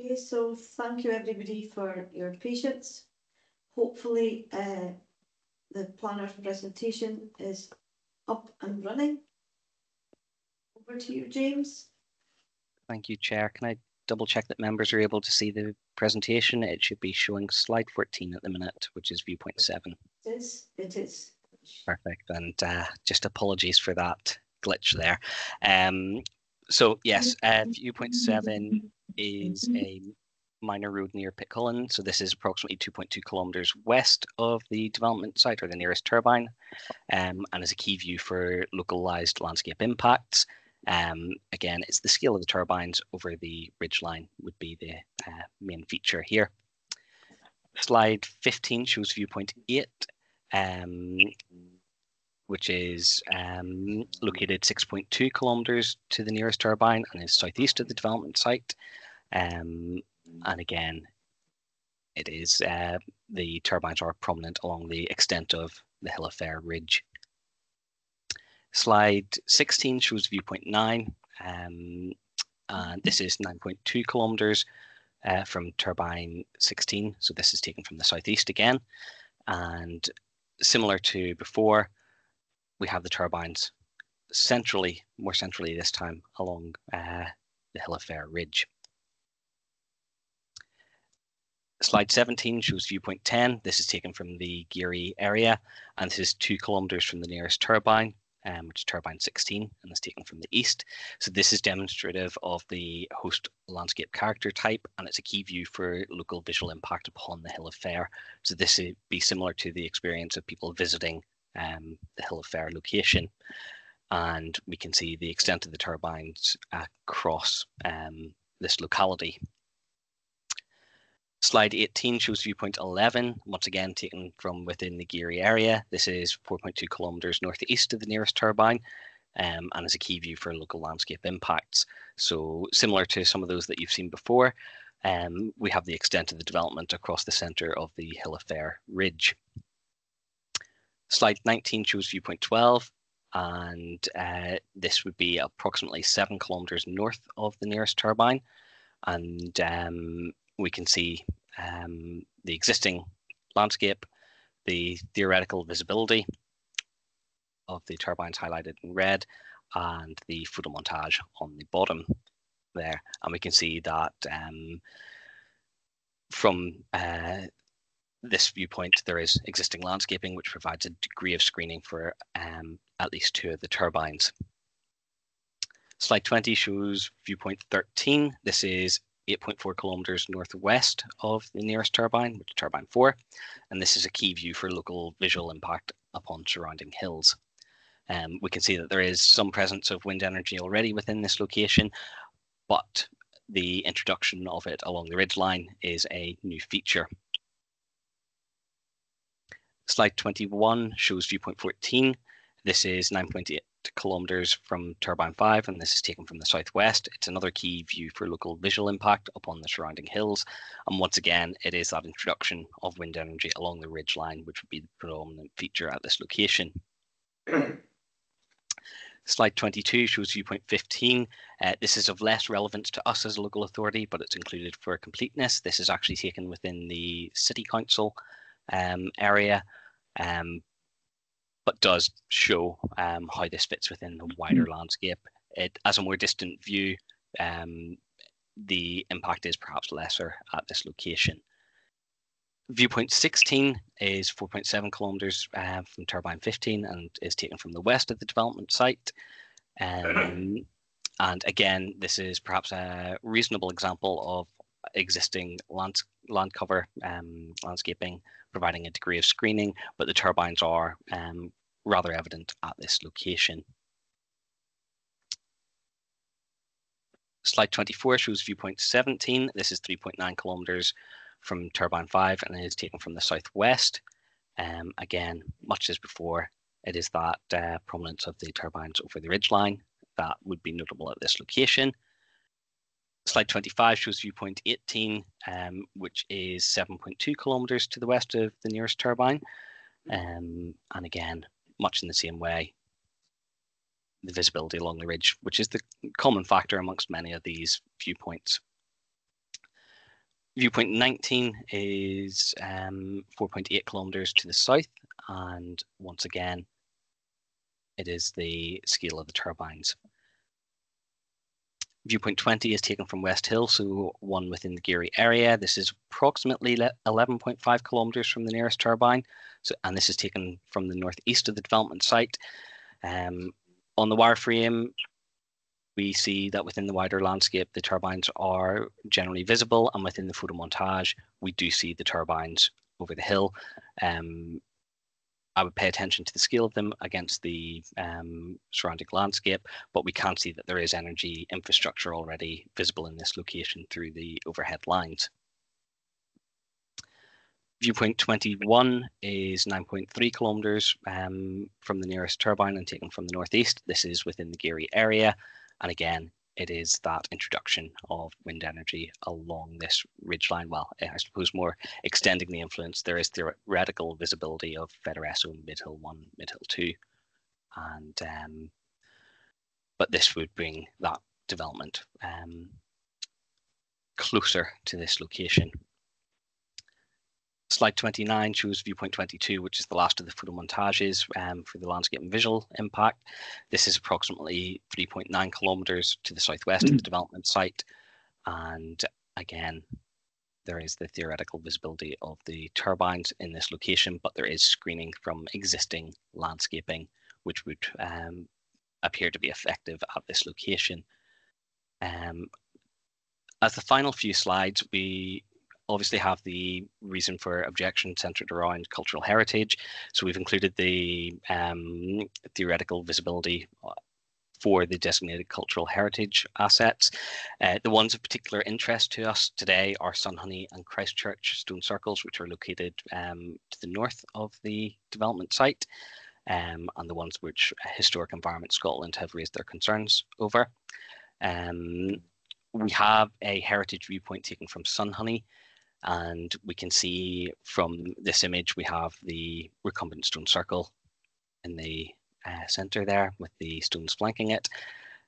Okay, so thank you everybody for your patience. Hopefully, uh, the planner's presentation is up and running. Over to you, James. Thank you, Chair. Can I double check that members are able to see the presentation? It should be showing slide 14 at the minute, which is viewpoint seven. It is, it is. Perfect. And uh, just apologies for that glitch there. Um, so yes, uh, viewpoint seven is a minor road near Pitcullen. So this is approximately 2.2 kilometres west of the development site or the nearest turbine um, and is a key view for localised landscape impacts. Um, again, it's the scale of the turbines over the ridge line would be the uh, main feature here. Slide 15 shows viewpoint 8, um, which is um, located 6.2 kilometres to the nearest turbine and is southeast of the development site. Um, and again, it is uh, the turbines are prominent along the extent of the Hill of Fare ridge. Slide 16 shows viewpoint 9, um, and this is 9.2 kilometres uh, from turbine 16. So this is taken from the southeast again. And similar to before, we have the turbines centrally, more centrally this time, along uh, the Hill of Fare ridge. Slide 17 shows viewpoint 10. This is taken from the Garioch area, and this is two kilometres from the nearest turbine, um, which is turbine 16, and is taken from the east. So this is demonstrative of the host landscape character type, and it's a key view for local visual impact upon the Hill of Fare. So this would be similar to the experience of people visiting um, the Hill of Fare location. And we can see the extent of the turbines across um, this locality. Slide 18 shows viewpoint 11, once again taken from within the Garioch area. This is 4.2 kilometres northeast of the nearest turbine um, and is a key view for local landscape impacts. So similar to some of those that you've seen before, um, we have the extent of the development across the centre of the Hill of Fare Ridge. Slide 19 shows viewpoint 12, and uh, this would be approximately seven kilometres north of the nearest turbine. And um, we can see um, the existing landscape, the theoretical visibility of the turbines highlighted in red, and the photomontage on the bottom there. And we can see that um, from uh, this viewpoint, there is existing landscaping, which provides a degree of screening for um, at least two of the turbines. Slide 20 shows viewpoint 13. This is 8.4 kilometers northwest of the nearest turbine, which is turbine 4, and this is a key view for local visual impact upon surrounding hills. Um, we can see that there is some presence of wind energy already within this location, but the introduction of it along the ridgeline is a new feature. Slide 21 shows viewpoint 14. This is 9.8 kilometers from turbine 5 and this is taken from the southwest it's another key view for local visual impact upon the surrounding hills and once again it is that introduction of wind energy along the ridge line which would be the predominant feature at this location Slide 22 shows viewpoint 15. Uh, this is of less relevance to us as a local authority, but it's included for completeness. This is actually taken within the City Council um, area, um, but does show um, how this fits within the wider mm. landscape. It, as a more distant view, um, the impact is perhaps lesser at this location. Viewpoint 16 is 4.7 kilometres uh, from turbine 15 and is taken from the west of the development site. Um, and again, this is perhaps a reasonable example of existing land, land cover um, landscaping providing a degree of screening, but the turbines are um, rather evident at this location. Slide 24 shows viewpoint 17. This is 3.9 kilometers from turbine 5 and it is taken from the southwest. Um, again, much as before, it is that uh, prominence of the turbines over the ridgeline that would be notable at this location. Slide 25 shows viewpoint 18, um, which is 7.2 kilometers to the west of the nearest turbine. Um, and again, much in the same way, the visibility along the ridge, which is the common factor amongst many of these viewpoints. Viewpoint 19 is um, 4.8 kilometers to the south, and once again, it is the scale of the turbines. Viewpoint 20 is taken from West Hill, so one within the Garioch area. This is approximately 11.5 kilometres from the nearest turbine, so, and this is taken from the northeast of the development site. Um, on the wireframe, we see that within the wider landscape, the turbines are generally visible, and within the photo montage, we do see the turbines over the hill. Um, I would pay attention to the scale of them against the um, surrounding landscape, but we can't see that there is energy infrastructure already visible in this location through the overhead lines. Viewpoint 21 is 9.3 kilometres um, from the nearest turbine and taken from the northeast. This is within the Garioch area. And again, it is that introduction of wind energy along this ridgeline. Well, I suppose more extending the influence, there is theoretical visibility of Fetteresso Midhill 1, Midhill 2. And um, but this would bring that development um, closer to this location Slide 29 shows viewpoint 22, which is the last of the photo montages um, for the landscape and visual impact. This is approximately 3.9 kilometers to the southwest of the development site. And again, there is the theoretical visibility of the turbines in this location, but there is screening from existing landscaping, which would um, appear to be effective at this location. Um, as the final few slides, we obviously have the reason for objection centered around cultural heritage. So we've included the um, theoretical visibility uh, for the designated cultural heritage assets. Uh, the ones of particular interest to us today are Sunhoney and Christchurch stone circles, which are located um, to the north of the development site, um, and the ones which Historic Environment Scotland have raised their concerns over. Um, we have a heritage viewpoint taken from Sunhoney, and we can see from this image, we have the recumbent stone circle in the uh, center there with the stones flanking it.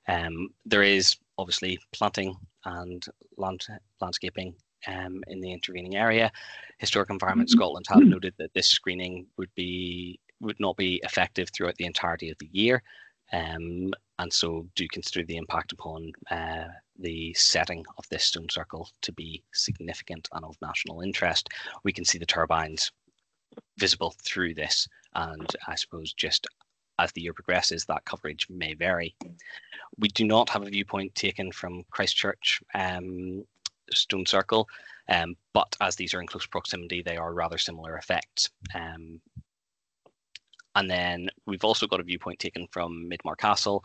Um, there is obviously planting and land, landscaping um, in the intervening area. Historic Environment mm-hmm. Scotland have noted that this screening would be would not be effective throughout the entirety of the year, um, and so do consider the impact upon uh, the setting of this stone circle to be significant and of national interest. We can see the turbines visible through this, and I suppose just as the year progresses, that coverage may vary. We do not have a viewpoint taken from Christchurch um, Stone Circle, um, but as these are in close proximity, they are rather similar effects. Um, and then we've also got a viewpoint taken from Midmar Castle.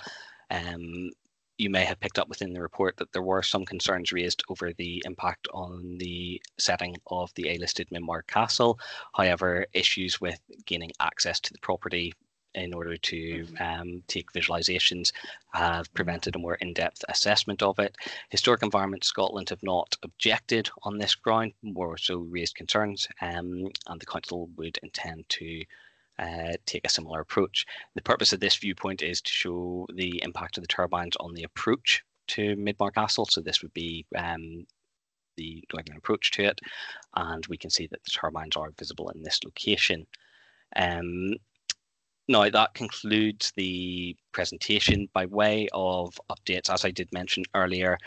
Um, you may have picked up within the report that there were some concerns raised over the impact on the setting of the A-listed Midmar Castle. However, issues with gaining access to the property in order to um, take visualizations have prevented a more in-depth assessment of it. Historic Environment Scotland have not objected on this ground, more so raised concerns, um, and the council would intend to uh, take a similar approach. The purpose of this viewpoint is to show the impact of the turbines on the approach to Midmar Castle. So this would be um, the northern approach to it, and we can see that the turbines are visible in this location. Um, now that concludes the presentation by way of updates. As I did mention earlier,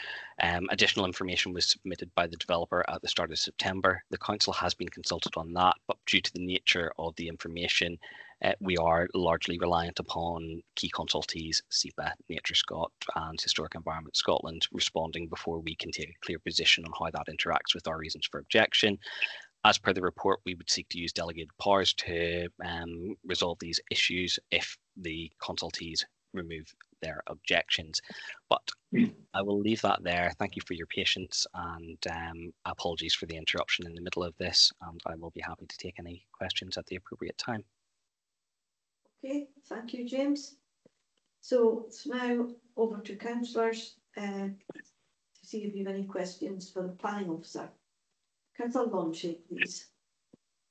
um, additional information was submitted by the developer at the start of September. The council has been consulted on that, but due to the nature of the information, uh, we are largely reliant upon key consultees, SEPA, NatureScot and Historic Environment Scotland responding before we can take a clear position on how that interacts with our reasons for objection as per the report, we would seek to use delegated powers to um, resolve these issues if the consultees remove their objections. But I will leave that there. Thank you for your patience and um, apologies for the interruption in the middle of this. And I will be happy to take any questions at the appropriate time. Okay, thank you, James. So it's now over to councillors uh, to see if you have any questions for the planning officer. Councillor Longchamp, please.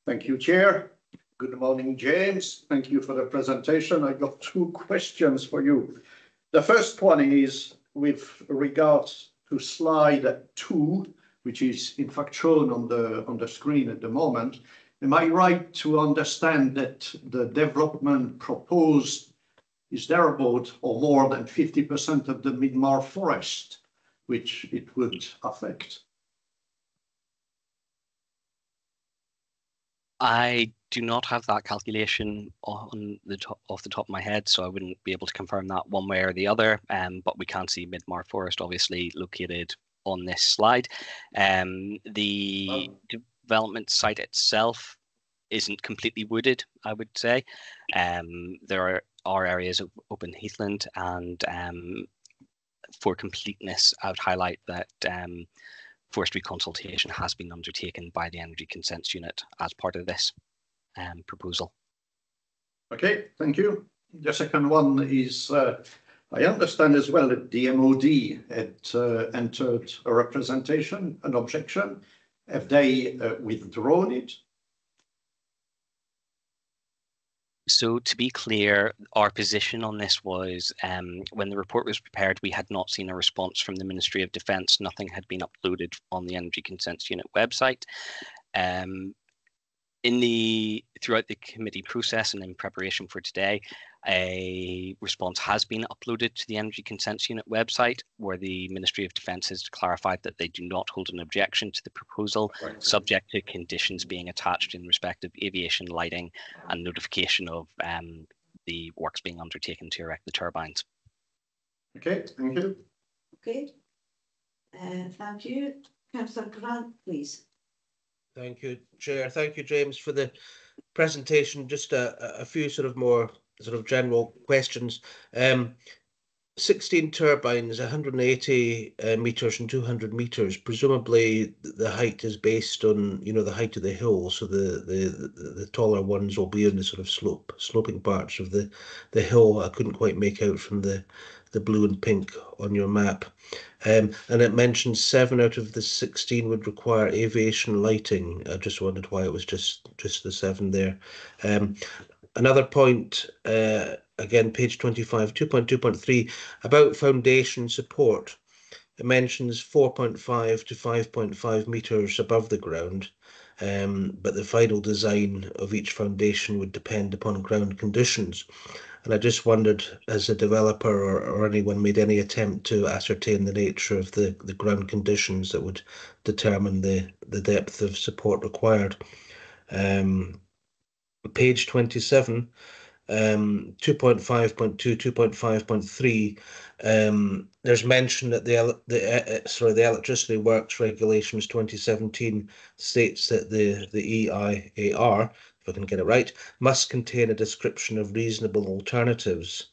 Thank you, Chair. Good morning, James. Thank you for the presentation. I got two questions for you. The first one is with regards to slide two, which is in fact shown on the, on the screen at the moment. Am I right to understand that the development proposed is thereabout or more than 50% of the Midmar forest, which it would affect? I do not have that calculation on the top, off the top of my head, so I wouldn't be able to confirm that one way or the other. Um, but we can see Midmar Forest obviously located on this slide. Um, the development site itself isn't completely wooded, I would say. Um, there are, are areas of open heathland, and um, for completeness, I would highlight that um, forestry consultation has been undertaken by the Energy Consents Unit as part of this um, proposal. Okay, thank you. The second one is, uh, I understand as well that the MOD had uh, entered a representation, an objection. Have they uh, withdrawn it? So to be clear, our position on this was um, when the report was prepared, we had not seen a response from the Ministry of Defence. Nothing had been uploaded on the Energy Consents Unit website. Um, in the throughout the committee process and in preparation for today, a response has been uploaded to the Energy Consents Unit website, where the Ministry of Defence has clarified that they do not hold an objection to the proposal, right. subject to conditions being attached in respect of aviation lighting and notification of um, the works being undertaken to erect the turbines. Okay, thank you. Okay, uh, thank you. Councillor Grant, please. Thank you, Chair. Thank you, James, for the presentation. Just a, a few sort of more sort of general questions. Um, 16 turbines, 180 uh, meters and 200 meters. Presumably, the height is based on you know the height of the hill, so the the the, the taller ones will be in the sort of slope sloping parts of the the hill. I couldn't quite make out from the the blue and pink on your map. Um, and it mentions seven out of the 16 would require aviation lighting. I just wondered why it was just just the seven there. Um, another point, uh, again, page 25, 2.2.3, about foundation support. It mentions 4.5 to 5.5 metres above the ground, um, but the final design of each foundation would depend upon ground conditions. And I just wondered, as a developer or, or anyone made any attempt to ascertain the nature of the, the ground conditions that would determine the, the depth of support required. Um, page 27, um, 2.5.2, 2.5.3, um, there's mention that the the uh, uh, sorry the Electricity Works Regulations 2017 states that the the EIAR, if I can get it right, must contain a description of reasonable alternatives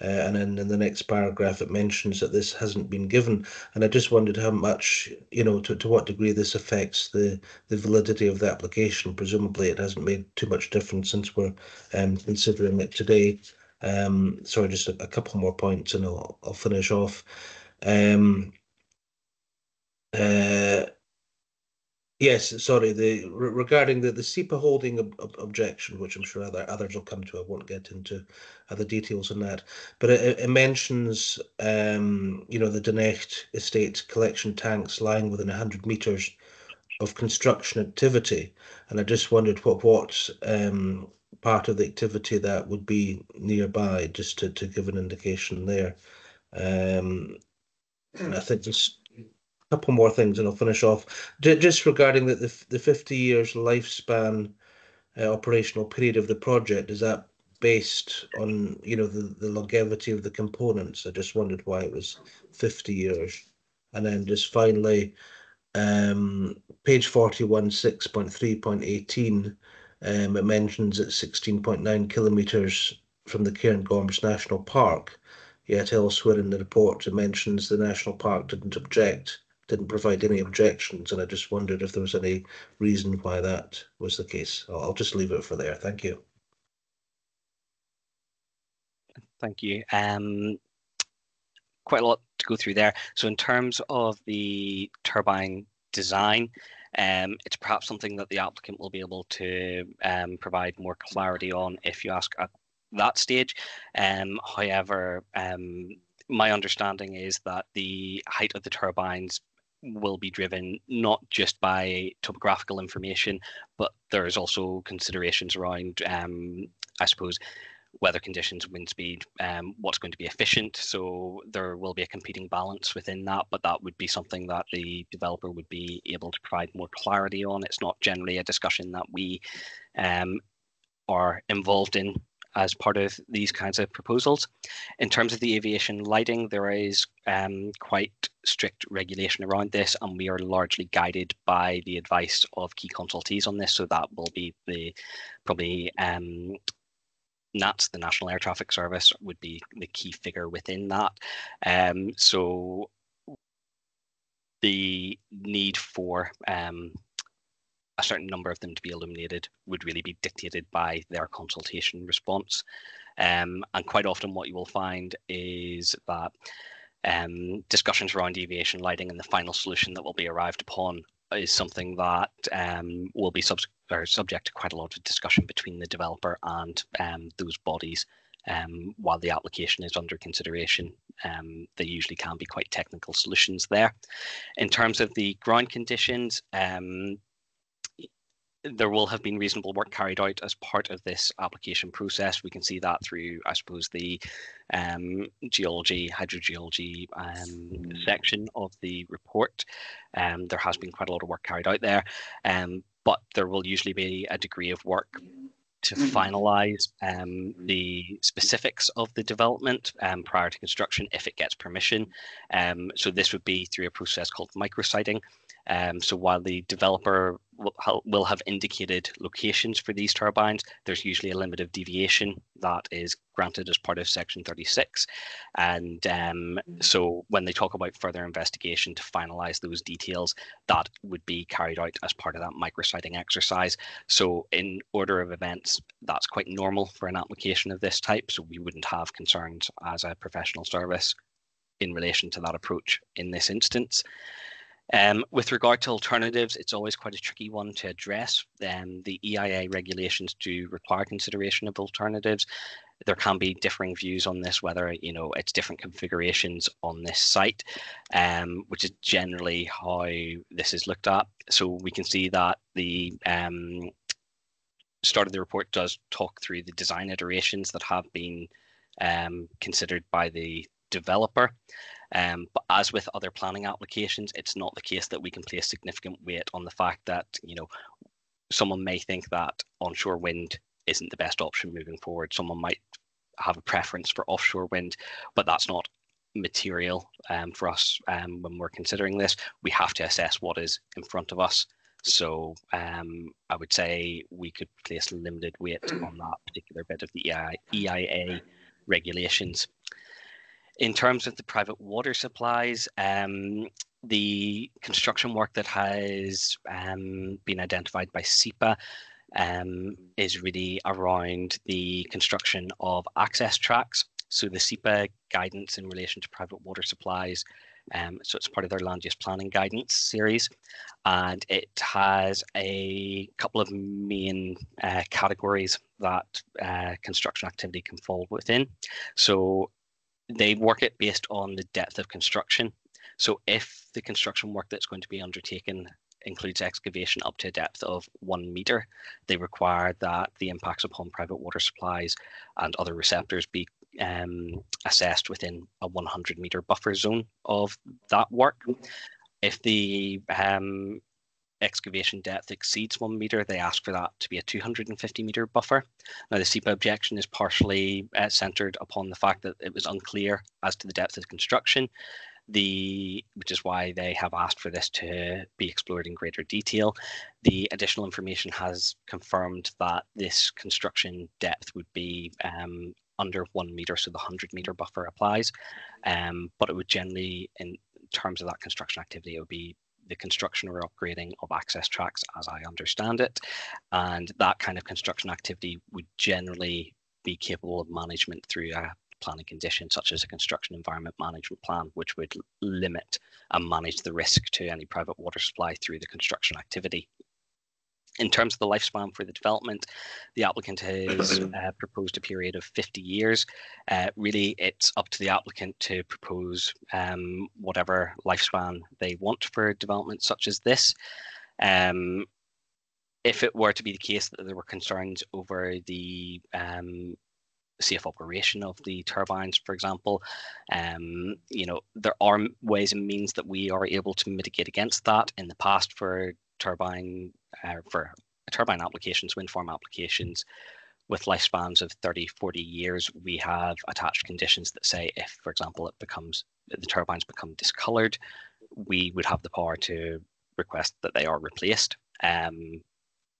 uh, and then in the next paragraph, it mentions that this hasn't been given. And I just wondered how much, you know, to, to what degree this affects the, the validity of the application. Presumably, it hasn't made too much difference since we're um, considering it today. Um, sorry, just a, a, couple more points and I'll, I'll finish off. Um, uh, Yes, sorry. The regarding the the SEPA holding ob, ob, objection, which I'm sure other others will come to. I won't get into other details on that, but it, it mentions, um, you know, the Dunecht estate collection tanks lying within 100 meters of construction activity, and I just wondered what what um, part of the activity that would be nearby, just to to give an indication there. Um, and I think couple more things and I'll finish off. just regarding the, the, the 50 years lifespan uh, operational period of the project, is that based on, you know, the, the longevity of the components? I just wondered why it was 50 years. And then just finally, um, page 41, 6.3.18, um, it mentions at 16.9 kilometres from the Cairngorms National Park. Yet elsewhere in the report, it mentions the National Park didn't object didn't provide any objections, and I just wondered if there was any reason why that was the case. I'll, I'll just leave it for there. Thank you. Thank you. Um, quite a lot to go through there. So in terms of the turbine design, um, it's perhaps something that the applicant will be able to um, provide more clarity on if you ask at that stage. Um, however, um, my understanding is that the height of the turbines will be driven not just by topographical information, but there's also considerations around, um, I suppose, weather conditions, wind speed, um, what's going to be efficient. So there will be a competing balance within that, but that would be something that the developer would be able to provide more clarity on. It's not generally a discussion that we um, are involved in as part of these kinds of proposals. In terms of the aviation lighting, there is um, quite strict regulation around this, and we are largely guided by the advice of key consultees on this. So that will be the probably um, NATS, the National Air Traffic Service, would be the key figure within that. Um, so the need for um, a certain number of them to be illuminated would really be dictated by their consultation response. Um, and quite often, what you will find is that um, discussions around aviation lighting and the final solution that will be arrived upon is something that um, will be sub subject to quite a lot of discussion between the developer and um, those bodies. Um, while the application is under consideration, um, there usually can be quite technical solutions there. In terms of the ground conditions, there will have been reasonable work carried out as part of this application process. We can see that through, I suppose, the um, geology, hydrogeology um, section of the report. Um, there has been quite a lot of work carried out there, um, but there will usually be a degree of work to finalize um, the specifics of the development um, prior to construction if it gets permission. Um, so this would be through a process called micrositing. Um, so while the developer will have indicated locations for these turbines, there's usually a limit of deviation that is granted as part of Section 36. And um, so when they talk about further investigation to finalise those details, that would be carried out as part of that micrositing exercise. So in order of events, that's quite normal for an application of this type. So we wouldn't have concerns as a professional service in relation to that approach in this instance. Um, with regard to alternatives, it's always quite a tricky one to address. Um, the EIA regulations do require consideration of alternatives. There can be differing views on this, whether you know it's different configurations on this site, um, which is generally how this is looked at. So we can see that the um, start of the report does talk through the design iterations that have been um, considered by the developer. Um, but as with other planning applications, it's not the case that we can place significant weight on the fact that, you know, someone may think that onshore wind isn't the best option moving forward. Someone might have a preference for offshore wind, but that's not material um, for us um, when we're considering this. We have to assess what is in front of us. So um, I would say we could place limited weight on that particular bit of the EIA regulations. In terms of the private water supplies, um, the construction work that has um, been identified by SEPA um, is really around the construction of access tracks. So the SEPA guidance in relation to private water supplies, um, so it's part of their land use planning guidance series, and it has a couple of main uh, categories that uh, construction activity can fall within. So they work it based on the depth of construction. So if the construction work that's going to be undertaken includes excavation up to a depth of one meter, they require that the impacts upon private water supplies and other receptors be um, assessed within a 100 meter buffer zone of that work. If the um, excavation depth exceeds one meter, they ask for that to be a 250 meter buffer. Now, the SEPA objection is partially uh, centered upon the fact that it was unclear as to the depth of the construction, the which is why they have asked for this to be explored in greater detail. The additional information has confirmed that this construction depth would be um, under one meter, so the 100 meter buffer applies. Um, but it would generally, in terms of that construction activity, it would be the construction or upgrading of access tracks, as I understand it. And that kind of construction activity would generally be capable of management through a planning condition such as a construction environment management plan, which would limit and manage the risk to any private water supply through the construction activity. In terms of the lifespan for the development, the applicant has uh, proposed a period of 50 years. Uh, really, it's up to the applicant to propose um, whatever lifespan they want for development such as this. Um, if it were to be the case that there were concerns over the um, safe operation of the turbines, for example. Um, you know, there are ways and means that we are able to mitigate against that. In the past, for turbine uh, for turbine applications, wind farm applications, with lifespans of 30, 40 years, we have attached conditions that say if, for example, it becomes the turbines become discolored, we would have the power to request that they are replaced. Um,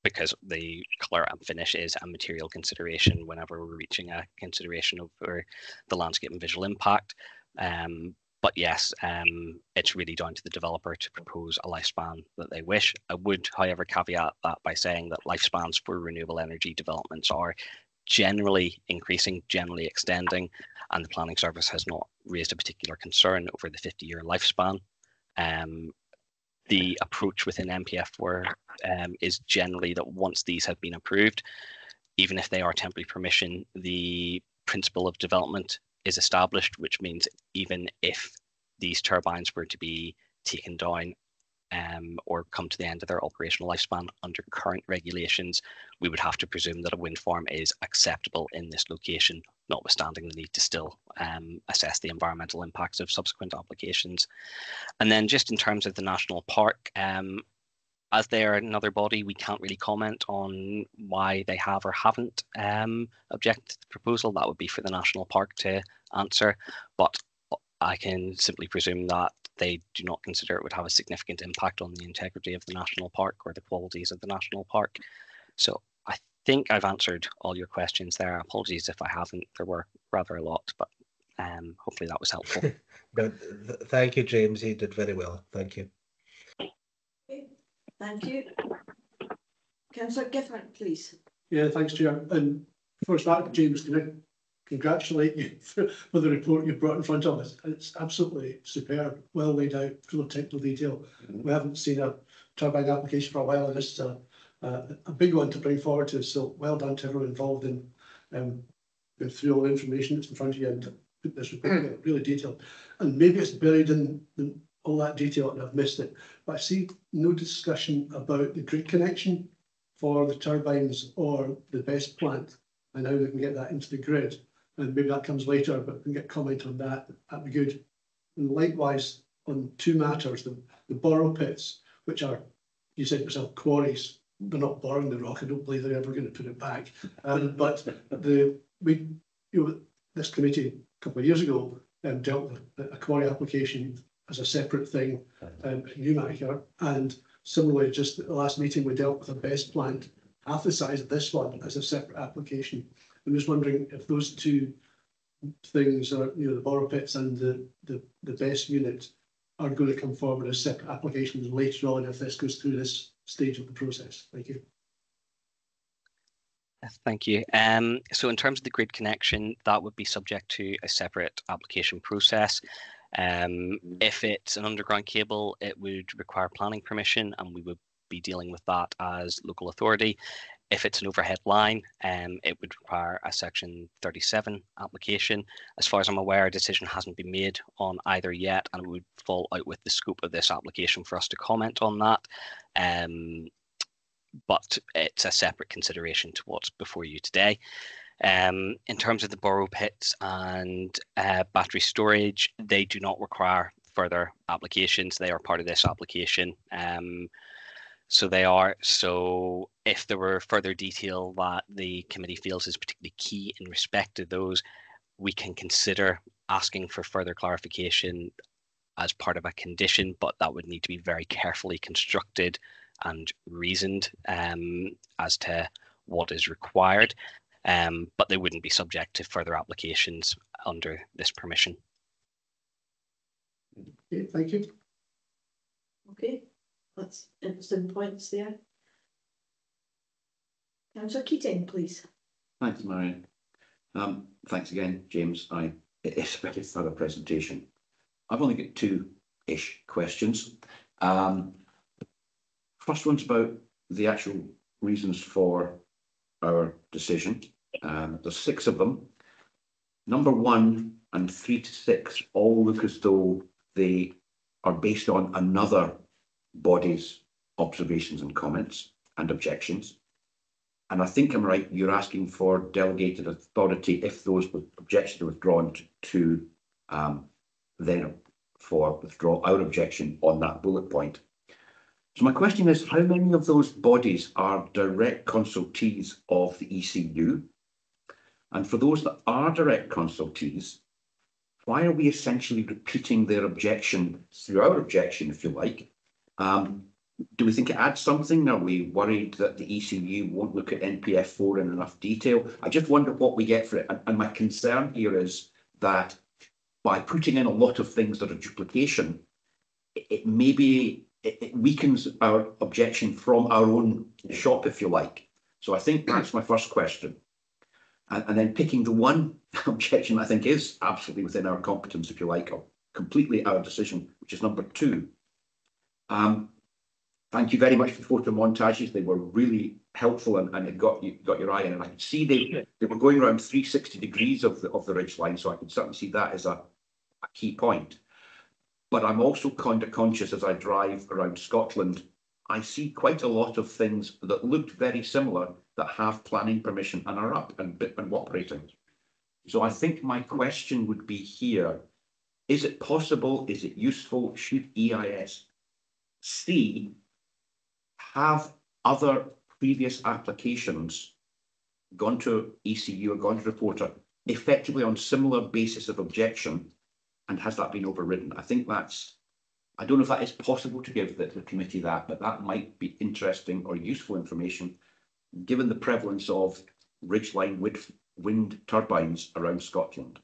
because the color and finish is a material consideration whenever we're reaching a consideration over the landscape and visual impact. Um, but yes, um, it's really down to the developer to propose a lifespan that they wish. I would, however, caveat that by saying that lifespans for renewable energy developments are generally increasing, generally extending, and the planning service has not raised a particular concern over the 50 year lifespan. Um, the approach within NPF4 um, is generally that once these have been approved, even if they are temporary permission, the principle of development is established, which means even if these turbines were to be taken down um, or come to the end of their operational lifespan under current regulations, we would have to presume that a wind farm is acceptable in this location, notwithstanding the need to still um, assess the environmental impacts of subsequent applications. And then just in terms of the national park, um, as they are another body, we can't really comment on why they have or haven't um, objected to the proposal. That would be for the national park to answer. But I can simply presume that they do not consider it would have a significant impact on the integrity of the national park or the qualities of the national park. So I think I've answered all your questions there. Apologies if I haven't. There were rather a lot, but um, hopefully that was helpful. no, th thank you, James. You did very well. Thank you. Okay, Thank you. Councillor Gifford, please. Yeah, thanks, Chair. And first a start, James, can I congratulate you for, for the report you brought in front of us. It's absolutely superb, well laid out, full of technical detail. We haven't seen a turbine application for a while, and this is a, a, a big one to bring forward to. So well done to everyone involved in um, going through all the information that's in front of you and put this report together, really detailed. And maybe it's buried in, in all that detail and I've missed it. But I see no discussion about the grid connection for the turbines or the best plant and how we can get that into the grid. And maybe that comes later, but we can get comment on that. That'd be good. And likewise, on two matters, the, the borrow pits, which are, you said yourself, quarries. They're not borrowing the rock. I don't believe they're ever going to put it back. Um, but the we, you know, this committee a couple of years ago um, dealt with a quarry application as a separate thing um, in Newmarket. And similarly, just at the last meeting, we dealt with a BESS plant, half the size of this one, as a separate application. I'm just wondering if those two things are, you know, the borrow pits and the, the, the BESS unit are going to come forward as separate applications later on if this goes through this stage of the process. Thank you. Thank you. Um, so in terms of the grid connection, that would be subject to a separate application process. Um, if it's an underground cable, it would require planning permission and we would be dealing with that as local authority. If it's an overhead line, um, it would require a Section 37 application. As far as I'm aware, a decision hasn't been made on either yet, and it would fall out with the scope of this application for us to comment on that. Um, but it's a separate consideration to what's before you today. Um, in terms of the borrow pits and uh, battery storage, they do not require further applications. They are part of this application. Um, so they are. So if there were further detail that the committee feels is particularly key in respect to those, we can consider asking for further clarification as part of a condition, but that would need to be very carefully constructed and reasoned um, as to what is required. Um, but they wouldn't be subject to further applications under this permission. Okay, thank you. Okay, that's interesting points there. Councillor Keating, please. Thanks, Marion. Um, thanks again, James. I, it's a very thorough presentation. I've only got two-ish questions. Um, first one's about the actual reasons for our decision. Um, there's six of them. Number one and three to six all look as though they are based on another body's observations and comments and objections. And I think I'm right, you're asking for delegated authority if those objections are withdrawn to, to um, then for withdraw our objection on that bullet point. So my question is, how many of those bodies are direct consultees of the ECU? And for those that are direct consultees, why are we essentially repeating their objection through our objection, if you like? Um, do we think it adds something? Are we worried that the ECU won't look at NPF 4 in enough detail? I just wonder what we get for it. And, and my concern here is that by putting in a lot of things that are duplication, it, it maybe it, it weakens our objection from our own shop, if you like. So I think that's my first question. And, and then picking the one objection I think is absolutely within our competence, if you like, or completely our decision, which is number two. Um, thank you very much for the photo montages. They were really helpful and, and it got you got your eye in. And I could see they, they were going around 360 degrees of the of the ridge line, so I could certainly see that as a, a key point. But I'm also kind of conscious as I drive around Scotland, I see quite a lot of things that looked very similar that have planning permission and are up and, and operating. So I think my question would be here, is it possible, is it useful, should EIS C have other previous applications gone to ECU or gone to reporter effectively on similar basis of objection and has that been overridden? I think that's, I don't know if that is possible to give the, the committee that, but that might be interesting or useful information given the prevalence of ridgeline wind, wind turbines around Scotland.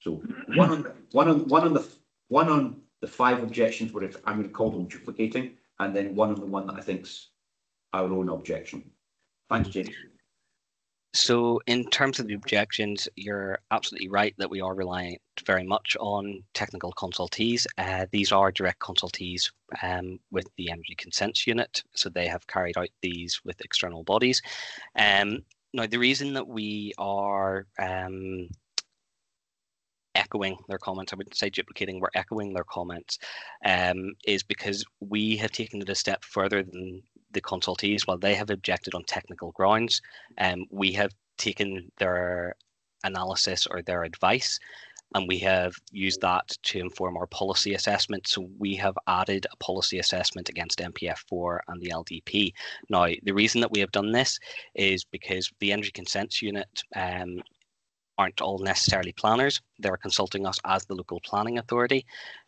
So one on, one on, one on the, one on the five objections where I'm going to call them duplicating, and then one on the one that I think's our own objection. Thanks, James. So in terms of the objections, you're absolutely right that we are reliant very much on technical consultees. Uh, these are direct consultees um, with the Energy Consents Unit, so they have carried out these with external bodies. Um, now, the reason that we are um, echoing their comments, I wouldn't say duplicating, we're echoing their comments, um, is because we have taken it a step further than the consultees, while they have objected on technical grounds, um, we have taken their analysis or their advice and we have used that to inform our policy assessment. So we have added a policy assessment against NPF4 and the LDP. Now, the reason that we have done this is because the Energy Consents Unit um, aren't all necessarily planners. They're consulting us as the local planning authority.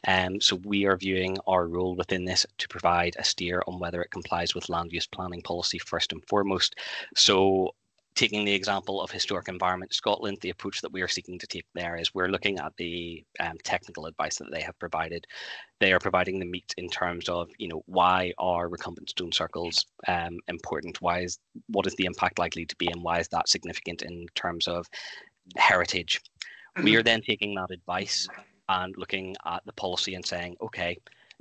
Um, so we are viewing our role within this to provide a steer on whether it complies with land use planning policy first and foremost. So taking the example of Historic Environment Scotland, the approach that we are seeking to take there is we're looking at the um, technical advice that they have provided. They are providing the meat in terms of, you know, why are recumbent stone circles um, important? Why is what is the impact likely to be, and why is that significant in terms of heritage. We are then taking that advice and looking at the policy and saying, okay,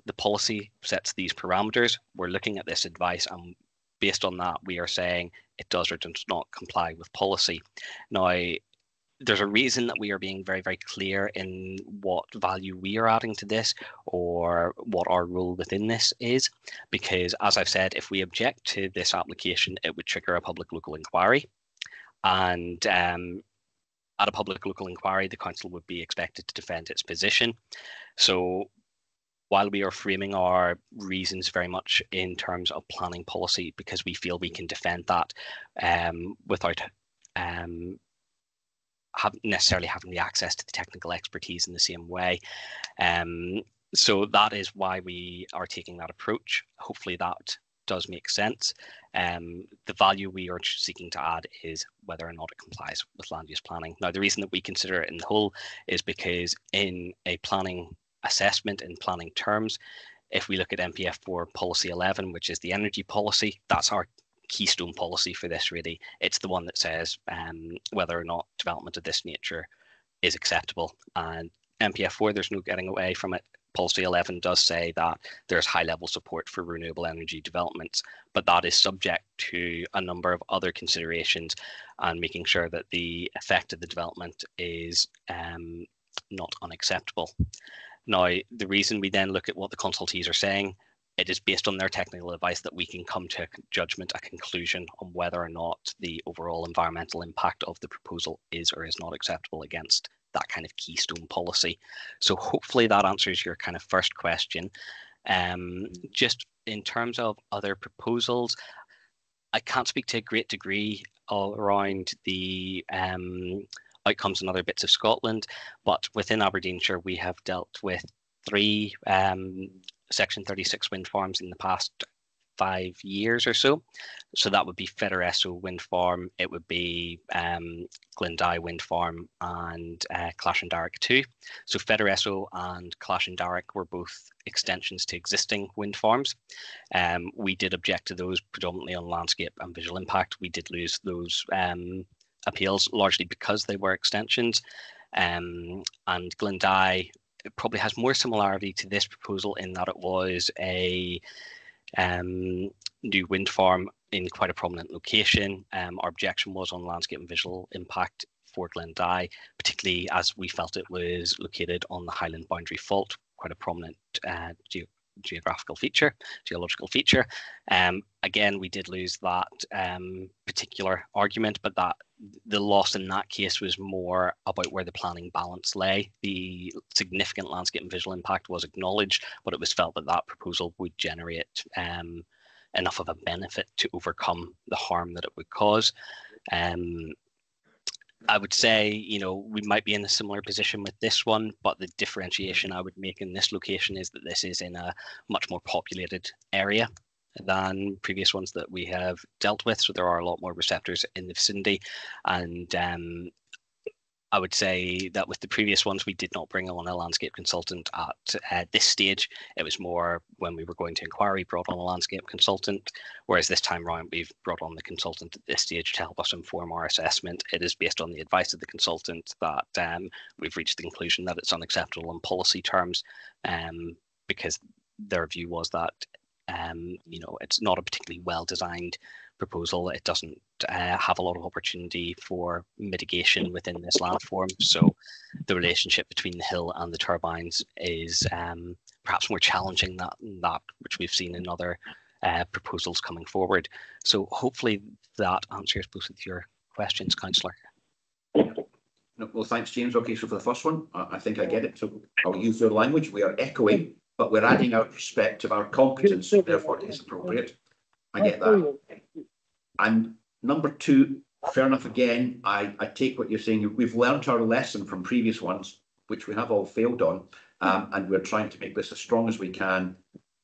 the policy sets these parameters. We're looking at this advice, and based on that, we are saying it does or does not comply with policy. Now, there's a reason that we are being very, very clear in what value we are adding to this or what our role within this is. Because, as I've said, if we object to this application, it would trigger a public local inquiry. And um, at a public local inquiry, the council would be expected to defend its position. So while we are framing our reasons very much in terms of planning policy, because we feel we can defend that um, without um, have necessarily having the access to the technical expertise in the same way. Um, so that is why we are taking that approach. Hopefully that does make sense. Um, the value we are seeking to add is whether or not it complies with land use planning. Now, the reason that we consider it in the whole is because in a planning assessment in planning terms, if we look at NPF4 policy 11, which is the energy policy, that's our keystone policy for this really. It's the one that says um, whether or not development of this nature is acceptable. And NPF4, there's no getting away from it. Policy 11 does say that there's high level support for renewable energy developments, but that is subject to a number of other considerations and making sure that the effect of the development is um, not unacceptable. Now, the reason we then look at what the consultees are saying, it is based on their technical advice that we can come to a judgment, a conclusion on whether or not the overall environmental impact of the proposal is or is not acceptable against that kind of keystone policy. So hopefully that answers your kind of first question. Um, just in terms of other proposals, I can't speak to a great degree around the um, outcomes in other bits of Scotland, but within Aberdeenshire we have dealt with three um, Section 36 wind farms in the past five years or so. So that would be Fetteresso Wind Farm, it would be um, Glendye Wind Farm, and uh, Clashindarroch 2. So Fetteresso and Clashindarroch were both extensions to existing wind farms. Um, we did object to those predominantly on landscape and visual impact. We did lose those um, appeals largely because they were extensions. Um, and Glendye probably has more similarity to this proposal in that it was a um, new wind farm in quite a prominent location. Um, our objection was on landscape and visual impact for Glendye, particularly as we felt it was located on the Highland Boundary Fault, quite a prominent uh, ge geographical feature, geological feature. Um, again, we did lose that um, particular argument, but that the loss in that case was more about where the planning balance lay. The significant landscape and visual impact was acknowledged, but it was felt that that proposal would generate um, enough of a benefit to overcome the harm that it would cause. Um, I would say, you know, we might be in a similar position with this one, but the differentiation I would make in this location is that this is in a much more populated area than previous ones that we have dealt with. So there are a lot more receptors in the vicinity. And um, I would say that with the previous ones, we did not bring on a landscape consultant at uh, this stage. It was more when we were going to inquiry, brought on a landscape consultant. Whereas this time round, we've brought on the consultant at this stage to help us inform our assessment. It is based on the advice of the consultant that um, we've reached the conclusion that it's unacceptable in policy terms um, because their view was that um, you know, it's not a particularly well designed proposal. It doesn't uh, have a lot of opportunity for mitigation within this landform. So the relationship between the hill and the turbines is um, perhaps more challenging than that which we've seen in other uh, proposals coming forward. So hopefully that answers both of your questions, Councillor. No, well, thanks, James. Okay, so for the first one, I, I think I get it. So I'll use your language. We are echoing but we're adding our perspective, our competence, therefore it is appropriate. I get that. And number two, fair enough again, I, I take what you're saying. We've learned our lesson from previous ones, which we have all failed on, um, and we're trying to make this as strong as we can,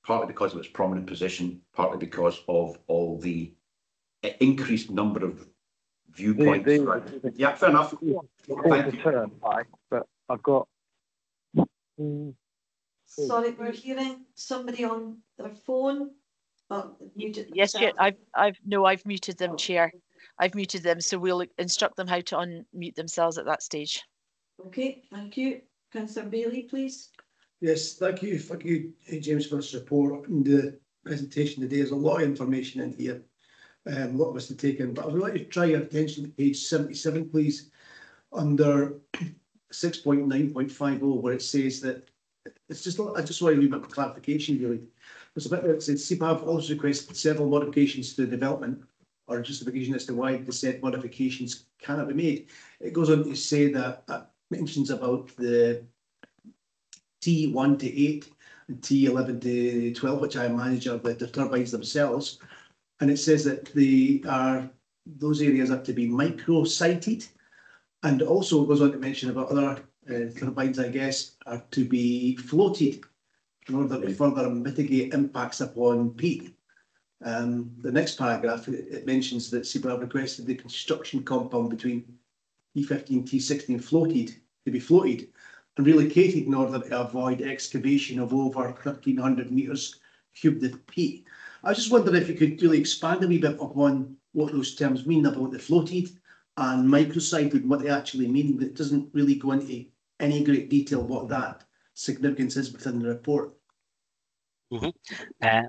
partly because of its prominent position, partly because of all the increased number of viewpoints. The, the, yeah, fair enough. Thank you. But I've got. Mm, Sorry, we're hearing somebody on their phone. Oh, yes, yeah, I've, I've, no, I've muted them, Chair. I've muted them, so we'll instruct them how to unmute themselves at that stage. Okay, thank you. Councillor Bailey, please. Yes, thank you. Thank you, James, for this report and the presentation today. There's a lot of information in here, um, a lot of us to take in, but I would like to try your attention to page 77, please, under 6.9.50, where it says that it's just, I just want a little bit of clarification, really. There's a bit that says SEPA also requested several modifications to the development or justification as to why the said modifications cannot be made. It goes on to say that uh, mentions about the T1 to 8 and T11 to 12, which I manage are the, the turbines themselves. And it says that they are those areas are to be micro sited. And also it goes on to mention about other uh, turbines, I guess, are to be floated in order to further mitigate impacts upon peat. Um, the next paragraph, it, it mentions that SEPA requested the construction compound between T15 and T16 floated to be floated and relocated in order to avoid excavation of over 1,300 metres cubed of peat. I was just wondering if you could really expand a wee bit upon what those terms mean about the floated and microsited, what they actually mean. It doesn't really go into any great detail what that significance is within the report. Uh,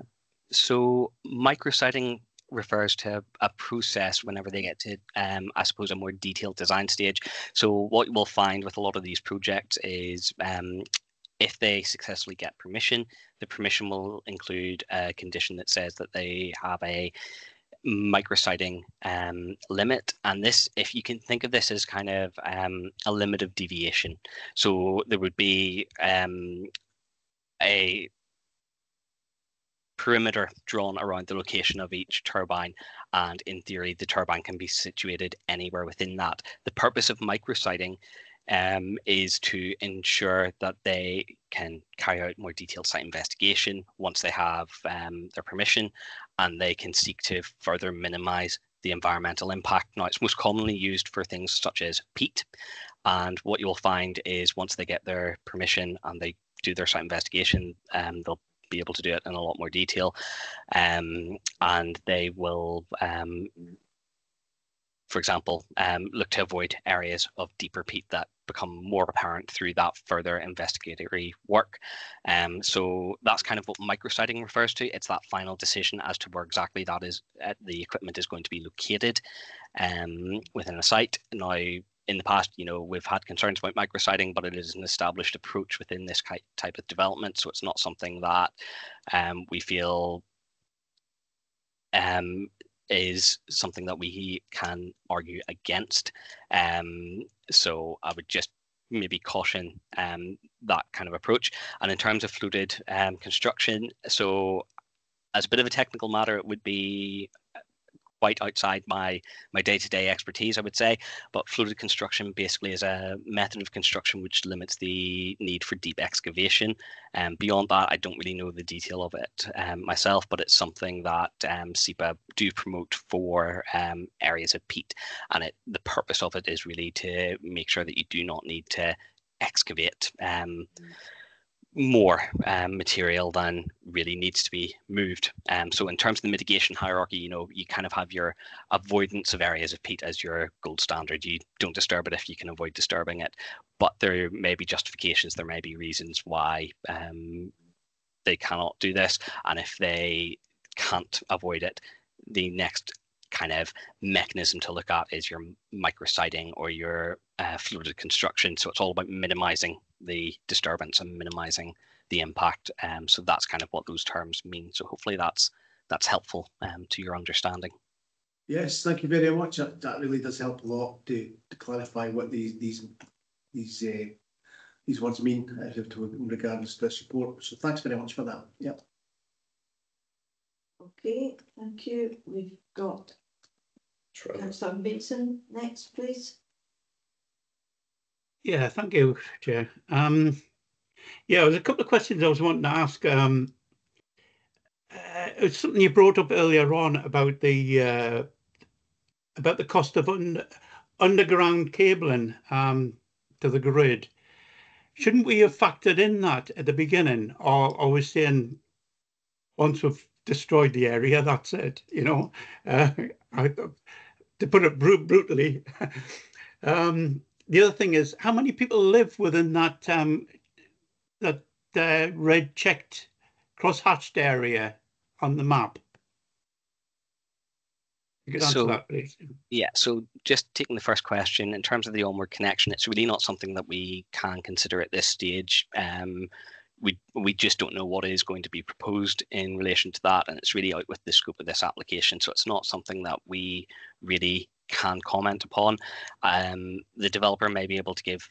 so micrositing refers to a process whenever they get to, um, I suppose, a more detailed design stage. So what we'll find with a lot of these projects is um, if they successfully get permission, the permission will include a condition that says that they have a micrositing um, limit. And this, if you can think of this as kind of um, a limit of deviation. So there would be um, a perimeter drawn around the location of each turbine and in theory the turbine can be situated anywhere within that the purpose of micrositing um, is to ensure that they can carry out more detailed site investigation once they have um, their permission and they can seek to further minimize the environmental impact. Now, it's most commonly used for things such as peat. And what you'll find is once they get their permission and they do their site investigation, um, they'll be able to do it in a lot more detail. Um, and they will, um, for example, um, look to avoid areas of deeper peat that become more apparent through that further investigatory work. Um, so that's kind of what micrositing refers to. It's that final decision as to where exactly that is uh, the equipment is going to be located um, within a site. Now, in the past, you know, we've had concerns about micrositing, but it is an established approach within this type of development. So it's not something that um, we feel um, is something that we can argue against. Um, so I would just maybe caution um, that kind of approach. And in terms of floated um, construction, so as a bit of a technical matter, it would be quite outside my my day-to-day expertise i would say. But floated construction basically is a method of construction which limits the need for deep excavation. And um, beyond that i don't really know the detail of it um, myself but it's something that um, do promote for um, areas of peat. And it the purpose of it is really to make sure that you do not need to excavate um, mm more um, material than really needs to be moved. Um, so in terms of the mitigation hierarchy, you know, you kind of have your avoidance of areas of peat as your gold standard. You don't disturb it if you can avoid disturbing it. But there may be justifications, there may be reasons why um, they cannot do this. And if they can't avoid it, the next kind of mechanism to look at is your micrositing or your uh, construction. So it's all about minimizing the disturbance and minimizing the impact. Um, so that's kind of what those terms mean. So hopefully that's that's helpful um, to your understanding. Yes, thank you very much. That, that really does help a lot to, to clarify what these these these uh, these words mean uh, to, in regards to this report. So thanks very much for that. Yep. Okay, thank you. We've got Councillor Benson next, please. Yeah, thank you, Chair. Um, yeah, there's a couple of questions I was wanting to ask. Um, uh, it's something you brought up earlier on about the uh, about the cost of un underground cabling um, to the grid. Shouldn't we have factored in that at the beginning, or are we saying once we've destroyed the area, that's it? You know, uh, I, to put it br brutally. um, the other thing is how many people live within that um, that uh, red checked cross hatched area on the map? so, that, yeah, so just taking the first question in terms of the onward connection, it's really not something that we can consider at this stage. Um, we we just don't know what is going to be proposed in relation to that, and it's really out with the scope of this application. So it's not something that we really can comment upon. Um, the developer may be able to give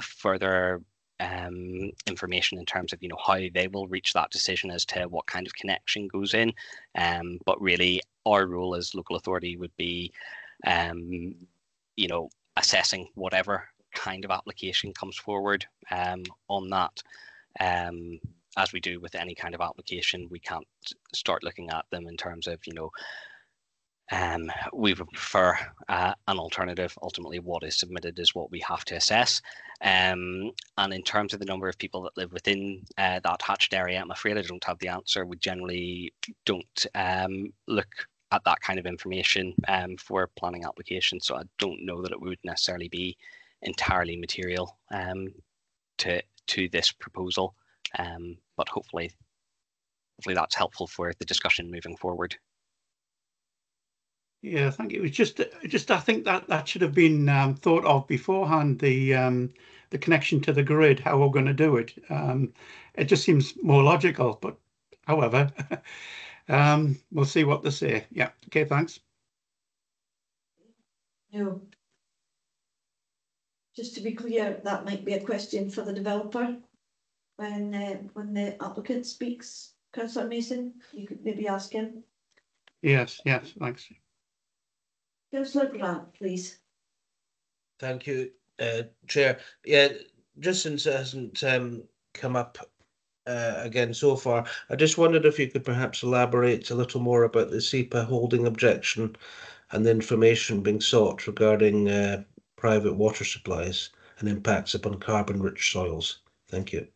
further um, information in terms of you know how they will reach that decision as to what kind of connection goes in. Um, but really, our role as local authority would be, um, you know, assessing whatever kind of application comes forward um, on that. Um, as we do with any kind of application, we can't start looking at them in terms of you know um, we would prefer uh, an alternative. Ultimately, what is submitted is what we have to assess. Um, and in terms of the number of people that live within uh, that hatched area, I'm afraid I don't have the answer. We generally don't um, look at that kind of information um, for planning applications, so I don't know that it would necessarily be entirely material um, to to this proposal. Um, but hopefully, hopefully that's helpful for the discussion moving forward. Yeah, thank you. It was just, just I think that that should have been um, thought of beforehand. The um, the connection to the grid, how we're going to do it. Um, it just seems more logical. But however, um, we'll see what they say. Yeah. Okay. Thanks. No. Just to be clear, that might be a question for the developer when uh, when the applicant speaks. Councillor Mason, you could maybe ask him. Yes. Yes. Thanks. Councillor Grant, please. Thank you, uh, Chair. Yeah, just since it hasn't um, come up uh, again so far, I just wondered if you could perhaps elaborate a little more about the SEPA holding objection and the information being sought regarding uh, private water supplies and impacts upon carbon-rich soils. Thank you.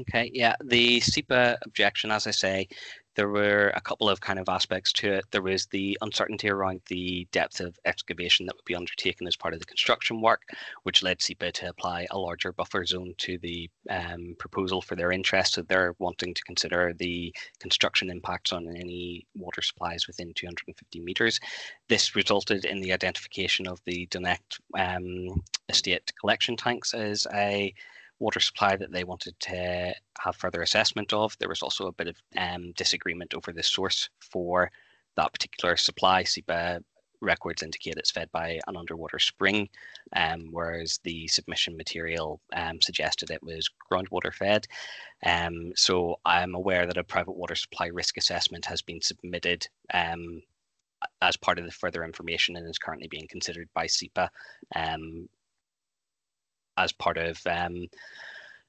Okay, yeah, the SEPA objection, as I say, there were a couple of kind of aspects to it. There was the uncertainty around the depth of excavation that would be undertaken as part of the construction work, which led SEPA to apply a larger buffer zone to the um, proposal for their interest. So they're wanting to consider the construction impacts on any water supplies within 250 metres. This resulted in the identification of the Dunecht um, estate collection tanks as a water supply that they wanted to have further assessment of. There was also a bit of um, disagreement over the source for that particular supply. SEPA records indicate it's fed by an underwater spring, um, whereas the submission material um, suggested it was groundwater fed. Um, so I'm aware that a private water supply risk assessment has been submitted um, as part of the further information and is currently being considered by SEPA um, as part of um,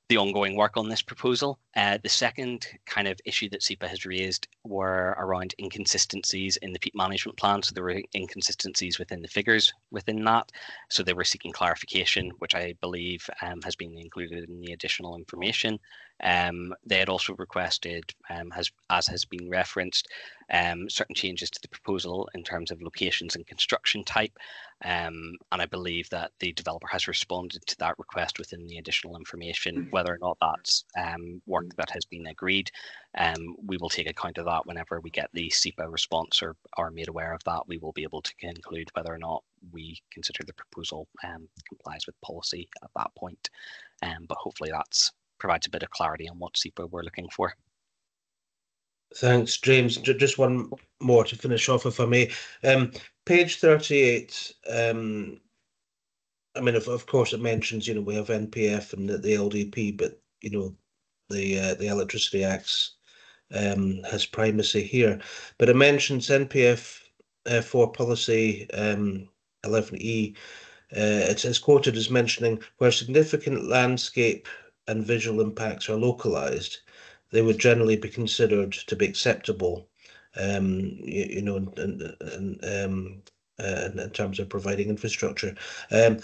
the ongoing work on this proposal. Uh, the second kind of issue that SEPA has raised were around inconsistencies in the peat management plan. So there were inconsistencies within the figures within that. So they were seeking clarification, which I believe um, has been included in the additional information. Um, they had also requested, um, has, as has been referenced, um, certain changes to the proposal in terms of locations and construction type. Um, and I believe that the developer has responded to that request within the additional information. Whether or not that's um, work that has been agreed, um, we will take account of that whenever we get the SEPA response or are made aware of that. We will be able to conclude whether or not we consider the proposal um, complies with policy at that point. Um, but hopefully that's provides a bit of clarity on what SEPA we're looking for. Thanks, James. Just one more to finish off, if I may. Um, page 38, um, I mean, of, of course, it mentions, you know, we have NPF and the, the LDP, but, you know, the uh, the Electricity Acts um, has primacy here. But it mentions NPF uh, for policy um, 11E. Uh, it is quoted as mentioning where significant landscape and visual impacts are localized, they would generally be considered to be acceptable, um, you, you know, and, um, uh, in terms of providing infrastructure. Um,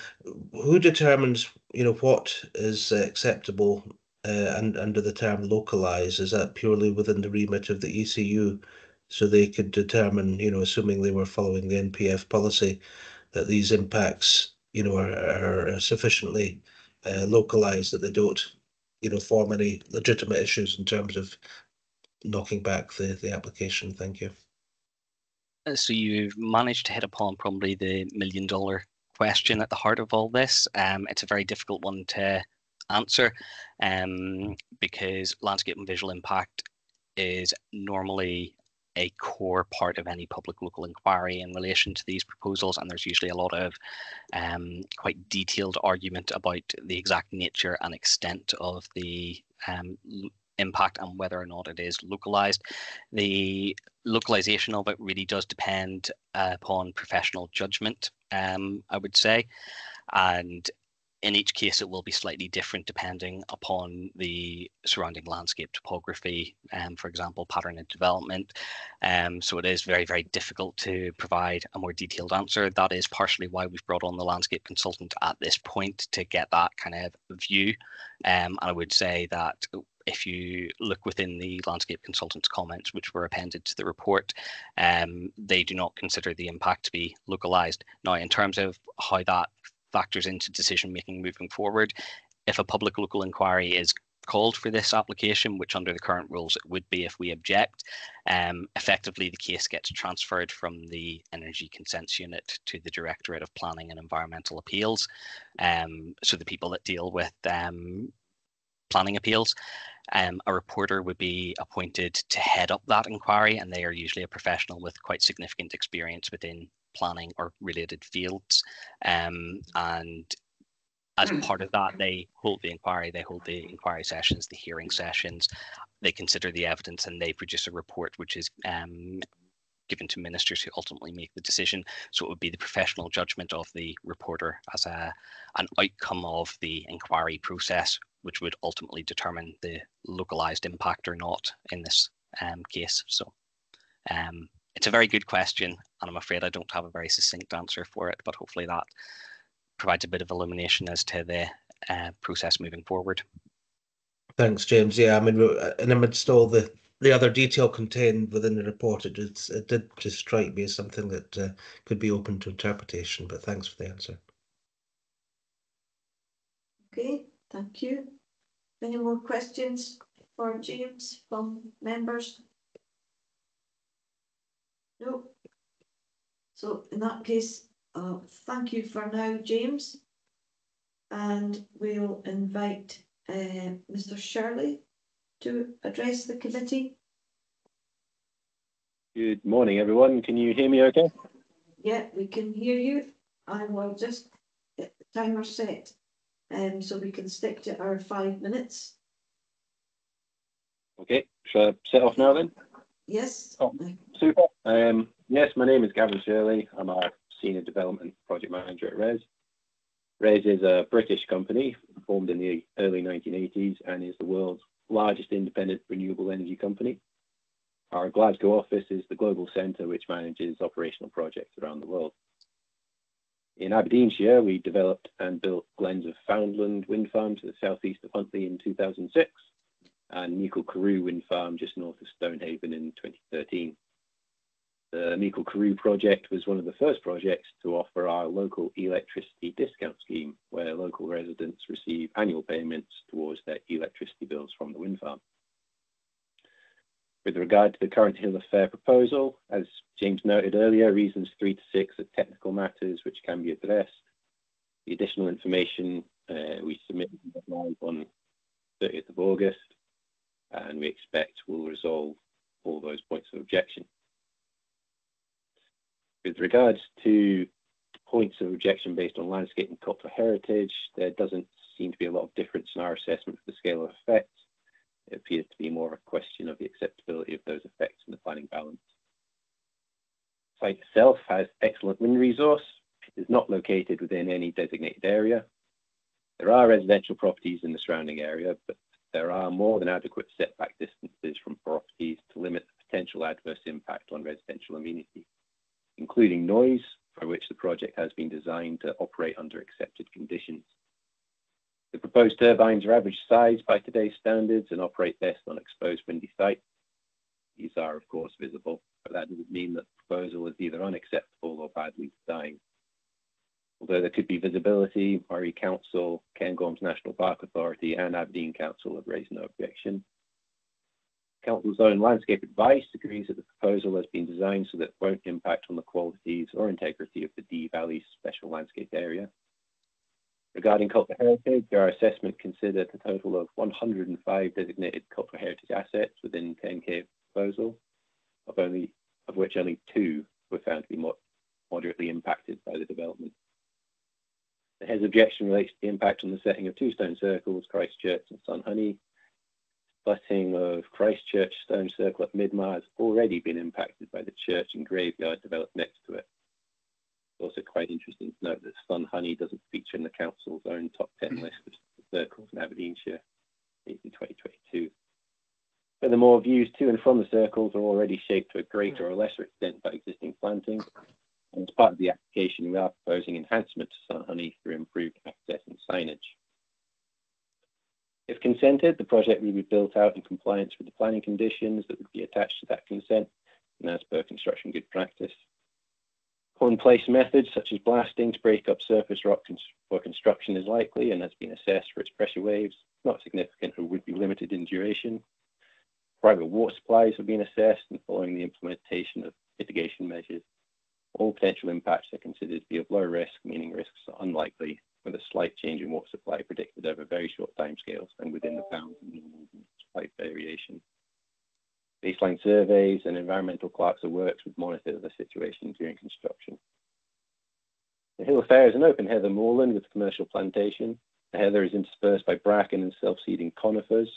who determines, you know, what is acceptable uh, and under the term localize? Is that purely within the remit of the ECU? So they could determine, you know, assuming they were following the NPF policy, that these impacts, you know, are, are sufficiently uh, localized that they don't, you know, form any legitimate issues in terms of knocking back the, the application. Thank you. Uh, so you've managed to hit upon probably the million dollar question at the heart of all this. Um, it's a very difficult one to answer um, because landscape and visual impact is normally a core part of any public local inquiry in relation to these proposals, and there's usually a lot of um, quite detailed argument about the exact nature and extent of the um, impact and whether or not it is localized. The localization of it really does depend upon professional judgment, um, I would say. And in each case, it will be slightly different depending upon the surrounding landscape topography, um, for example, pattern of development. Um, so it is very, very difficult to provide a more detailed answer. That is partially why we've brought on the landscape consultant at this point to get that kind of view. Um, and I would say that if you look within the landscape consultant's comments, which were appended to the report, um, they do not consider the impact to be localized. Now, in terms of how that factors into decision making moving forward. if a public local inquiry is called for this application, which under the current rules it would be if we object, um, effectively the case gets transferred from the Energy Consents Unit to the Directorate of Planning and Environmental Appeals. Um, so the people that deal with um, planning appeals, um, a reporter would be appointed to head up that inquiry, and they are usually a professional with quite significant experience within planning or related fields. Um, and as part of that, they hold the inquiry, they hold the inquiry sessions, the hearing sessions, they consider the evidence, and they produce a report which is um, given to ministers who ultimately make the decision. So it would be the professional judgment of the reporter as a an outcome of the inquiry process, which would ultimately determine the localized impact or not in this um, case. So um, it's a very good question, and I'm afraid I don't have a very succinct answer for it, but hopefully that provides a bit of illumination as to the uh, process moving forward. Thanks, James. Yeah, I mean, and amidst all the the other detail contained within the report, it did, it did just strike me as something that uh, could be open to interpretation. But thanks for the answer. Okay, thank you. Any more questions for James from members? No. So in that case, uh, thank you for now, James. And we'll invite uh, Mr. Shirley to address the committee. Good morning, everyone. Can you hear me okay? Yeah, we can hear you. I will just get the timer set um, so we can stick to our five minutes. Okay, shall I set off now then? Yes. Oh, super. Um, yes, my name is Gavin Shirley. I'm a Senior Development Project Manager at RES. RES is a British company formed in the early 1980s and is the world's largest independent renewable energy company. Our Glasgow office is the global centre which manages operational projects around the world. In Aberdeenshire, we developed and built Glens of Foudland wind farm to the southeast of Huntly in 2006 and Meikle Carewe wind farm just north of Stonehaven in 2013. The Meikle Carewe project was one of the first projects to offer our local electricity discount scheme, where local residents receive annual payments towards their electricity bills from the wind farm. With regard to the current Hill of Fare proposal, as James noted earlier, reasons three to six are technical matters which can be addressed. The additional information uh, we submitted on 30th of August, and we expect will resolve all those points of objection. With regards to points of objection based on landscape and cultural heritage, there doesn't seem to be a lot of difference in our assessment of the scale of effect. It appears to be more a question of the acceptability of those effects in the planning balance. The site itself has excellent wind resource. It is not located within any designated area. There are residential properties in the surrounding area, but there are more than adequate setback distances from properties to limit the potential adverse impact on residential amenity, including noise, for which the project has been designed to operate under accepted conditions. The proposed turbines are average size by today's standards and operate best on exposed windy sites. These are, of course, visible, but that doesn't mean that the proposal is either unacceptable or badly designed. Although there could be visibility, Moray Council, Cairngorms National Park Authority and Aberdeen Council have raised no objection. Council's own landscape advice agrees that the proposal has been designed so that it won't impact on the qualities or integrity of the Dee Valley Special Landscape Area. Regarding cultural heritage, our assessment considered a total of 105 designated cultural heritage assets within 10k proposal, of only of which only two were found to be moderately impacted by the development. HES objection relates to the impact on the setting of two stone circles, Christchurch and Sun Sunhoney. Splitting of Christchurch Stone Circle at Midmar has already been impacted by the church and graveyard developed next to it. It's also quite interesting to note that Sunhoney doesn't feature in the council's own top 10 list of circles in Aberdeenshire in 2022. Furthermore, views to and from the circles are already shaped to a greater or lesser extent by existing planting. As part of the application, we are proposing enhancement to Sunhoney through improved access and signage. If consented, the project will be built out in compliance with the planning conditions that would be attached to that consent and as per construction good practice On-place methods such as blasting to break up surface rock for construction is likely and has been assessed for its pressure waves, not significant or would be limited in duration. Private water supplies have been assessed and following the implementation of mitigation measures. All potential impacts are considered to be of low risk, meaning risks are unlikely, with a slight change in water supply predicted over very short timescales and within the bounds of normal supply variation. Baseline surveys and environmental clerks of works would monitor the situation during construction. The Hill of Fare is an open heather moorland with commercial plantation. The heather is interspersed by bracken and self-seeding conifers,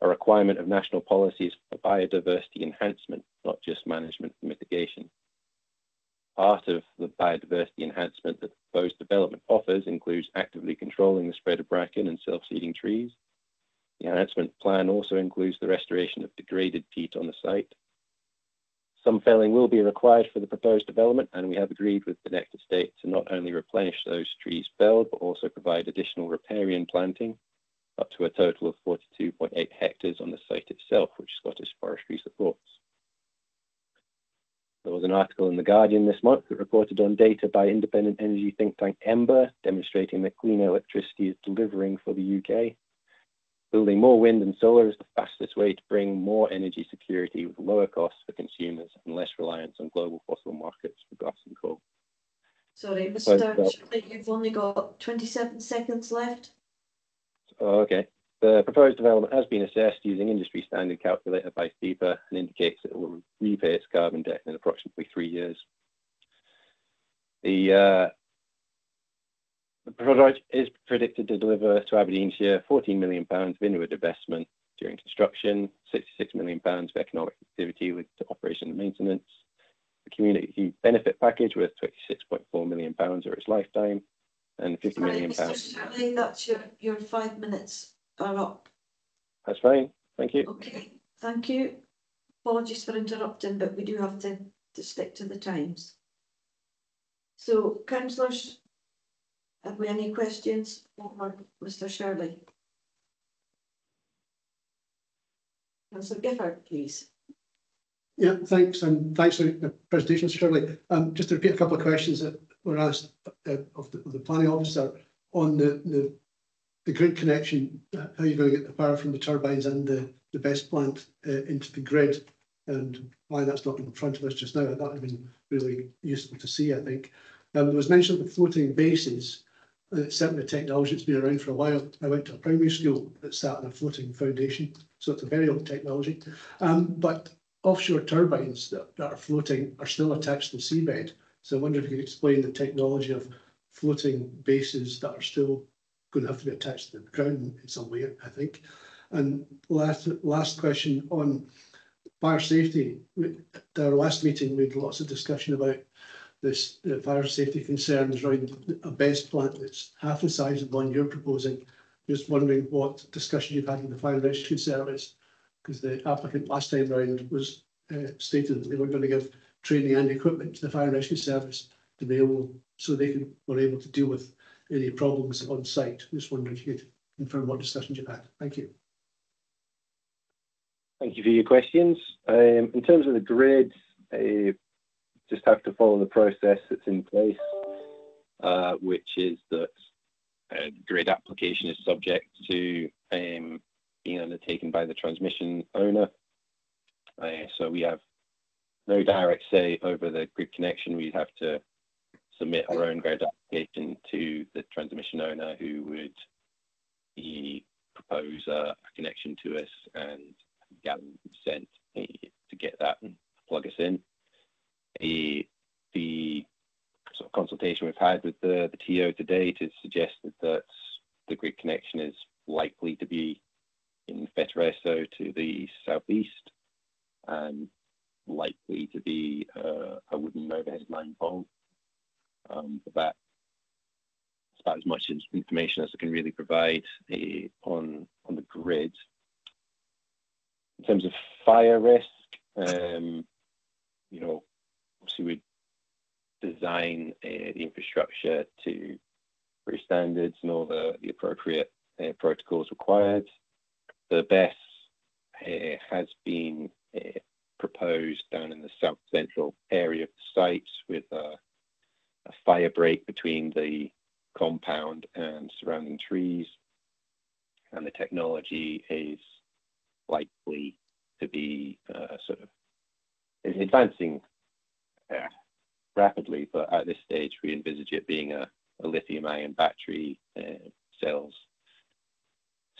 a requirement of national policies for biodiversity enhancement, not just management and mitigation. Part of the biodiversity enhancement that the proposed development offers includes actively controlling the spread of bracken and self-seeding trees. The enhancement plan also includes the restoration of degraded peat on the site. Some felling will be required for the proposed development, and we have agreed with Dunecht estate to not only replenish those trees felled, but also provide additional riparian planting up to a total of 42.8 hectares on the site itself, which Scottish Forestry supports. There was an article in The Guardian this month that reported on data by independent energy think tank Ember, demonstrating that clean electricity is delivering for the UK. Building more wind and solar is the fastest way to bring more energy security with lower costs for consumers and less reliance on global fossil markets for gas and coal. Sorry, Mr. well- you've only got twenty-seven seconds left. Oh, okay. The proposed development has been assessed using industry standard calculator by SEPA and indicates it will repay its carbon debt in approximately three years. The, uh, the project is predicted to deliver to Aberdeenshire 14 million pounds of inward investment during construction, 66 million pounds of economic activity with operation and maintenance, a community benefit package worth 26.4 million pounds over its lifetime, and 50 Sorry, million Mr. pounds. Shirley, that's your, your five minutes are up. That's fine. Thank you. Okay, thank you. Apologies for interrupting, but we do have to, to stick to the times. So councillors, have we any questions for Mr Shirley? Councillor Gifford, please. Yeah, thanks, and thanks for the presentation, Shirley. Um, just to repeat a couple of questions that were asked uh, of the, of the planning officer on the, the, the grid connection, how you're going to get the power from the turbines and the, the BESS plant uh, into the grid, and why that's not in front of us just now. That would have been really useful to see, I think. Um, there was mention of the floating bases. Uh, certainly a technology that's been around for a while. I went to a primary school that sat on a floating foundation, so it's a very old technology. Um, but offshore turbines that, that are floating are still attached to the seabed. So I wonder if you could explain the technology of floating bases that are still going to have to be attached to the ground in some way, I think. And last, last question on fire safety. At our last meeting, we had lots of discussion about this fire safety concerns around a BESS plant that's half the size of the one you're proposing. Just wondering what discussion you've had with the fire rescue service because the applicant last time round was uh, stated that they were going to give training and equipment to the fire rescue service to be able, so they could, were able to deal with any problems on site. Just wondering if you could confirm what discussions you've had. Thank you. Thank you for your questions. Um, in terms of the grid, uh, just have to follow the process that's in place, uh, which is that uh, grid application is subject to um, being undertaken by the transmission owner. So we have no direct say over the grid connection. We have to submit our own grid application to the transmission owner who would he propose a, connection to us and gather consent uh, to get that and plug us in. Uh, the sort of consultation we've had with the, the TO to date has suggested that the grid connection is likely to be in Fetteresso to the southeast and likely to be uh, a wooden overhead line pole. Um, but that's about as much information as I can really provide uh, on on the grid. In terms of fire risk, um, you know, obviously we design uh, the infrastructure to British standards and all the, the appropriate uh, protocols required. The BESS uh, has been uh, proposed down in the south central area of the site with a a fire break between the compound and surrounding trees, and the technology is likely to be uh, sort of advancing uh, rapidly, but at this stage we envisage it being a, a lithium-ion battery uh, cells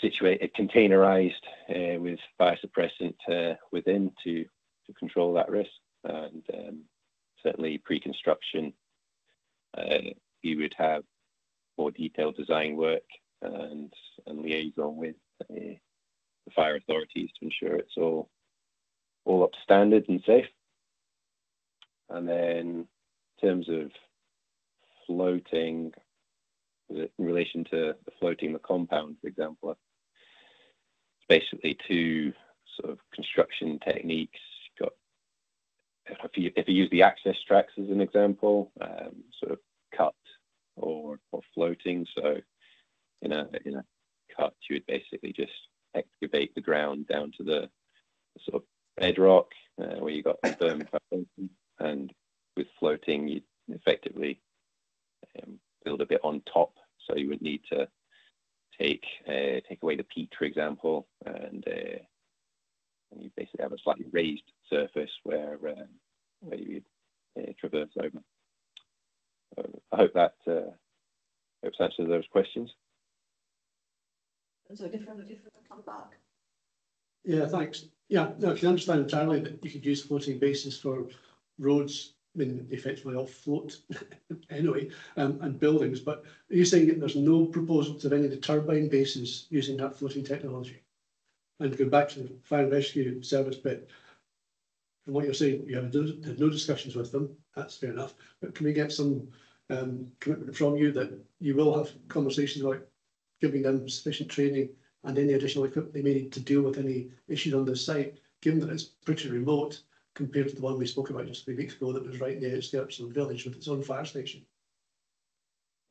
situated, containerized uh, with fire suppressant uh, within to to control that risk, and um, certainly pre-construction uh, you would have more detailed design work and and liaison with uh, the fire authorities to ensure it's all all up to standard and safe. And then in terms of floating, in relation to the floating the compound, for example, it's basically two sort of construction techniques. If you if you use the access tracks as an example, um, sort of cut or or floating. So in a in a cut, you would basically just excavate the ground down to the, sort of bedrock uh, where you got the firm foundation, and with floating, you effectively um, build a bit on top, so you would need to take uh, take away the peat, for example, and, uh, and you basically have a slightly raised surface where uh, where you uh, traverse over. So I hope that uh, helps answer those questions. So different, different, come back. Yeah, thanks. Yeah, no, I can understand entirely that you could use floating bases for roads, I mean, effectively all float anyway, um, and buildings, but are you saying that there's no proposals of any of the turbine bases using that floating technology? And go back to the fire and rescue service bit, from what you're saying, you have no, had no discussions with them, that's fair enough, but can we get some um, commitment from you that you will have conversations about giving them sufficient training and any additional equipment they may need to deal with any issues on the site, given that it's pretty remote compared to the one we spoke about just three weeks ago that was right near outskirts of the village with its own fire station.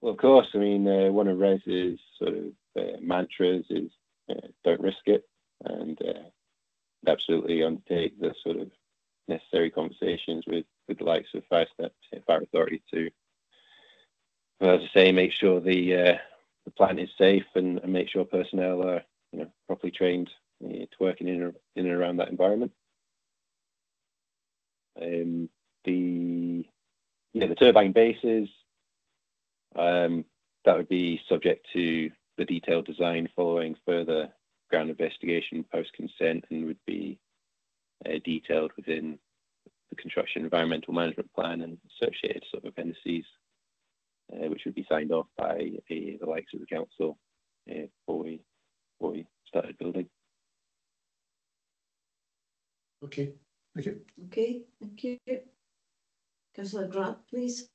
Well, of course. I mean, uh, one of RES's sort of uh, mantras is uh, "Don't risk it," and uh, absolutely undertake the sort of necessary conversations with with the likes of Fire Step, Fire Authority to, as I say, make sure the uh, the plant is safe and, and make sure personnel are you know properly trained uh, to working in, in and around that environment. Um, the yeah the turbine bases um, that would be subject to the detailed design following further ground investigation post consent and would be uh, detailed within the construction environmental management plan and associated sort of appendices uh, which would be signed off by uh, the likes of the council uh, before we before we started building. Okay, thank you. Okay, thank you. Councillor Grant, please.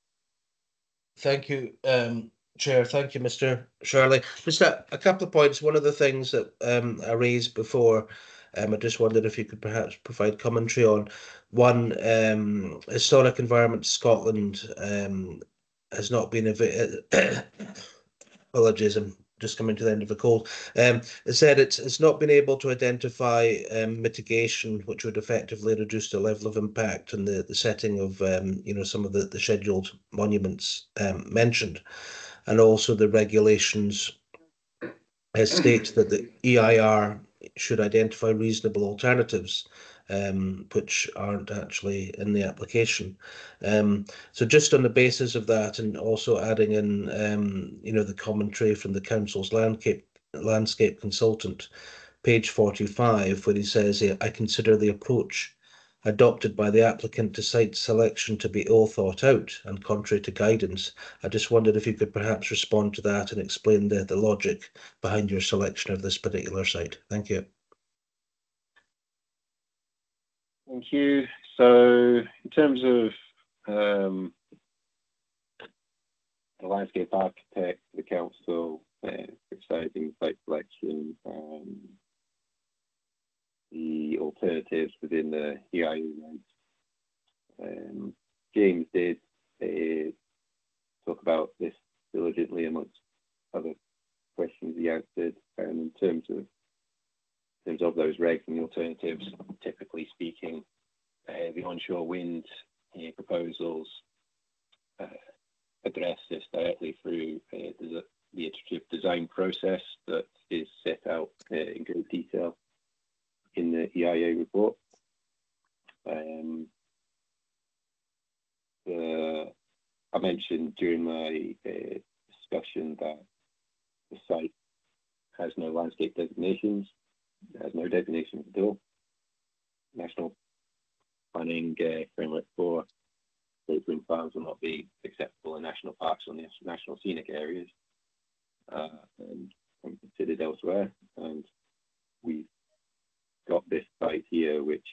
Thank you, um, Chair. Thank you, Mr. Shirley. Just a, a couple of points. One of the things that um, I raised before, um, I just wondered if you could perhaps provide commentary on one um, historic environment Scotland um, has not been a apologies i'm just coming to the end of a cold um it said it's it's not been able to identify um, mitigation which would effectively reduce the level of impact and the the setting of um you know some of the the scheduled monuments um mentioned and also the regulations uh, state that the EIR should identify reasonable alternatives um, which aren't actually in the application. Um, so just on the basis of that, and also adding in, um, you know, the commentary from the council's landscape landscape consultant, page 45, where he says, I consider the approach adopted by the applicant to site selection to be ill thought out and contrary to guidance. I just wondered if you could perhaps respond to that and explain the, the logic behind your selection of this particular site. Thank you. Thank you. So in terms of um, the landscape architect, the council uh, site selection, um, the alternatives within the EIU um, James did uh, talk about this diligently amongst other questions he answered. And in terms of terms of those regs and the alternatives, typically speaking, uh, the onshore wind uh, proposals address this directly through uh, the, the iterative design process that is set out uh, in great detail in the EIA report. Um, the, I mentioned during my uh, discussion that the site has no landscape designations, has no designation at all. National planning uh, framework for wind farms will not be acceptable in national parks or national scenic areas uh, and, and considered elsewhere. And we've got this site here, which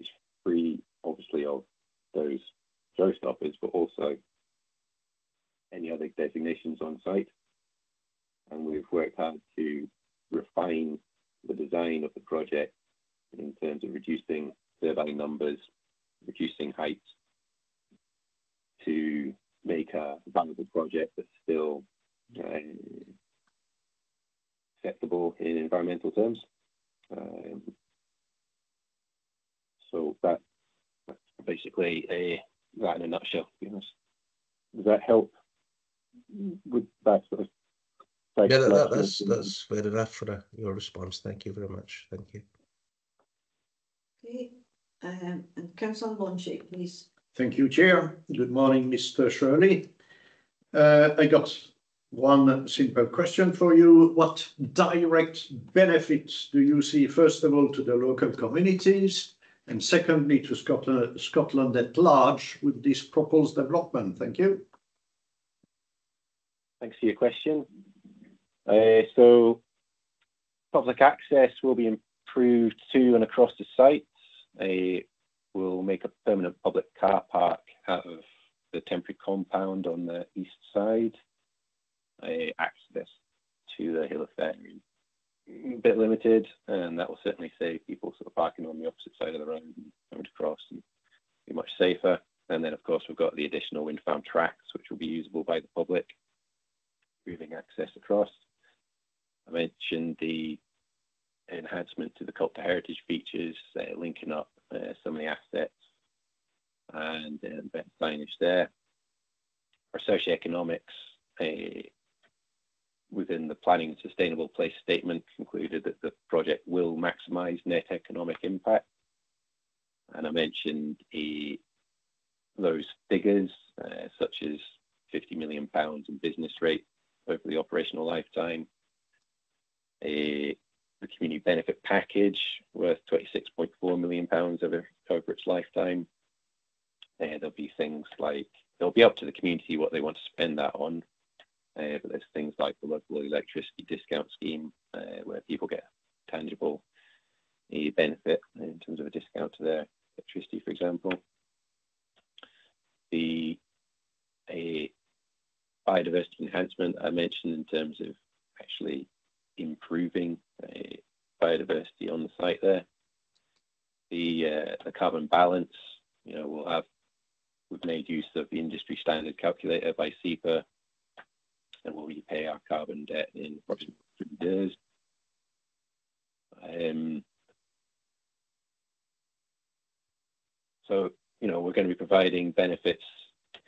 is free, obviously, of those showstoppers, but also any other designations on site. And we've worked hard to refine the design of the project in terms of reducing survey numbers, reducing heights to make a valuable project that's still uh, acceptable in environmental terms. Um, so that, that's basically a that in a nutshell. To be honest, does that help with that sort of? Yeah, that, that, that's that's fair enough for a, your response. Thank you very much. Thank you. Okay, um, and Councillor Longchamp, please. Thank you, Chair. Good morning, Mr. Shirley. Uh, I got one simple question for you. What direct benefits do you see, first of all, to the local communities, and secondly, to Scotland, Scotland at large with this proposed development? Thank you. Thanks for your question. Uh, so, public access will be improved to and across the site. Uh, we'll make a permanent public car park out of the temporary compound on the east side. Access to the Hill of Faery a bit limited, and that will certainly save people sort of parking on the opposite side of the road and coming across and be much safer. And then, of course, we've got the additional wind farm tracks, which will be usable by the public, moving access across. I mentioned the enhancement to the cultural heritage features, uh, linking up uh, some of the assets and uh, better signage there. Our socioeconomics uh, within the planning sustainable place statement concluded that the project will maximise net economic impact. And I mentioned a, those figures, uh, such as 50 million pounds in business rate over the operational lifetime, a the community benefit package worth 26.4 million pounds over, over its lifetime. Uh, there'll be things like it'll be up to the community what they want to spend that on. Uh, but there's things like the local electricity discount scheme uh, where people get tangible uh, benefit in terms of a discount to their electricity, for example. The biodiversity enhancement I mentioned in terms of actually improving uh, biodiversity on the site there. The, uh, the carbon balance, you know, we'll have, we've made use of the industry standard calculator by SEPA and we'll repay our carbon debt in approximately three years. Um, so, you know, we're going to be providing benefits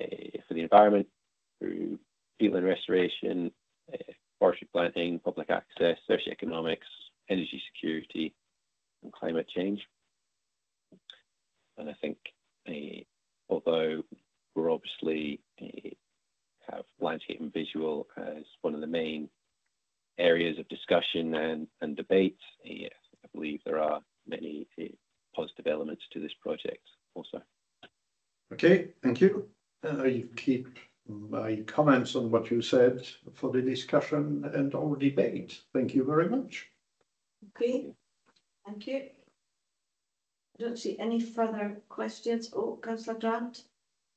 uh, for the environment through peatland restoration, uh, forestry planting, public access, socioeconomics, energy security, and climate change. And I think uh, although we're obviously have landscape and visual as one of the main areas of discussion and, and debate, uh, I believe there are many uh, positive elements to this project also. Okay, thank you. Uh, you keep my comments on what you said for the discussion and our debate. Thank you very much. Okay, thank you. I don't see any further questions. Oh, Councillor Grant.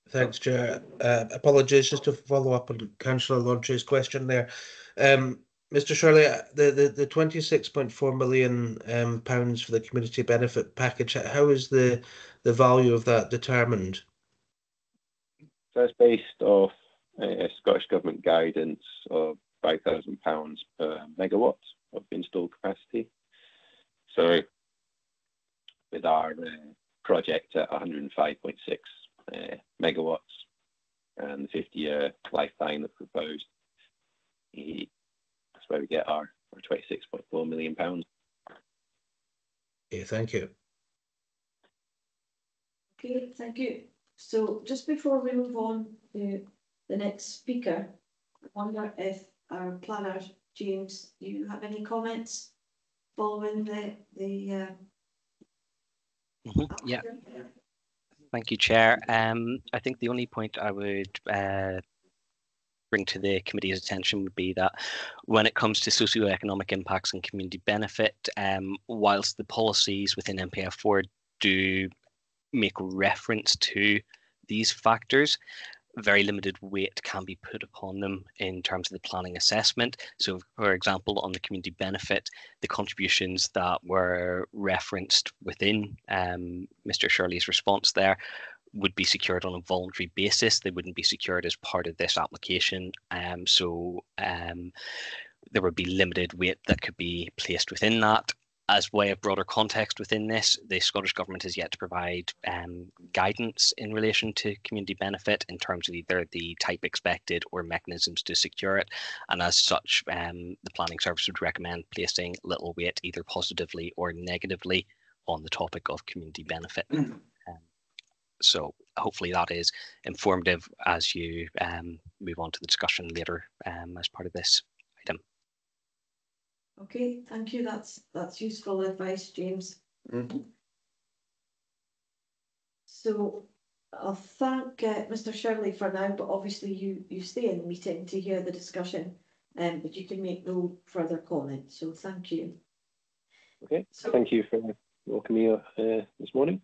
Thanks, Chair. Uh, apologies, just to follow up on Councillor Launch's question there. Um, Mr. Shirley, uh, the, the, the 26.4 million um, pounds for the community benefit package, how is the, the value of that determined? So it's based off uh, Scottish Government guidance of £5,000 per megawatt of installed capacity. So with our uh, project at 105.6 uh, megawatts, and the 50 year lifetime that's proposed. That's where we get our, our 26.4 million pounds. Okay, thank you. Okay, thank you. So just before we move on to the next speaker, I wonder if our planner, James, do you have any comments following the, the, uh, Mhm, Yeah, thank you, Chair. Um, I think the only point I would uh, bring to the committee's attention would be that when it comes to socioeconomic impacts and community benefit, um, whilst the policies within NPF4 do make reference to these factors, very limited weight can be put upon them in terms of the planning assessment. So, for example, on the community benefit, the contributions that were referenced within um, Mr. Shirley's response there would be secured on a voluntary basis. They wouldn't be secured as part of this application. Um, so um, there would be limited weight that could be placed within that as way of broader context within this, the Scottish Government has yet to provide um, guidance in relation to community benefit in terms of either the type expected or mechanisms to secure it. And as such, um, the Planning Service would recommend placing little weight either positively or negatively on the topic of community benefit. um, so hopefully that is informative as you um, move on to the discussion later um, as part of this. Okay, thank you. That's, that's useful advice, James. So I'll thank uh, Mr Shirley for now, but obviously you, you stay in the meeting to hear the discussion. Um, but you can make no further comment, so thank you. Okay, So- thank you for welcoming me uh, this morning.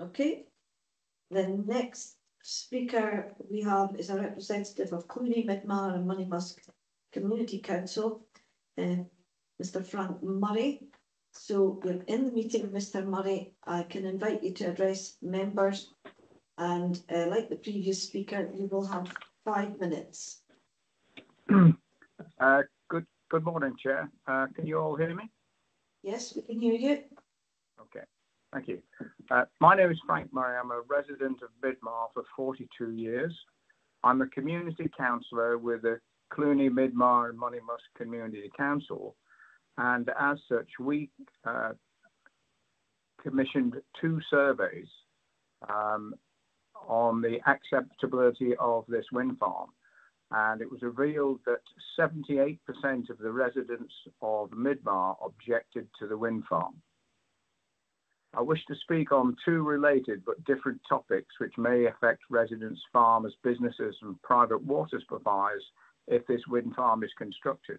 Okay. The next speaker we have is a representative of Cluny, Midmar and Monymusk Community Council, uh, Mr Frank Murray. So you're in the meeting, Mr Murray. I can invite you to address members. And uh, like the previous speaker, you will have five minutes. Uh, good, good morning, Chair. Uh, can you all hear me? Yes, we can hear you. Okay, thank you. Uh, my name is Frank Murray. I'm a resident of Midmar for 42 years. I'm a community councillor with the Cluny, Midmar and Monymusk Community Council. And as such, we uh, commissioned two surveys um, on the acceptability of this wind farm. And it was revealed that 78% of the residents of Midmar objected to the wind farm. I wish to speak on two related but different topics which may affect residents, farmers, businesses, and private water suppliers if this wind farm is constructed.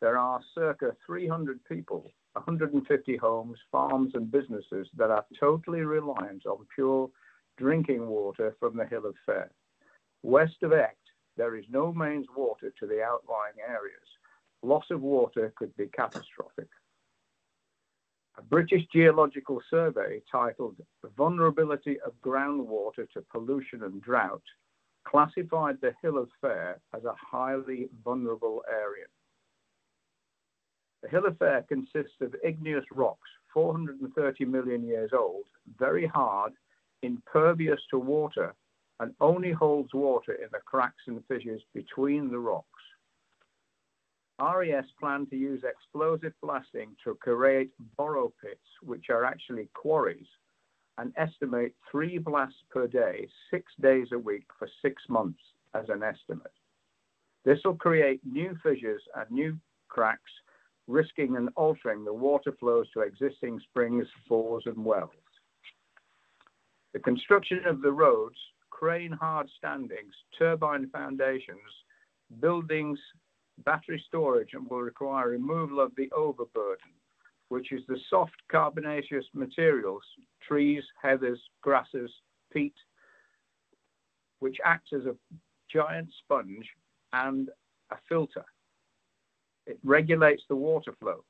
There are circa 300 people, 150 homes, farms, and businesses that are totally reliant on pure drinking water from the Hill of Fare. West of Echt, there is no mains water to the outlying areas. Loss of water could be catastrophic. A British Geological Survey titled Vulnerability of Groundwater to Pollution and Drought classified the Hill of Fare as a highly vulnerable area. The Hill of Fare consists of igneous rocks, 430 million years old, very hard, impervious to water, and only holds water in the cracks and fissures between the rocks. RES plan to use explosive blasting to create borrow pits, which are actually quarries, and estimate three blasts per day, six days a week for six months as an estimate. This will create new fissures and new cracks, risking and altering the water flows to existing springs, falls, and wells. The construction of the roads, crane hard standings, turbine foundations, buildings, battery storage, and will require removal of the overburden, which is the soft carbonaceous materials, trees, heathers, grasses, peat, which acts as a giant sponge and a filter. It regulates the water flow.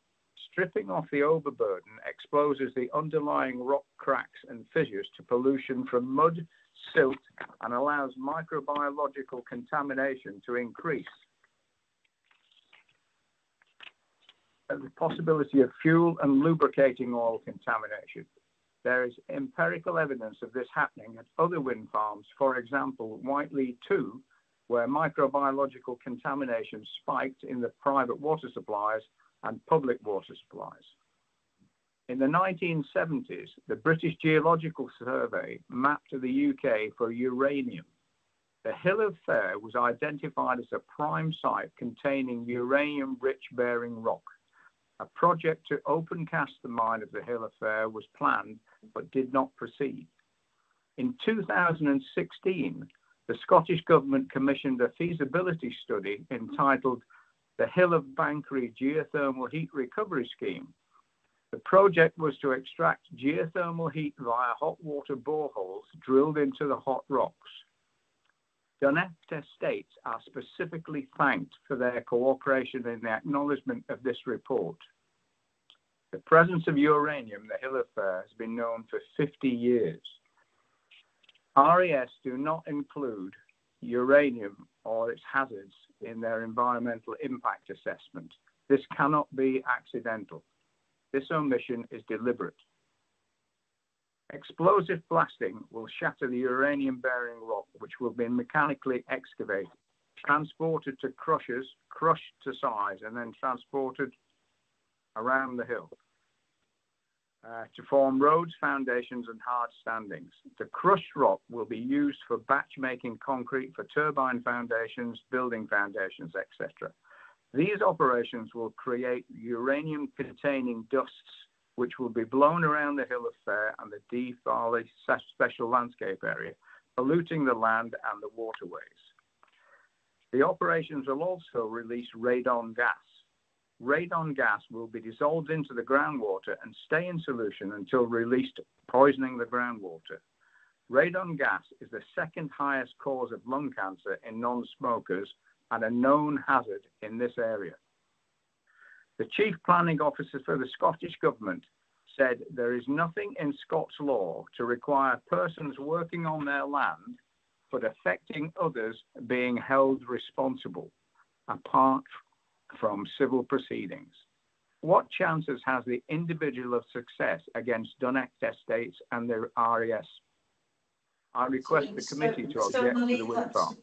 Stripping off the overburden exposes the underlying rock cracks and fissures to pollution from mud, silt, and allows microbiological contamination to increase. the possibility of fuel and lubricating oil contamination. There is empirical evidence of this happening at other wind farms, for example, Whitelee 2, where microbiological contamination spiked in the private water supplies and public water supplies. In the 1970s, the British Geological Survey mapped the UK for uranium. The Hill of Fare was identified as a prime site containing uranium rich bearing rock. A project to open cast the mine of the Hill of Fare was planned but did not proceed. In 2016, the Scottish Government commissioned a feasibility study entitled the Hill of Banchory Geothermal Heat Recovery Scheme. The project was to extract geothermal heat via hot water boreholes drilled into the hot rocks. Dunecht Estates are specifically thanked for their cooperation in the acknowledgement of this report. The presence of uranium, in the Hill of Fare, has been known for 50 years. RES do not include uranium or its hazards in their environmental impact assessment. This cannot be accidental. This omission is deliberate. Explosive blasting will shatter the uranium bearing rock, which will be mechanically excavated, transported to crushers, crushed to size, and then transported around the hill uh, to form roads, foundations, and hard standings. The crushed rock will be used for batch making concrete for turbine foundations, building foundations, etc. These operations will create uranium containing dusts which will be blown around the Hill of Fare and the Dee Valley Special Landscape Area, polluting the land and the waterways. The operations will also release radon gas. Radon gas will be dissolved into the groundwater and stay in solution until released, poisoning the groundwater. Radon gas is the second highest cause of lung cancer in non smokers and a known hazard in this area. The Chief Planning Officer for the Scottish Government said there is nothing in Scots law to require persons working on their land but affecting others being held responsible apart from civil proceedings. What chances has the individual of success against Dunecht Estates and their RES? I request the committee to object to the farm.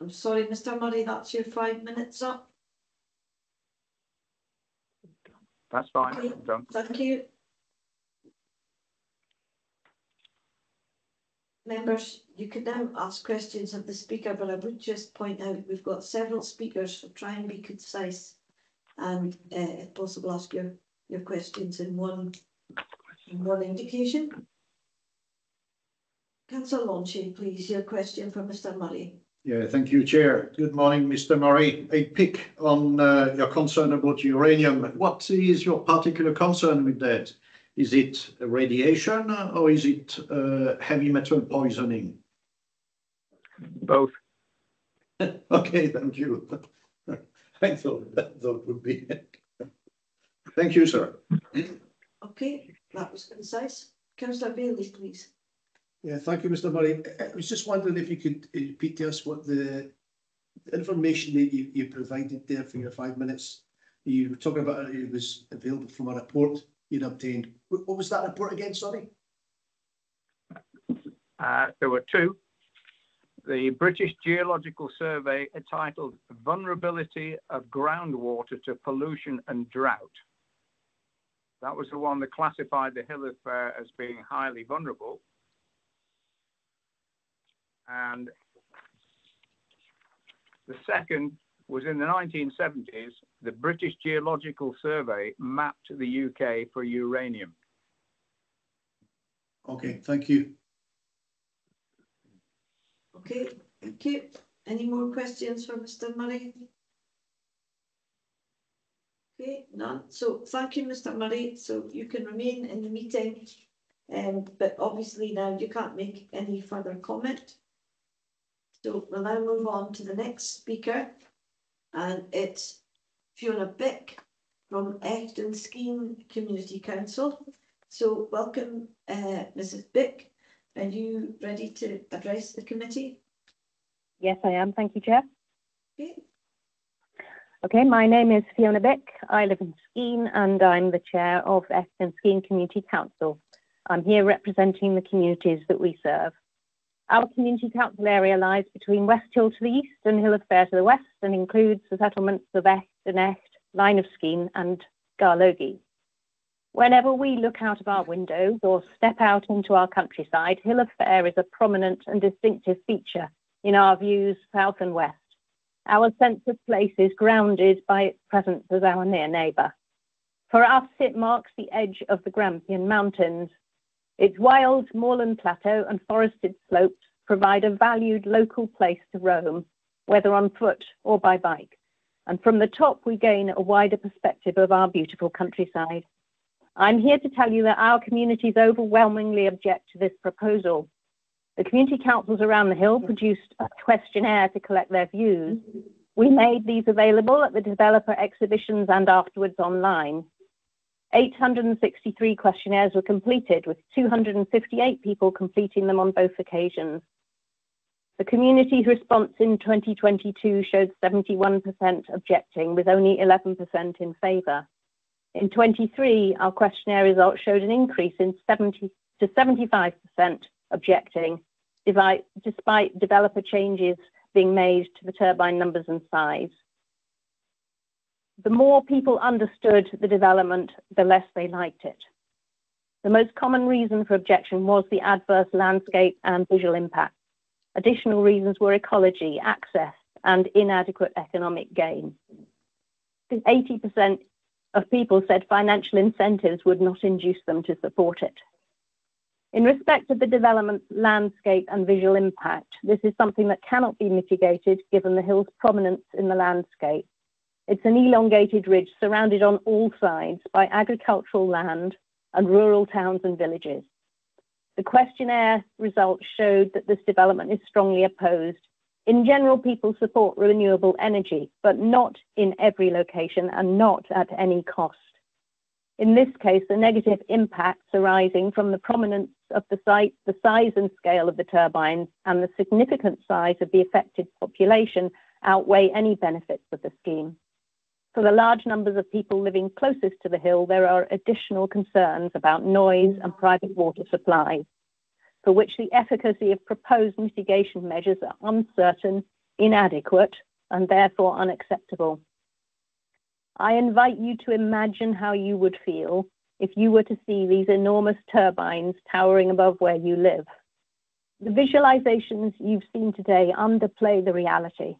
I'm sorry, Mr Murray, that's your five minutes up. That's fine. Okay, Thank you. Members, you can now ask questions of the speaker, but I would just point out we've got several speakers, so try and be concise. And uh, if possible, ask your, your questions in one, in one indication. Councillor Launchy, please, your question for Mr Murray. Yeah, thank you, Chair. Good morning, Mr Murray. A pick on uh, your concern about uranium. What is your particular concern with that? Is it radiation or is it uh, heavy metal poisoning? Both. okay, thank you. I thought that, that would be it. Thank you, sir. Okay, that was concise. Councillor Bailey, please. Yeah, thank you, Mr Murray. I was just wondering if you could uh, repeat to us what the information that you, you provided there for your five minutes. You were talking about it was available from a report you'd obtained. What, was that report again, sorry? Uh, there were two. The British Geological Survey entitled Vulnerability of Groundwater to Pollution and Drought. That was the one that classified the Hill of Fare as being highly vulnerable. And the second was in the 1970s, the British Geological Survey mapped the UK for uranium. Okay, thank you. Okay, thank you. Any more questions for Mr Murray? Okay, none. So thank you, Mr Murray. So you can remain in the meeting. Um, but obviously now you can't make any further comment. So we'll now move on to the next speaker. And it's Fiona Bick from Echt and Skene Community Council. So welcome, uh, Mrs Bick. Are you ready to address the committee? Yes, I am. Thank you, Chair. Okay. Okay, my name is Fiona Bick. I live in Skene and I'm the chair of Echt and Skene Community Council. I'm here representing the communities that we serve. Our community council area lies between West Hill to the east and Hill of Fare to the west and includes the settlements of Echt and Echt, Lyne of Skene and Garlogie. Whenever we look out of our windows or step out into our countryside, Hill of Fare is a prominent and distinctive feature in our views south and west. Our sense of place is grounded by its presence as our near neighbour. For us, it marks the edge of the Grampian Mountains. Its wild moorland plateau and forested slopes provide a valued local place to roam, whether on foot or by bike. And from the top, we gain a wider perspective of our beautiful countryside. I'm here to tell you that our communities overwhelmingly object to this proposal. The community councils around the hill produced a questionnaire to collect their views. We made these available at the developer exhibitions and afterwards online. 863 questionnaires were completed, with 258 people completing them on both occasions. The community's response in 2022 showed 71% objecting, with only 11% in favour. In 23, our questionnaire results showed an increase in 70 to 75% objecting, despite developer changes being made to the turbine numbers and size. The more people understood the development, the less they liked it. The most common reason for objection was the adverse landscape and visual impact. Additional reasons were ecology, access, and inadequate economic gain. 80% of people said financial incentives would not induce them to support it. In respect of the development landscape and visual impact, this is something that cannot be mitigated given the hill's prominence in the landscape. It's an elongated ridge surrounded on all sides by agricultural land and rural towns and villages. The questionnaire results showed that this development is strongly opposed. In general, people support renewable energy, but not in every location and not at any cost. In this case, the negative impacts arising from the prominence of the site, the size and scale of the turbines, and the significant size of the affected population outweigh any benefits of the scheme. For the large numbers of people living closest to the hill, there are additional concerns about noise and private water supplies, for which the efficacy of proposed mitigation measures are uncertain, inadequate, and therefore unacceptable. I invite you to imagine how you would feel if you were to see these enormous turbines towering above where you live. The visualizations you've seen today underplay the reality.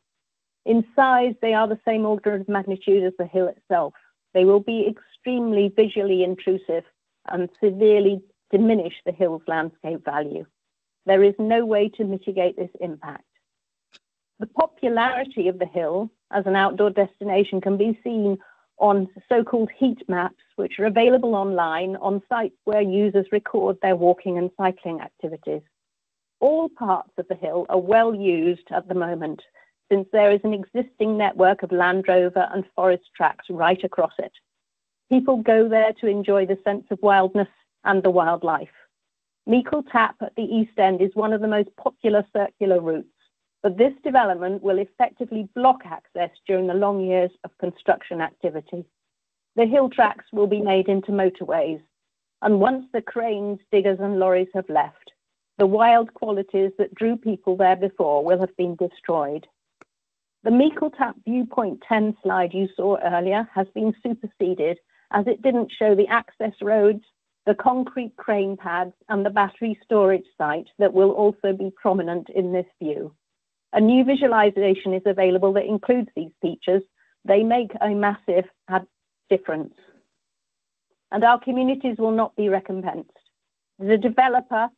In size, they are the same order of magnitude as the hill itself. They will be extremely visually intrusive and severely diminish the hill's landscape value. There is no way to mitigate this impact. The popularity of the hill as an outdoor destination can be seen on so-called heat maps, which are available online on sites where users record their walking and cycling activities. All parts of the hill are well used at the moment, since there is an existing network of Land Rover and forest tracks right across it. People go there to enjoy the sense of wildness and the wildlife. Meikle Tap at the east end is one of the most popular circular routes but this development will effectively block access during the long years of construction activity. The hill tracks will be made into motorways, and once the cranes, diggers, and lorries have left, the wild qualities that drew people there before will have been destroyed. The Meikle Tap Viewpoint 10 slide you saw earlier has been superseded as it didn't show the access roads, the concrete crane pads, and the battery storage site that will also be prominent in this view. A new visualization is available that includes these features. They make a massive difference. And our communities will not be recompensed. The developer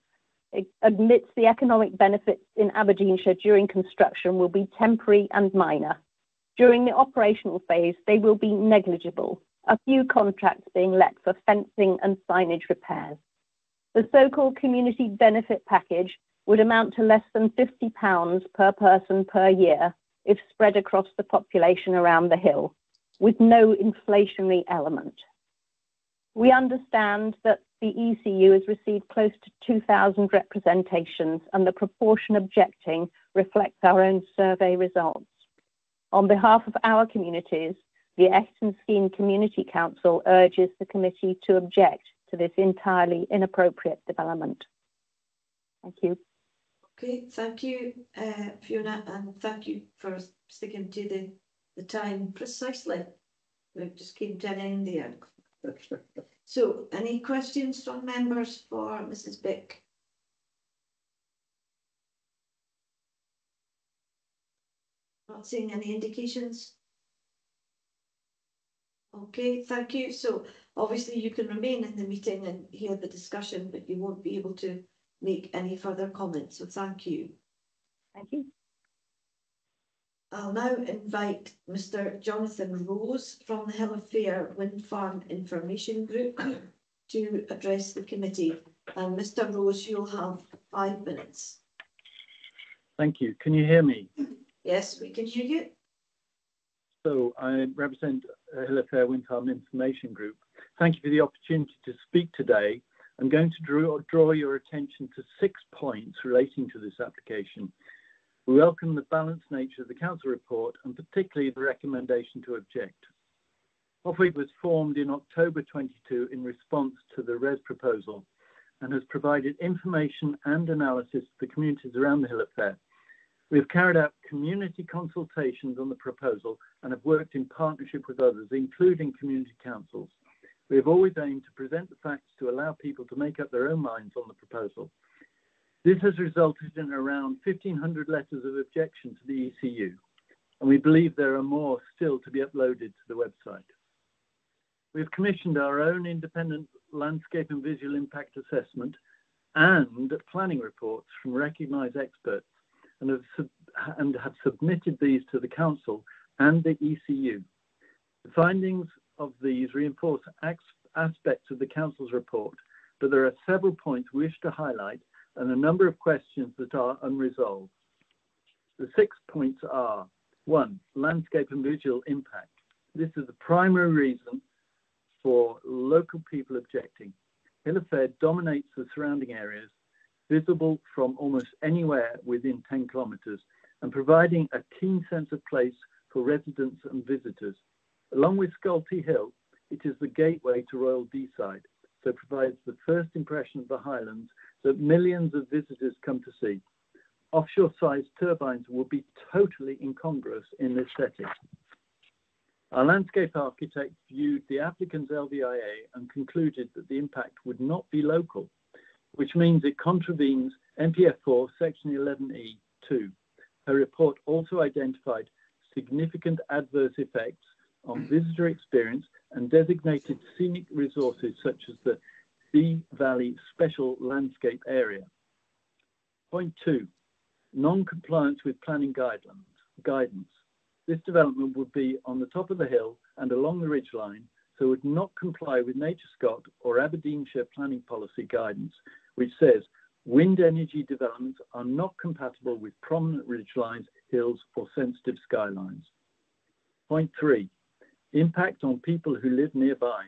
admits the economic benefits in Aberdeenshire during construction will be temporary and minor. During the operational phase, they will be negligible, a few contracts being let for fencing and signage repairs. The so-called community benefit package would amount to less than £50 per person per year if spread across the population around the hill, with no inflationary element. We understand that the ECU has received close to 2,000 representations, and the proportion objecting reflects our own survey results. On behalf of our communities, the Echt and Skene Community Council urges the committee to object to this entirely inappropriate development. Thank you. Okay, thank you, uh, Fiona, and thank you for sticking to the, the time precisely. We just came to an end there. So, any questions from members for Mrs. Bick? Not seeing any indications. Okay, thank you. So obviously you can remain in the meeting and hear the discussion, but you won't be able to make any further comments. So thank you. Thank you. I'll now invite Mr Jonathan Rose from the Hill of Fare Wind Farm Information Group to address the committee. And Mr Rose, you'll have five minutes. Thank you. Can you hear me? Yes, we can hear you. So I represent Hill of Fare Wind Farm Information Group. Thank you for the opportunity to speak today. I'm going to draw, draw your attention to six points relating to this application. We welcome the balanced nature of the Council report and particularly the recommendation to object. Ofwat was formed in October 22 in response to the RES proposal and has provided information and analysis to the communities around the Hill of Fare. We have carried out community consultations on the proposal and have worked in partnership with others, including community councils. We have always aimed to present the facts to allow people to make up their own minds on the proposal. This has resulted in around 1,500 letters of objection to the ECU, and we believe there are more still to be uploaded to the website. We have commissioned our own independent landscape and visual impact assessment and planning reports from recognised experts and have, sub- and have submitted these to the Council and the ECU. The findings of these reinforce aspects of the Council's report, but there are several points we wish to highlight and a number of questions that are unresolved. The six points are one, landscape and visual impact. This is the primary reason for local people objecting. Hill of Fare dominates the surrounding areas visible from almost anywhere within 10 kilometres and providing a keen sense of place for residents and visitors. Along with Scolty Hill, it is the gateway to Royal Deeside, so provides the first impression of the Highlands that millions of visitors come to see. Offshore-sized turbines would be totally incongruous in this setting. Our landscape architect viewed the applicant's LVIA and concluded that the impact would not be local which means it contravenes NPF 4 section 11E 2. Her report also identified significant adverse effects on visitor experience and designated scenic resources such as the Dee Valley Special Landscape Area. Point two, non-compliance with planning guidelines, guidance. This development would be on the top of the hill and along the ridgeline, so would not comply with NatureScot or Aberdeenshire planning policy guidance, which says wind energy developments are not compatible with prominent ridgelines, hills, or sensitive skylines. Point three, impact on people who live nearby.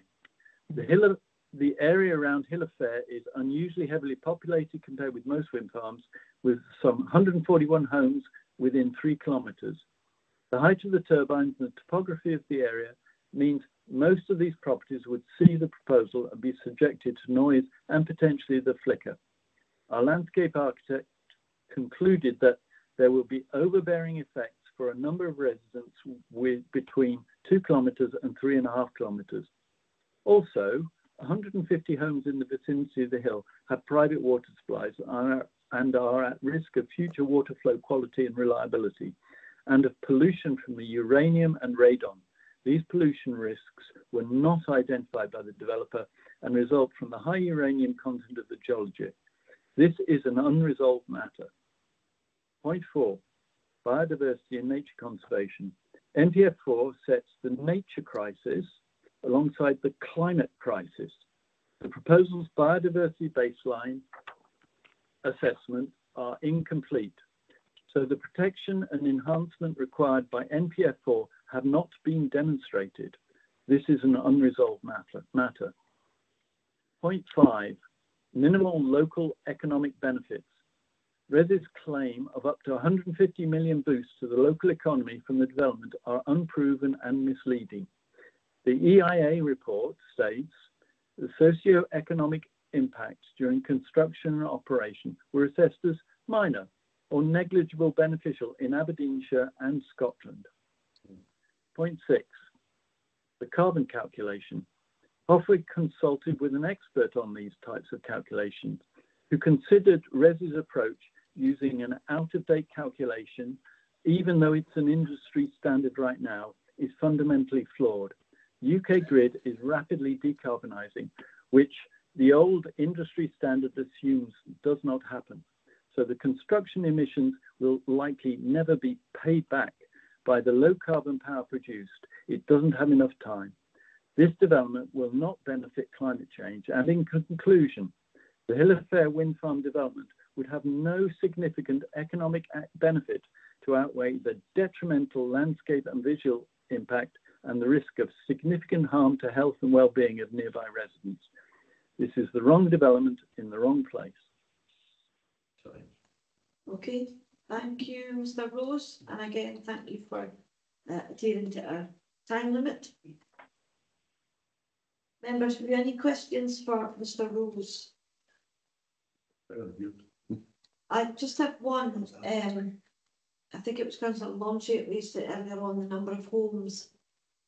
The, hill the area around Hill of Fare is unusually heavily populated compared with most wind farms, with some 141 homes within three kilometres. The height of the turbines and the topography of the area means most of these properties would see the proposal and be subjected to noise and potentially the flicker. Our landscape architect concluded that there will be overbearing effects for a number of residents with between two kilometres and three and a half kilometres. Also, 150 homes in the vicinity of the hill have private water supplies and are at risk of future water flow quality and reliability and of pollution from the uranium and radon these pollution risks were not identified by the developer and result from the high uranium content of the geology. This is an unresolved matter. Point four, biodiversity and nature conservation. NPF 4 sets the nature crisis alongside the climate crisis. The proposal's biodiversity baseline assessment are incomplete, so the protection and enhancement required by NPF 4 have not been demonstrated. This is an unresolved matter. matter. Point five, minimal local economic benefits. RES's claim of up to 150 million boosts to the local economy from the development are unproven and misleading. The EIA report states The socio-economic impacts during construction and operation were assessed as minor or negligible beneficial in Aberdeenshire and Scotland. Point six, the carbon calculation. Ofwat consulted with an expert on these types of calculations who considered RES's approach using an out-of-date calculation, even though it's an industry standard right now, is fundamentally flawed. UK grid is rapidly decarbonising, which the old industry standard assumes does not happen. So the construction emissions will likely never be paid back by the low carbon power produced. It doesn't have enough time. This development will not benefit climate change. And in conclusion, the Hill of Fare wind farm development would have no significant economic benefit to outweigh the detrimental landscape and visual impact and the risk of significant harm to health and well-being of nearby residents. This is the wrong development in the wrong place. Sorry. Okay, thank you, Mr Rose, and again, thank you for uh, adhering to our time limit. Members, have you any questions for Mr Rose? I just have one, um, I think it was Councillor Longchamp raised it earlier on, the number of homes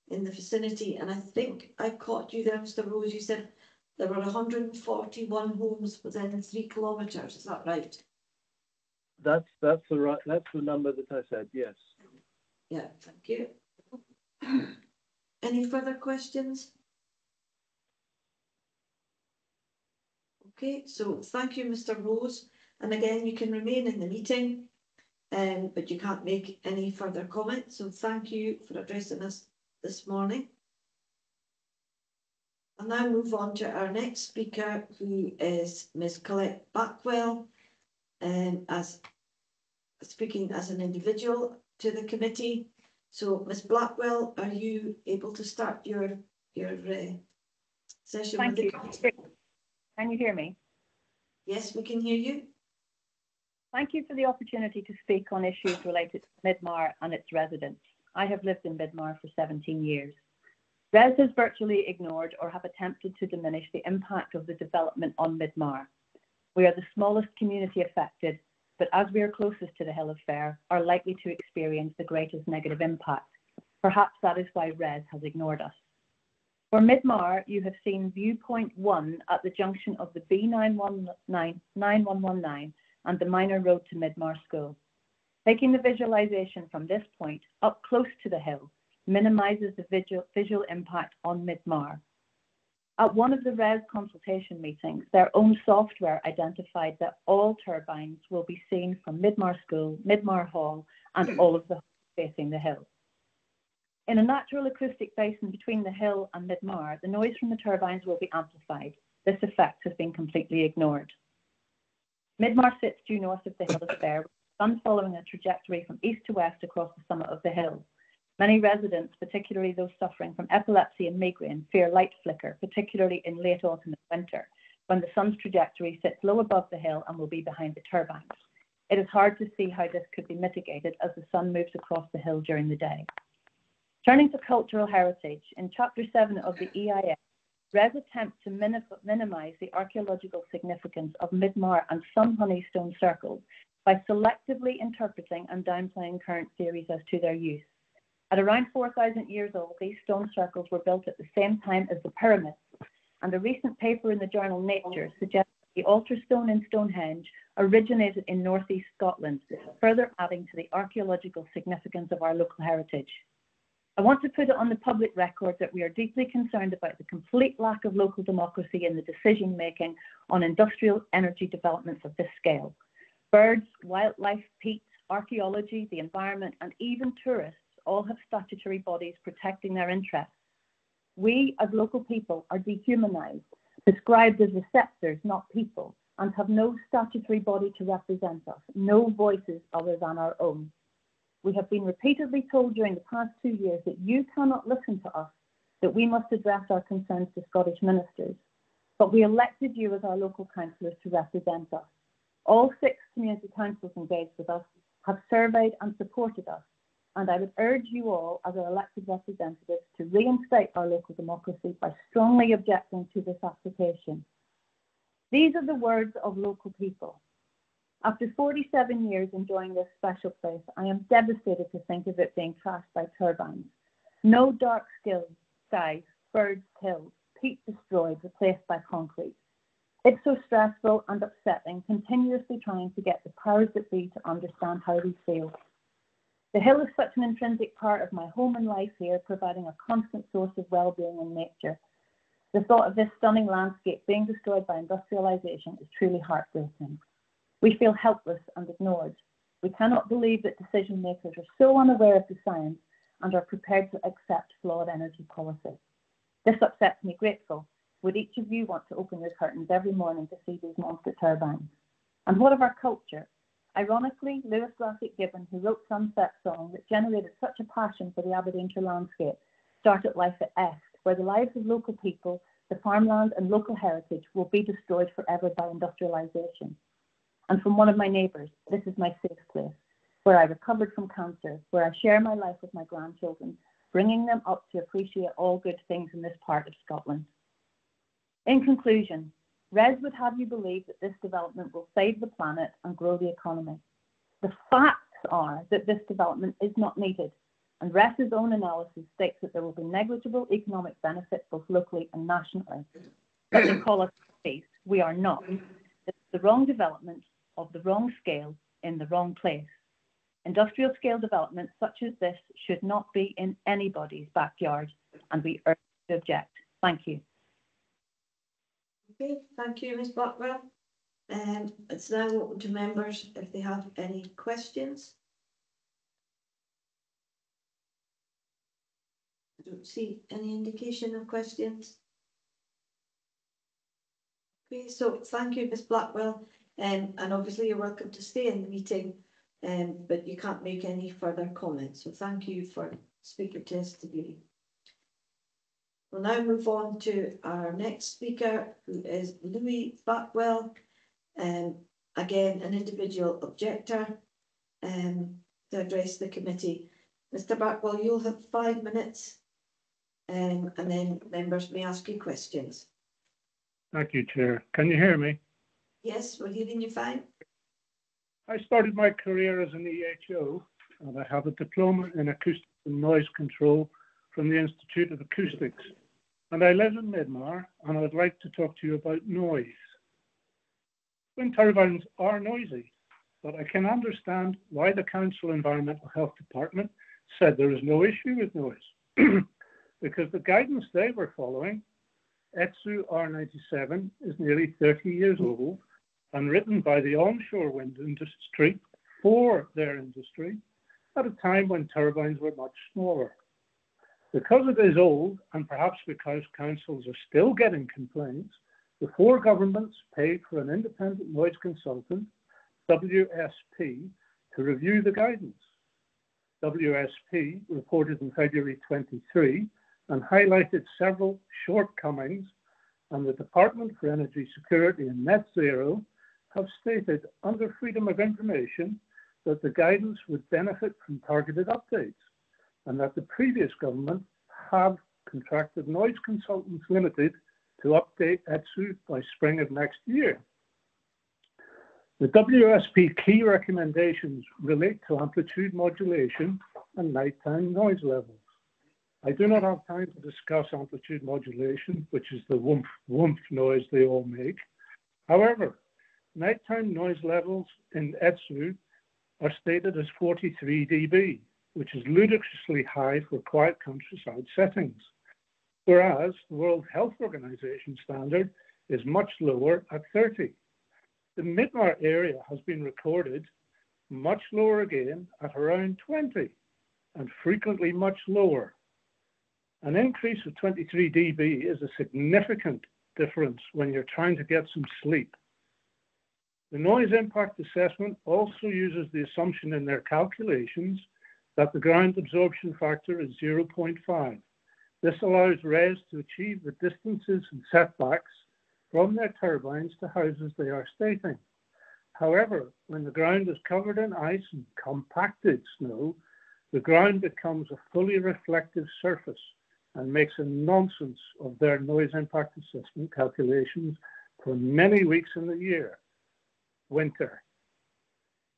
in the vicinity, and I think I caught you there, Mr Rose, you said there were hundred and forty-one homes within three kilometres, is that right? That's that's the right that's the number that I said, yes. Yeah, thank you. Any further questions? Okay, so thank you, Mr Rose, and again, you can remain in the meeting, um, but you can't make any further comments, so thank you for addressing us this morning. I'll now move on to our next speaker, who is Ms Colette Backwell, um, as speaking as an individual to the committee. So, Ms Blackwell, are you able to start your your uh, session? Thank with you. Can you hear me? Yes, we can hear you. Thank you for the opportunity to speak on issues related to Midmar and its residents. I have lived in Midmar for 17 years. RES has virtually ignored or have attempted to diminish the impact of the development on Midmar. We are the smallest community affected, but as we are closest to the Hill of Fare, are likely to experience the greatest negative impact. Perhaps that is why RES has ignored us. For Midmar, you have seen viewpoint one at the junction of the B9119 and the minor road to Midmar School. Taking the visualization from this point up close to the hill minimizes the visual, visual impact on Midmar. At one of the RES consultation meetings, their own software identified that all turbines will be seen from Midmar School, Midmar Hall, and hmm. all of the facing the hill. In a natural acoustic basin between the hill and Midmar, the noise from the turbines will be amplified. This effect has been completely ignored. Midmar sits due north of the Hill of Fare, sun following a trajectory from east to west across the summit of the hill. Many residents, particularly those suffering from epilepsy and migraine, fear light flicker, particularly in late autumn and winter, when the sun's trajectory sits low above the hill and will be behind the turbines. It is hard to see how this could be mitigated as the sun moves across the hill during the day. Turning to cultural heritage, in Chapter 7 of the EIS, RES attempt to minim minimize the archaeological significance of Midmar and Sunhoney stone circles by selectively interpreting and downplaying current theories as to their use. At around 4,000 years old, these stone circles were built at the same time as the pyramids, and a recent paper in the journal Nature suggests the altar stone in Stonehenge originated in northeast Scotland, further adding to the archaeological significance of our local heritage. I want to put it on the public record that we are deeply concerned about the complete lack of local democracy in the decision making on industrial energy developments of this scale. Birds, wildlife, peats, archaeology, the environment, and even tourists all have statutory bodies protecting their interests. We, as local people, are dehumanized, described as receptors, not people, and have no statutory body to represent us, no voices other than our own. We have been repeatedly told during the past two years that you cannot listen to us, that we must address our concerns to Scottish ministers. But we elected you as our local councillors to represent us. All six community councils engaged with us have surveyed and supported us. and I would urge you all, as our elected representatives, to reinstate our local democracy by strongly objecting to this application. These are the words of local people. After 47 years enjoying this special place, I am devastated to think of it being trashed by turbines. No dark skies, birds killed, peat destroyed, replaced by concrete. It's so stressful and upsetting, continuously trying to get the powers that be to understand how we feel. The hill is such an intrinsic part of my home and life here, providing a constant source of well-being and nature. The thought of this stunning landscape being destroyed by industrialization is truly heartbreaking. We feel helpless and ignored. We cannot believe that decision makers are so unaware of the science and are prepared to accept flawed energy policy. This upsets me grateful. Would each of you want to open your curtains every morning to see these monster turbines? And what of our culture? Ironically, Lewis Grassic Gibbon, who wrote Sunset Song that generated such a passion for the Aberdeenshire landscape, started life at Echt, where the lives of local people, the farmland and local heritage will be destroyed forever by industrialisation. And from one of my neighbours, this is my safe place, where I recovered from cancer, where I share my life with my grandchildren, bringing them up to appreciate all good things in this part of Scotland. In conclusion, RES would have you believe that this development will save the planet and grow the economy. The facts are that this development is not needed, and RES's own analysis states that there will be negligible economic benefit both locally and nationally. But they call us. We are not. It's the wrong development of the wrong scale in the wrong place. Industrial scale development such as this should not be in anybody's backyard, and we urge to object. Thank you. Okay, thank you, Ms Blackwell. And it's now open to members if they have any questions. I don't see any indication of questions. Okay, so thank you, Ms Blackwell, um, and obviously you're welcome to stay in the meeting um, but you can't make any further comments. So thank you for speaking to us today. We'll now move on to our next speaker, who is Louis Backwell, um, again, an individual objector um, to address the committee. Mr Backwell, you'll have five minutes um, and then members may ask you questions. Thank you, Chair. Can you hear me? Yes, we're hearing you fine. I started my career as an EHO, and I have a diploma in acoustic and noise control from the Institute of Acoustics. And I live in Midmar, and I'd like to talk to you about noise. Wind turbines are noisy, but I can understand why the Council Environmental Health Department said there is no issue with noise. because the guidance they were following, ETSU R97, is nearly 30 years old and written by the onshore wind industry for their industry at a time when turbines were much smaller. Because it is old, and perhaps because councils are still getting complaints, the four governments paid for an independent noise consultant, WSP, to review the guidance. WSP reported in February 23 and highlighted several shortcomings, and the Department for Energy Security and Net Zero have stated under Freedom of Information that the guidance would benefit from targeted updates and that the previous government have contracted Noise Consultants Limited to update ETSU by spring of next year. The WSP key recommendations relate to amplitude modulation and nighttime noise levels. I do not have time to discuss amplitude modulation, which is the woomph woomph noise they all make. However, nighttime noise levels in ETSU are stated as 43 dB, which is ludicrously high for quiet countryside settings, whereas the World Health Organization standard is much lower at 30. The Midmar area has been recorded much lower again at around 20 and frequently much lower. An increase of 23 dB is a significant difference when you're trying to get some sleep the noise impact assessment also uses the assumption in their calculations that the ground absorption factor is 0.5. This allows RES to achieve the distances and setbacks from their turbines to houses they are stating. However, when the ground is covered in ice and compacted snow, the ground becomes a fully reflective surface and makes a nonsense of their noise impact assessment calculations for many weeks in the year, winter.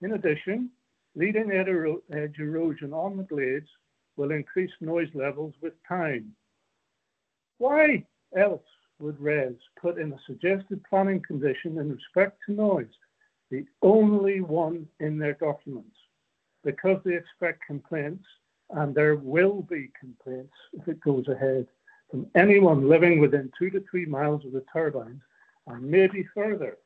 In addition, leading edge erosion on the glades will increase noise levels with time. Why else would RES put in a suggested planning condition in respect to noise, the only one in their documents? Because they expect complaints, and there will be complaints if it goes ahead from anyone living within two to three miles of the turbines and maybe further.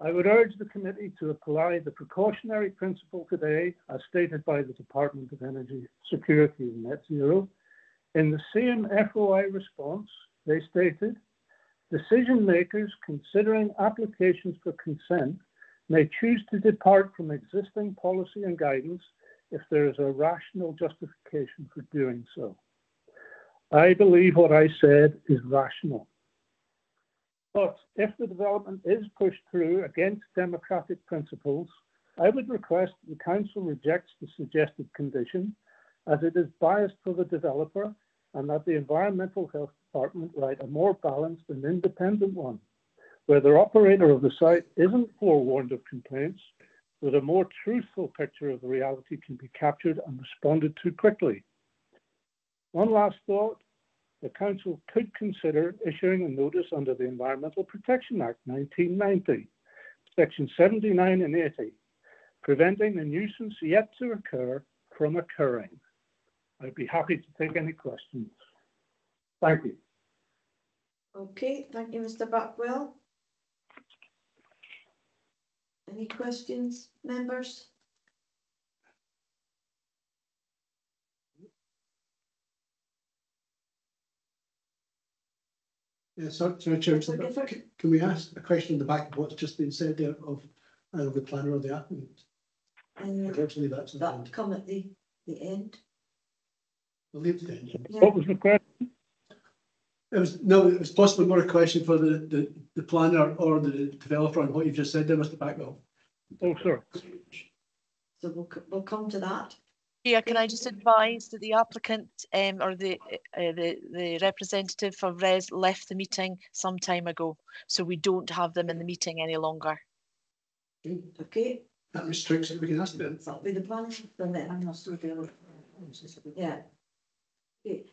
I would urge the committee to apply the precautionary principle today, as stated by the Department of Energy Security and Net Zero. In the same FOI response, they stated, decision makers considering applications for consent may choose to depart from existing policy and guidance if there is a rational justification for doing so. I believe what I said is rational. But if the development is pushed through against democratic principles, I would request the Council rejects the suggested condition as it is biased for the developer and that the Environmental Health Department write a more balanced and independent one, where the operator of the site isn't forewarned of complaints, that a more truthful picture of the reality can be captured and responded to quickly. One last thought, the Council could consider issuing a notice under the Environmental Protection Act 1990, Section 79 and 80, preventing a nuisance yet to occur from occurring. I'd be happy to take any questions. Thank you. Okay, thank you, Mr. Buckwell. Any questions, members? Yeah, sorry, sorry, Chair, so can can we ask a question in the back of what's just been said there of either the planner or the applicant? And uh, Potentially that's. that come at the, the end. We'll leave it then. What was the question? It was, no, it was possibly more a question for the, the, the planner or the developer on what you've just said there, Mr. Backwell. Oh, sorry. So we'll, we'll come to that. Yeah, can I just advise that the applicant um, or the, uh, the the representative for Res left the meeting some time ago, so we don't have them in the meeting any longer. Okay, That restricts it, we can ask them. that'll be the plan, then then I'm not still available. Yeah. Okay.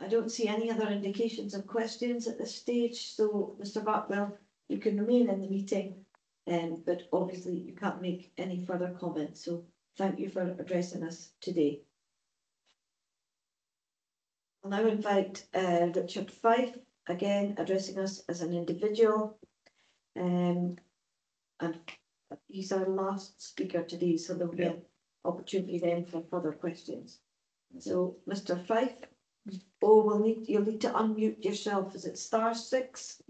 I don't see any other indications of questions at this stage, so Mr. Buckwell, you can remain in the meeting. Um, but obviously you can't make any further comments, so thank you for addressing us today. I'll now invite uh, Richard Fife, again addressing us as an individual. Um, and he's our last speaker today, so there'll be an opportunity then for further questions. So, Mr Fife, oh, we'll need, you'll need to unmute yourself, is it star six?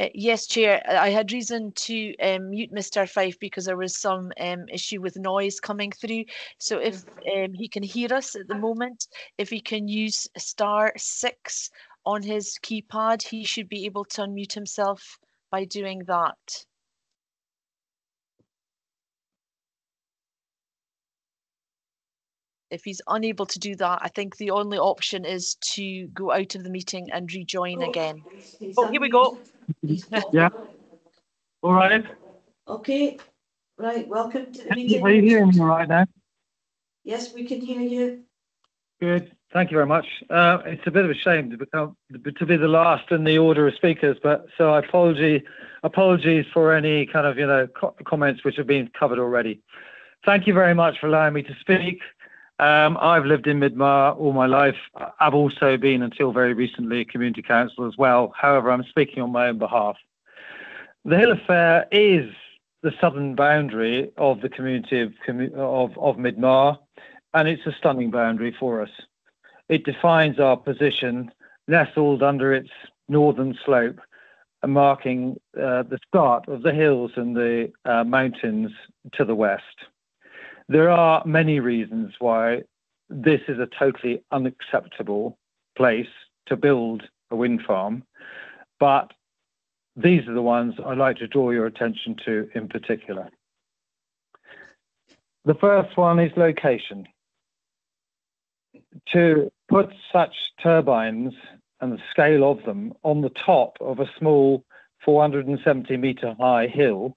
Uh, yes, Chair. I had reason to um, mute Mr. Fife because there was some um, issue with noise coming through. So if um, he can hear us at the moment, if he can use star six on his keypad, he should be able to unmute himself by doing that. If he's unable to do that, I think the only option is to go out of the meeting and rejoin again. Oh, here we go. Yeah. All right. Okay, right, welcome to the meeting. Are you hearing me right now? Yes, we can hear you. Good. Thank you very much. Uh, it's a bit of a shame to become to be the last in the order of speakers, but so I apology apologies for any kind of you know co- comments which have been covered already. Thank you very much for allowing me to speak. Um, I've lived in Midmar all my life. I've also been until very recently a community council as well. However, I'm speaking on my own behalf. The Hill of Fare is the southern boundary of the community of, of, of Midmar, and it's a stunning boundary for us. It defines our position, nestled under its northern slope, marking uh, the start of the hills and the uh, mountains to the west. There are many reasons why this is a totally unacceptable place to build a wind farm, but these are the ones I'd like to draw your attention to in particular. The first one is location. To put such turbines and the scale of them on the top of a small 470 metre high hill,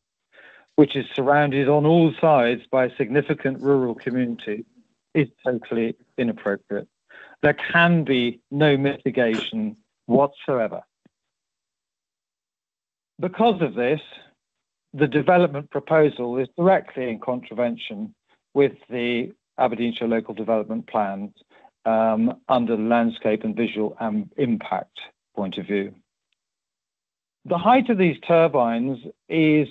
which is surrounded on all sides by a significant rural community, is totally inappropriate. There can be no mitigation whatsoever. Because of this, the development proposal is directly in contravention with the Aberdeenshire Local Development Plans um, under the landscape and visual impact point of view. The height of these turbines is,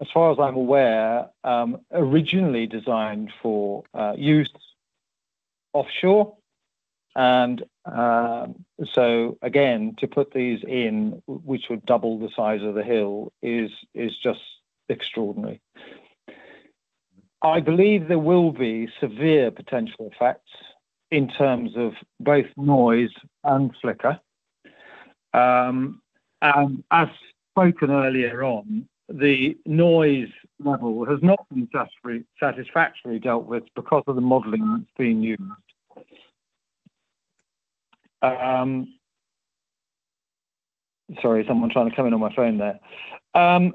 as far as I'm aware, um, originally designed for uh, use offshore. And um, so, again, to put these in, which would double the size of the hill, is, is just extraordinary. I believe there will be severe potential effects in terms of both noise and flicker. Um, and as spoken earlier on, the noise level has not been satisfactorily dealt with because of the modelling that's been used. Um, sorry, someone trying to come in on my phone there. Um,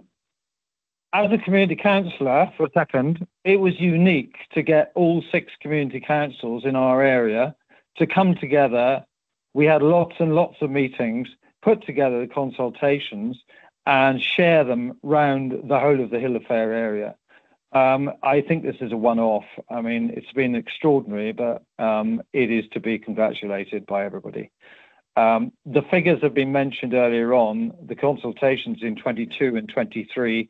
as a community councillor, for a second, it was unique to get all six community councils in our area to come together. We had lots and lots of meetings, put together the consultations, and share them round the whole of the Hill of Fare area. Um, I think this is a one-off. I mean, it's been extraordinary, but um, it is to be congratulated by everybody. Um, the figures have been mentioned earlier on, the consultations in 22 and 23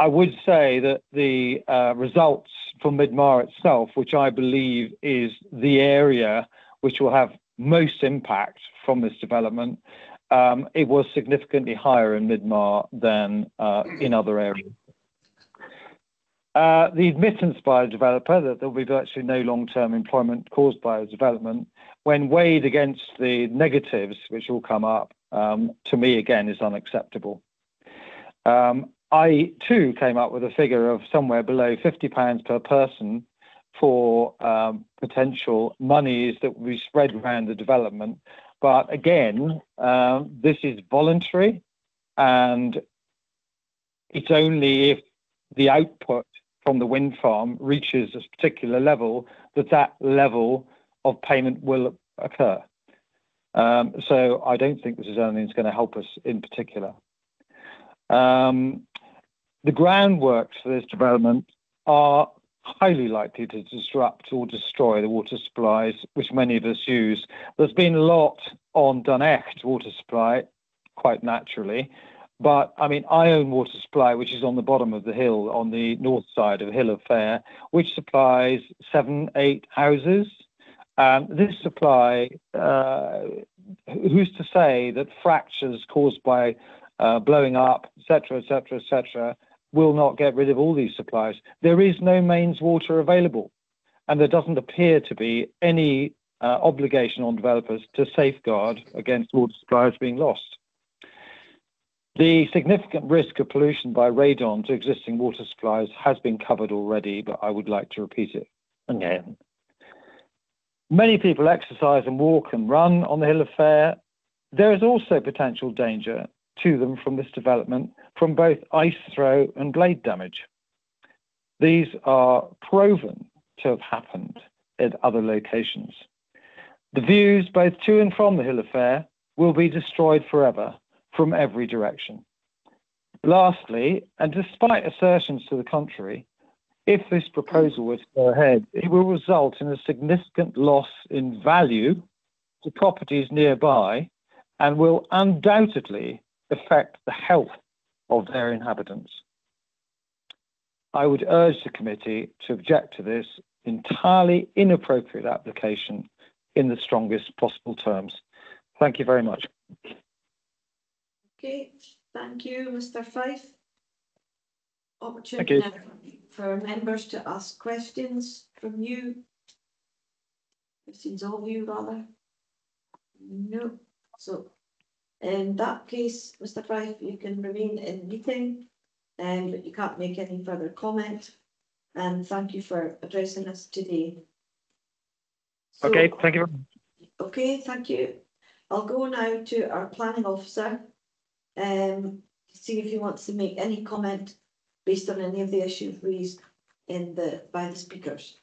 I would say that the uh, results from Midmar itself, which I believe is the area which will have most impact from this development, it was significantly higher in Midmar than uh, in other areas. Uh, the admittance by a developer that there will be virtually no long-term employment caused by a development, when weighed against the negatives which will come up, um, to me again is unacceptable. Um, I too came up with a figure of somewhere below £50 per person for um, potential monies that will be spread around the development. But again, um, this is voluntary and it's only if the output from the wind farm reaches a particular level that that level of payment will occur. Um, so I don't think this is anything that's going to help us in particular. Um, the groundworks for this development are highly likely to disrupt or destroy the water supplies which many of us use. There's been a lot on Dunecht water supply, quite naturally, but I mean, I own water supply, which is on the bottom of the hill, on the north side of Hill of Fare, which supplies seven, eight houses. Um, this supply, uh, who's to say that fractures caused by uh, blowing up, etc., etc., etc., will not get rid of all these supplies. There is no mains water available, and there doesn't appear to be any uh, obligation on developers to safeguard against water supplies being lost. The significant risk of pollution by radon to existing water supplies has been covered already, but I would like to repeat it again. Many people exercise and walk and run on the Hill of Fare. There is also potential danger to them from this development from both ice throw and blade damage. These are proven to have happened at other locations. The views both to and from the Hill of Fare will be destroyed forever from every direction. Lastly, and despite assertions to the contrary, if this proposal were to go ahead, it will result in a significant loss in value to properties nearby and will undoubtedly affect the health of their inhabitants. I would urge the committee to object to this entirely inappropriate application in the strongest possible terms. Thank you very much. Okay, thank you, Mr Fife. Opportunity for members to ask questions from you. Questions of you rather. No, so In that case, Mr Fife, you can remain in meeting, um, but you can't make any further comment. And thank you for addressing us today. So- Okay, thank you. Okay, thank you. I'll go now to our planning officer. Um, see if he wants to make any comment based on any of the issues raised in the, by the speakers.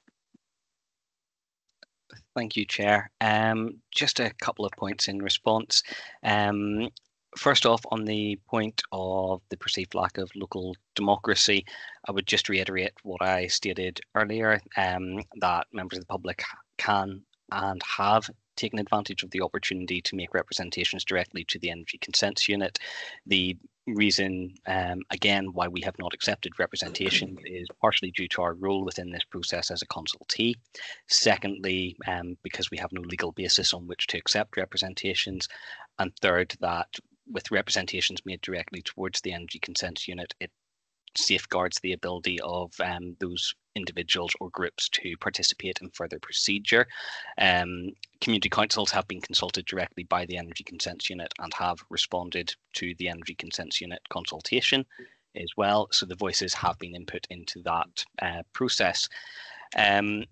Thank you, Chair. Um, just a couple of points in response. Um, first off, on the point of the perceived lack of local democracy, I would just reiterate what I stated earlier, um, that members of the public can and have taken advantage of the opportunity to make representations directly to the Energy Consents Unit. The reason, um, again, why we have not accepted representation is partially due to our role within this process as a consultee. Secondly, um, because we have no legal basis on which to accept representations. And third, that with representations made directly towards the Energy Consents Unit, it safeguards the ability of um, those individuals or groups to participate in further procedure. Um, community councils have been consulted directly by the Energy Consents Unit and have responded to the Energy Consents Unit consultation as well. So the voices have been input into that uh, process. Um,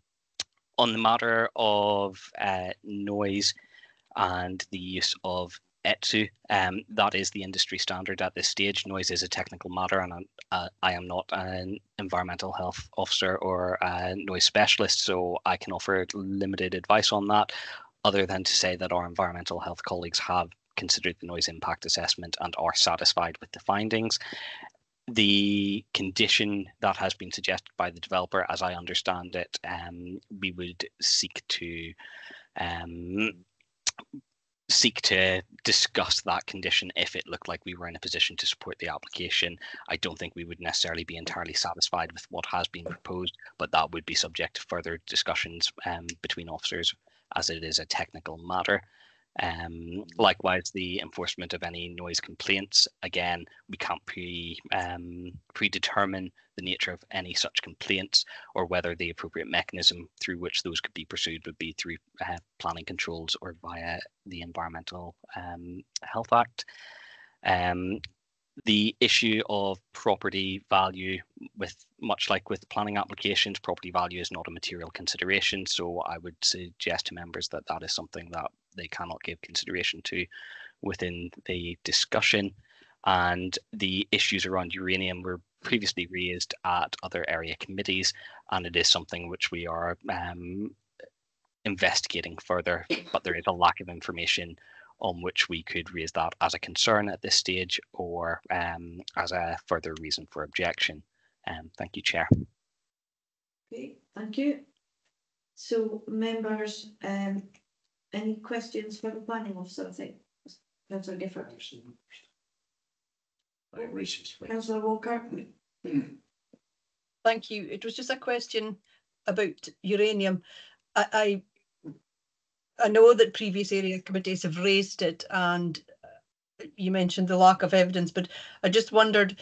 on the matter of uh, noise and the use of ETSU. Um, that is the industry standard at this stage. Noise is a technical matter, and uh, I am not an environmental health officer or a noise specialist, so I can offer limited advice on that, other than to say that our environmental health colleagues have considered the noise impact assessment and are satisfied with the findings. The condition that has been suggested by the developer, as I understand it, um, we would seek to um, seek to discuss that condition if it looked like we were in a position to support the application. I don't think we would necessarily be entirely satisfied with what has been proposed, but that would be subject to further discussions um, between officers as it is a technical matter. Um, likewise, the enforcement of any noise complaints. Again, we can't pre um, predetermine the nature of any such complaints or whether the appropriate mechanism through which those could be pursued would be through uh, planning controls or via the Environmental um, Health Act. The issue of property value with much like with planning applications property value is not a material consideration. So i would suggest to members that that is something that they cannot give consideration to within the discussion. And the issues around uranium were previously raised at other area committees and it is something which we are um, investigating further but there is a lack of information on which we could raise that as a concern at this stage or um, as a further reason for objection. Um, thank you, Chair. Okay, thank you. So members, um, any questions for the planning officer, I think? Councillor Gifford. Councillor Walker. Thank you. It was just a question about uranium. I, I I know that previous area committees have raised it and uh, you mentioned the lack of evidence, but I just wondered,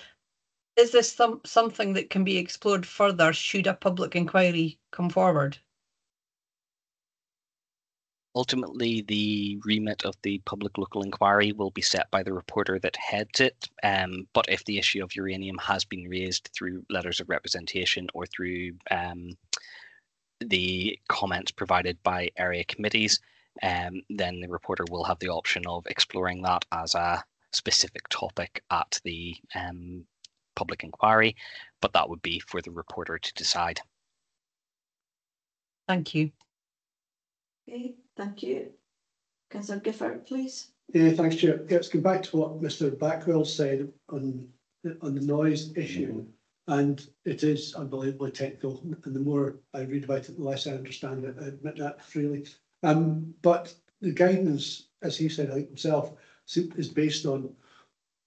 is this some, something that can be explored further should a public inquiry come forward? Ultimately, the remit of the public local inquiry will be set by the reporter that heads it. Um, but if the issue of uranium has been raised through letters of representation or through um, the comments provided by area committees, um, then the reporter will have the option of exploring that as a specific topic at the um, public inquiry, but that would be for the reporter to decide. Thank you. Okay, thank you. Councillor Gifford, please. Yeah, thanks, Chair. Yeah, let's go back to what Mr Backwell said on, on the noise issue. And it is unbelievably technical, and the more I read about it, the less I understand it. I admit that freely. Um, but the guidance, as he said himself, is based on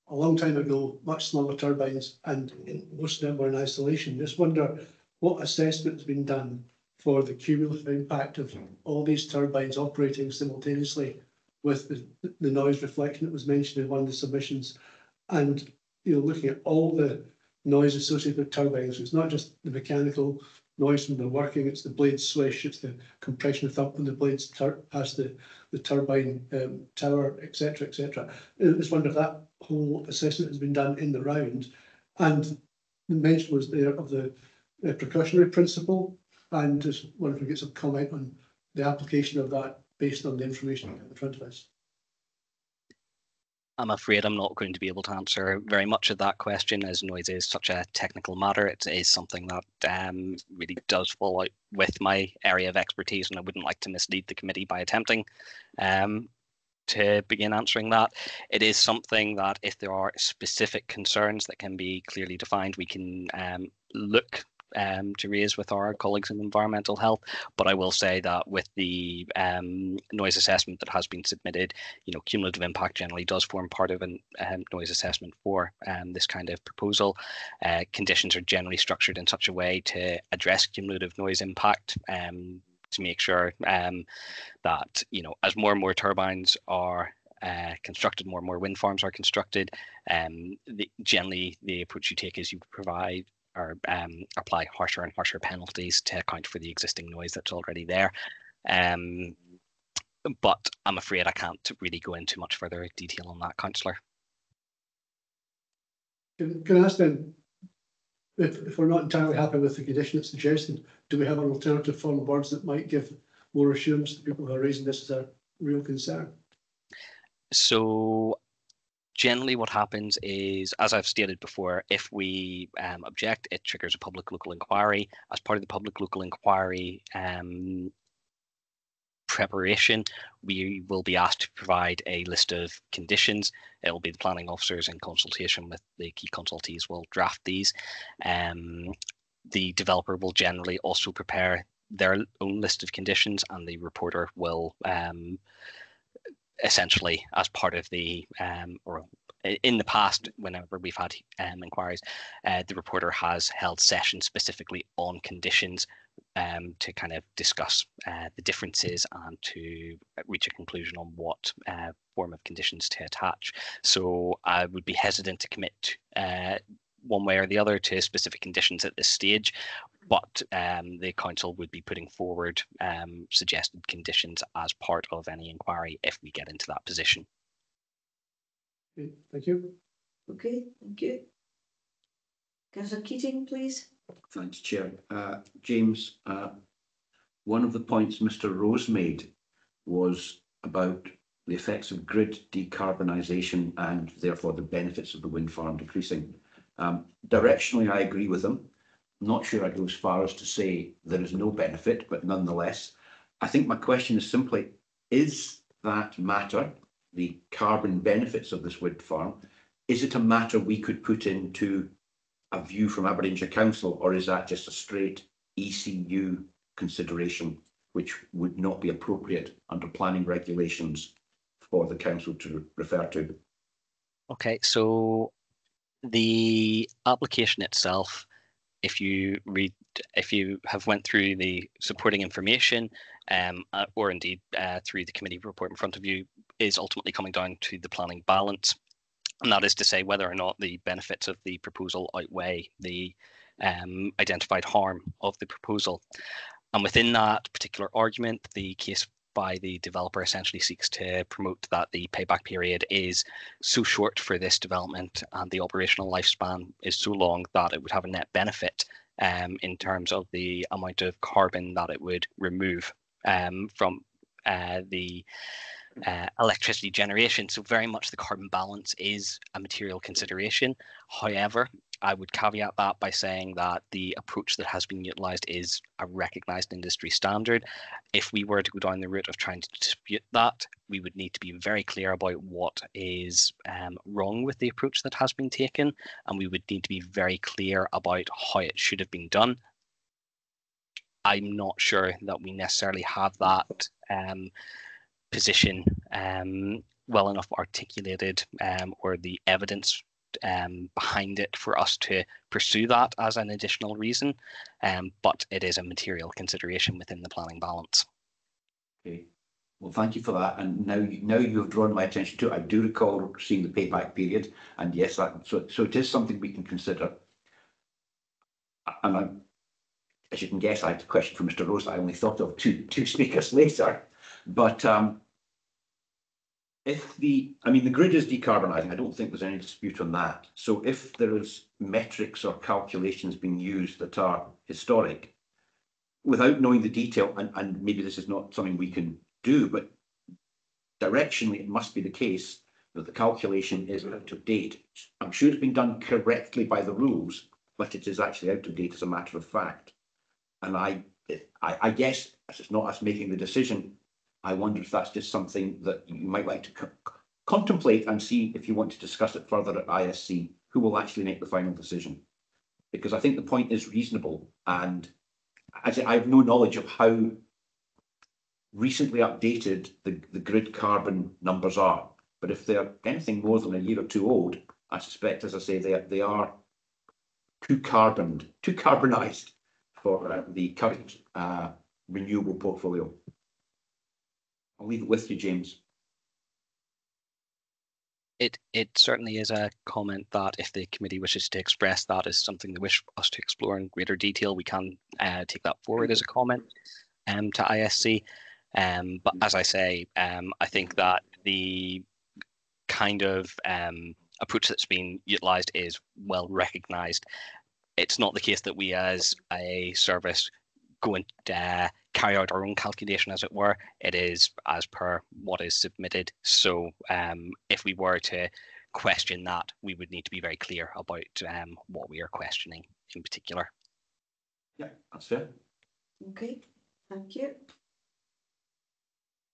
a long time ago, much smaller turbines, and most of them were in isolation. Just wonder what assessment has been done for the cumulative impact of all these turbines operating simultaneously with the, the noise reflection that was mentioned in one of the submissions, and you know looking at all the noise associated with turbines. It's not just the mechanical noise when they're working, it's the blades swish, it's the compression thump when the blades pass the, the turbine um, tower, etc., etc. I just wonder that whole assessment has been done in the round. And the mention was there of the uh, precautionary principle, and just wonder if we get some comment on the application of that based on the information in front of us. I'm afraid I'm not going to be able to answer very much of that question as noise is such a technical matter. It is something that um, really does fall out with my area of expertise, and I wouldn't like to mislead the committee by attempting um, to begin answering that. It is something that if there are specific concerns that can be clearly defined, we can um, look um, to raise with our colleagues in environmental health. But I will say that with the um, noise assessment that has been submitted, you know, cumulative impact generally does form part of a um, noise assessment for um, this kind of proposal. Uh, conditions are generally structured in such a way to address cumulative noise impact. Um, to make sure um, that you know as more and more turbines are uh, constructed, more and more wind farms are constructed. Um, the, generally, the approach you take is you provide or um, apply harsher and harsher penalties to account for the existing noise that's already there. Um, but I'm afraid I can't really go into much further detail on that, councillor. Can, can I ask then, if, if we're not entirely happy with the condition it's suggested, do we have an alternative form of words that might give more assurance to people who are raising this as a real concern? So generally what happens is, as I've stated before, if we um, object, it triggers a public local inquiry. As part of the public local inquiry um, preparation, we will be asked to provide a list of conditions. It will be the planning officers in consultation with the key consultees will draft these. Um, the developer will generally also prepare their own list of conditions and the reporter will um, essentially as part of the um, or in the past whenever we've had um, inquiries uh, the reporter has held sessions specifically on conditions um, to kind of discuss uh, the differences and to reach a conclusion on what uh, form of conditions to attach. So i would be hesitant to commit uh, one way or the other to specific conditions at this stage, but um, the council would be putting forward um, suggested conditions as part of any inquiry if we get into that position. Okay, thank you. Okay, thank you. Councillor Keating, please. Thanks, Chair. Uh, James, uh, one of the points Mr Rose made was about the effects of grid decarbonisation and therefore the benefits of the wind farm decreasing. Um, directionally, I agree with them. I'm not sure I'd go as far as to say there is no benefit, but nonetheless, I think my question is simply, is that matter, the carbon benefits of this wind farm, is it a matter we could put into a view from Aberdeenshire Council, or is that just a straight ECU consideration, which would not be appropriate under planning regulations for the council to refer to? Okay, so the application itself, if you read, if you have went through the supporting information, um, uh, or indeed uh, through the committee report in front of you, is ultimately coming down to the planning balance, and that is to say whether or not the benefits of the proposal outweigh the um, identified harm of the proposal. And within that particular argument, the case by the developer essentially seeks to promote that the payback period is so short for this development and the operational lifespan is so long that it would have a net benefit um, in terms of the amount of carbon that it would remove um, from uh, the uh, electricity generation. So very much the carbon balance is a material consideration. However, I would caveat that by saying that the approach that has been utilized is a recognized industry standard. If we were to go down the route of trying to dispute that, we would need to be very clear about what is um, wrong with the approach that has been taken, and we would need to be very clear about how it should have been done. I'm not sure that we necessarily have that um, position um, well enough articulated um, or the evidence um, behind it for us to pursue that as an additional reason, um, but it is a material consideration within the planning balance. Okay, well, thank you for that. And now, now you have drawn my attention to it. I do recall seeing the payback period, and yes, that, so so it is something we can consider. And I'm as you can guess, I had a question for Mr. Rose. I only thought of two two speakers later, but um, if the, I mean, the grid is decarbonising. I don't think there's any dispute on that. So if there is metrics or calculations being used that are historic, without knowing the detail, and, and maybe this is not something we can do, but directionally, it must be the case that the calculation is out of date. I'm sure it's been done correctly by the rules, but it is actually out of date as a matter of fact. And I, I, I guess, as it's not us making the decision, I wonder if that's just something that you might like to co- contemplate and see if you want to discuss it further at ISC, who will actually make the final decision. Because I think the point is reasonable and I, I have no knowledge of how recently updated the, the grid carbon numbers are. But if they're anything more than a year or two old, I suspect, as I say, they, they are too carboned, too carbonized for uh, the current uh, renewable portfolio. I'll leave it with you, James. It it certainly is a comment that if the committee wishes to express that as something they wish us to explore in greater detail, we can uh, take that forward as a comment um, to ISC. Um, but as I say, um, I think that the kind of um, approach that's been utilised is well recognised. It's not the case that we as a service go and uh, carry out our own calculation, as it were. It is as per what is submitted. So um, if we were to question that, we would need to be very clear about um, what we are questioning in particular. Yeah, that's fair. Okay, thank you.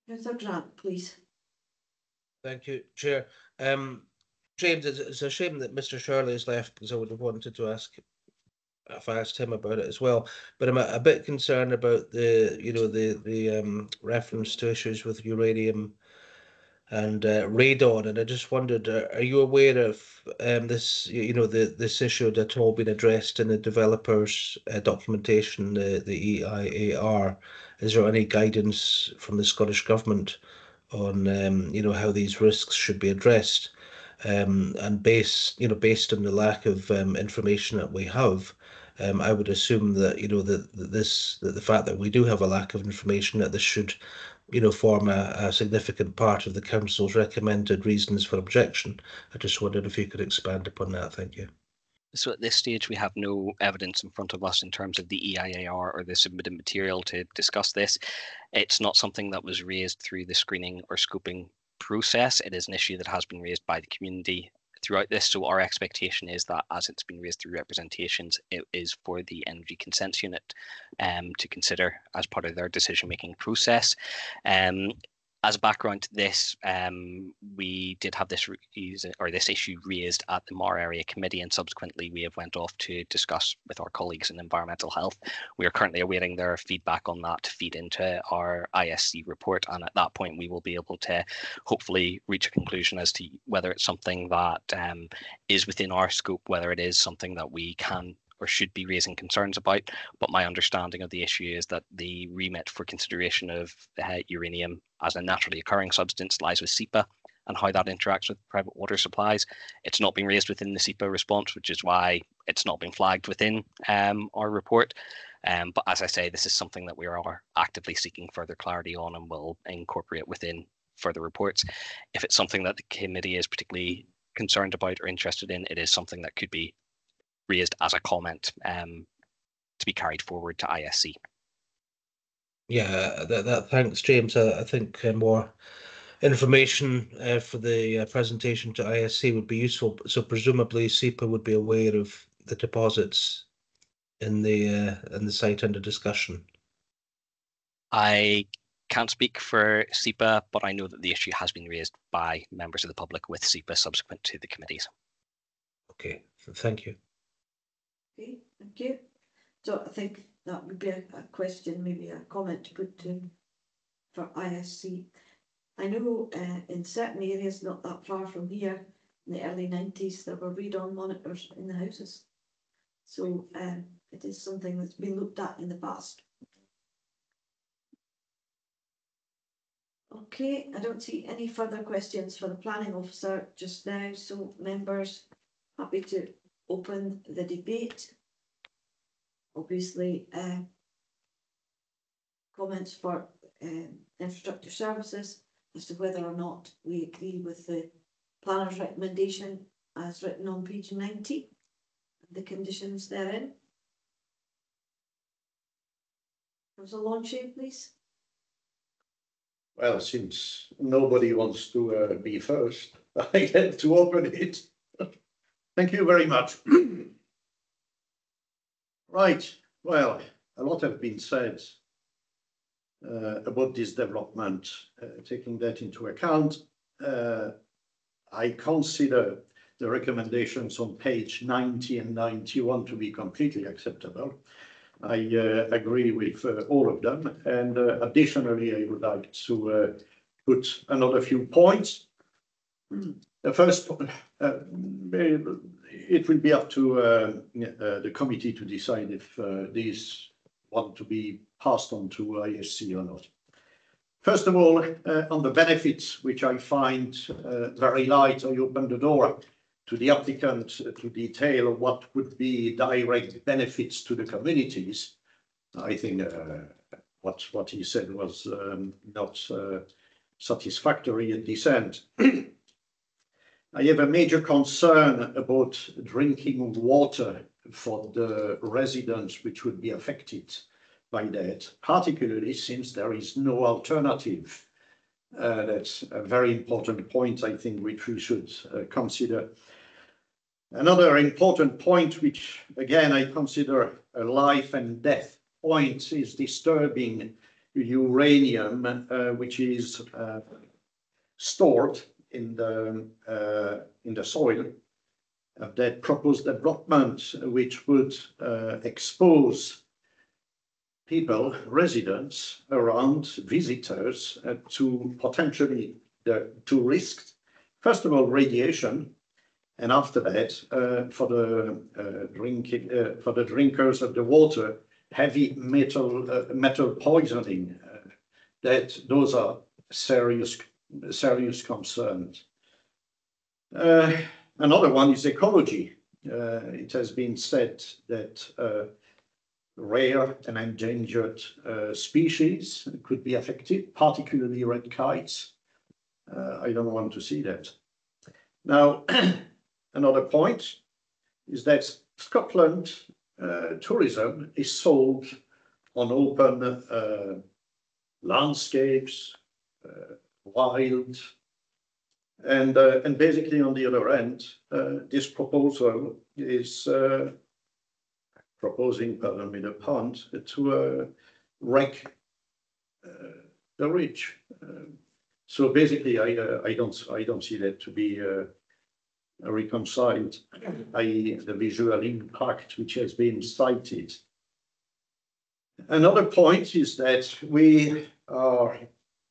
Here's grant, please. Thank you, Chair. Um, James, it's, it's a shame that Mr. Shirley has left because I would have wanted to ask if I asked him about it as well. But I'm a, a bit concerned about the, you know, the the um, reference to issues with uranium and uh, radon, and I just wondered, uh, are you aware of um, this, you know, the this issue that's all been addressed in the developers' uh, documentation, the the EIAR? Is there any guidance from the Scottish government on, um, you know, how these risks should be addressed? Um, and based, you know, based on the lack of um, information that we have, um, I would assume that you know that, this that the fact that we do have a lack of information that this should you know form a, a significant part of the council's recommended reasons for objection. I just wondered if you could expand upon that. Thank you. So at this stage, we have no evidence in front of us in terms of the EIAR or the submitted material to discuss this. It's not something that was raised through the screening or scoping process. It is an issue that has been raised by the community throughout this. So our expectation is that as it's been raised through representations, it is for the Energy Consents Unit um, to consider as part of their decision-making process. Um, as a background to this, um, we did have this or this issue raised at the Marr Area Committee, and subsequently we have went off to discuss with our colleagues in environmental health. We are currently awaiting their feedback on that to feed into our ISC report, and at that point we will be able to hopefully reach a conclusion as to whether it's something that um, is within our scope, whether it is something that we can or should be raising concerns about. But my understanding of the issue is that the remit for consideration of uh, uranium as a naturally occurring substance lies with SEPA and how that interacts with private water supplies. It's not been raised within the SEPA response, which is why it's not been flagged within um, our report. Um, but as I say, this is something that we are actively seeking further clarity on and will incorporate within further reports. If it's something that the committee is particularly concerned about or interested in, it is something that could be raised as a comment um, to be carried forward to ISC. Yeah, that, that thanks, James. I, I think uh, more information uh, for the uh, presentation to ISC would be useful. So presumably SEPA would be aware of the deposits in the uh, in the site under discussion. I can't speak for SEPA, but I know that the issue has been raised by members of the public with SEPA subsequent to the committees. Okay, thank you. Okay, thank you. So I think that would be a, a question, maybe a comment to put to for ISC. I know uh, in certain areas not that far from here, in the early nineties, there were radon monitors in the houses. So um, it is something that's been looked at in the past. Okay, I don't see any further questions for the planning officer just now, so members, happy to open the debate obviously, uh, comments for um, infrastructure services as to whether or not we agree with the planner's recommendation as written on page ninety, and the conditions therein. Councillor Lonchay, please. Well, since nobody wants to uh, be first, I get to open it. Thank you very much. Right, well, a lot have been said uh, about this development. Uh, taking that into account, uh, I consider the recommendations on page 90 and 91 to be completely acceptable. I uh, agree with uh, all of them. And uh, additionally, I would like to put another few points. The first, uh, it will be up to uh, uh, the committee to decide if these want to be passed on to ISC or not. First of all, on the benefits, which I find very light, I open the door to the applicant to detail what would be direct benefits to the communities. I think what, what he said was um, not satisfactory at this end. I have a major concern about drinking water for the residents which would be affected by that, particularly since there is no alternative. Uh, that's a very important point, I think, which we should uh, consider. Another important point, which again I consider a life and death point, is disturbing uranium, uh, which is uh, stored in the uh, in the soil. Of that proposed development, which would uh, expose people, residents around, visitors uh, to potentially the to risks. First of all, radiation, and after that, uh, for the uh, drinking, uh, for the drinkers of the water, heavy metal uh, metal poisoning. Uh, that those are serious serious concerns. Uh, another one is ecology. it has been said that rare and endangered species could be affected, particularly red kites. I don't want to see that. Now, Another point is that Scotland uh, tourism is sold on open uh, landscapes, uh, wild, and uh, and basically on the other end, uh, this proposal is uh, proposing, pardon me the pun, to wreck the rich. so basically, I I don't I don't see that to be reconciled, i.e. the visual impact which has been cited. Another point is that we are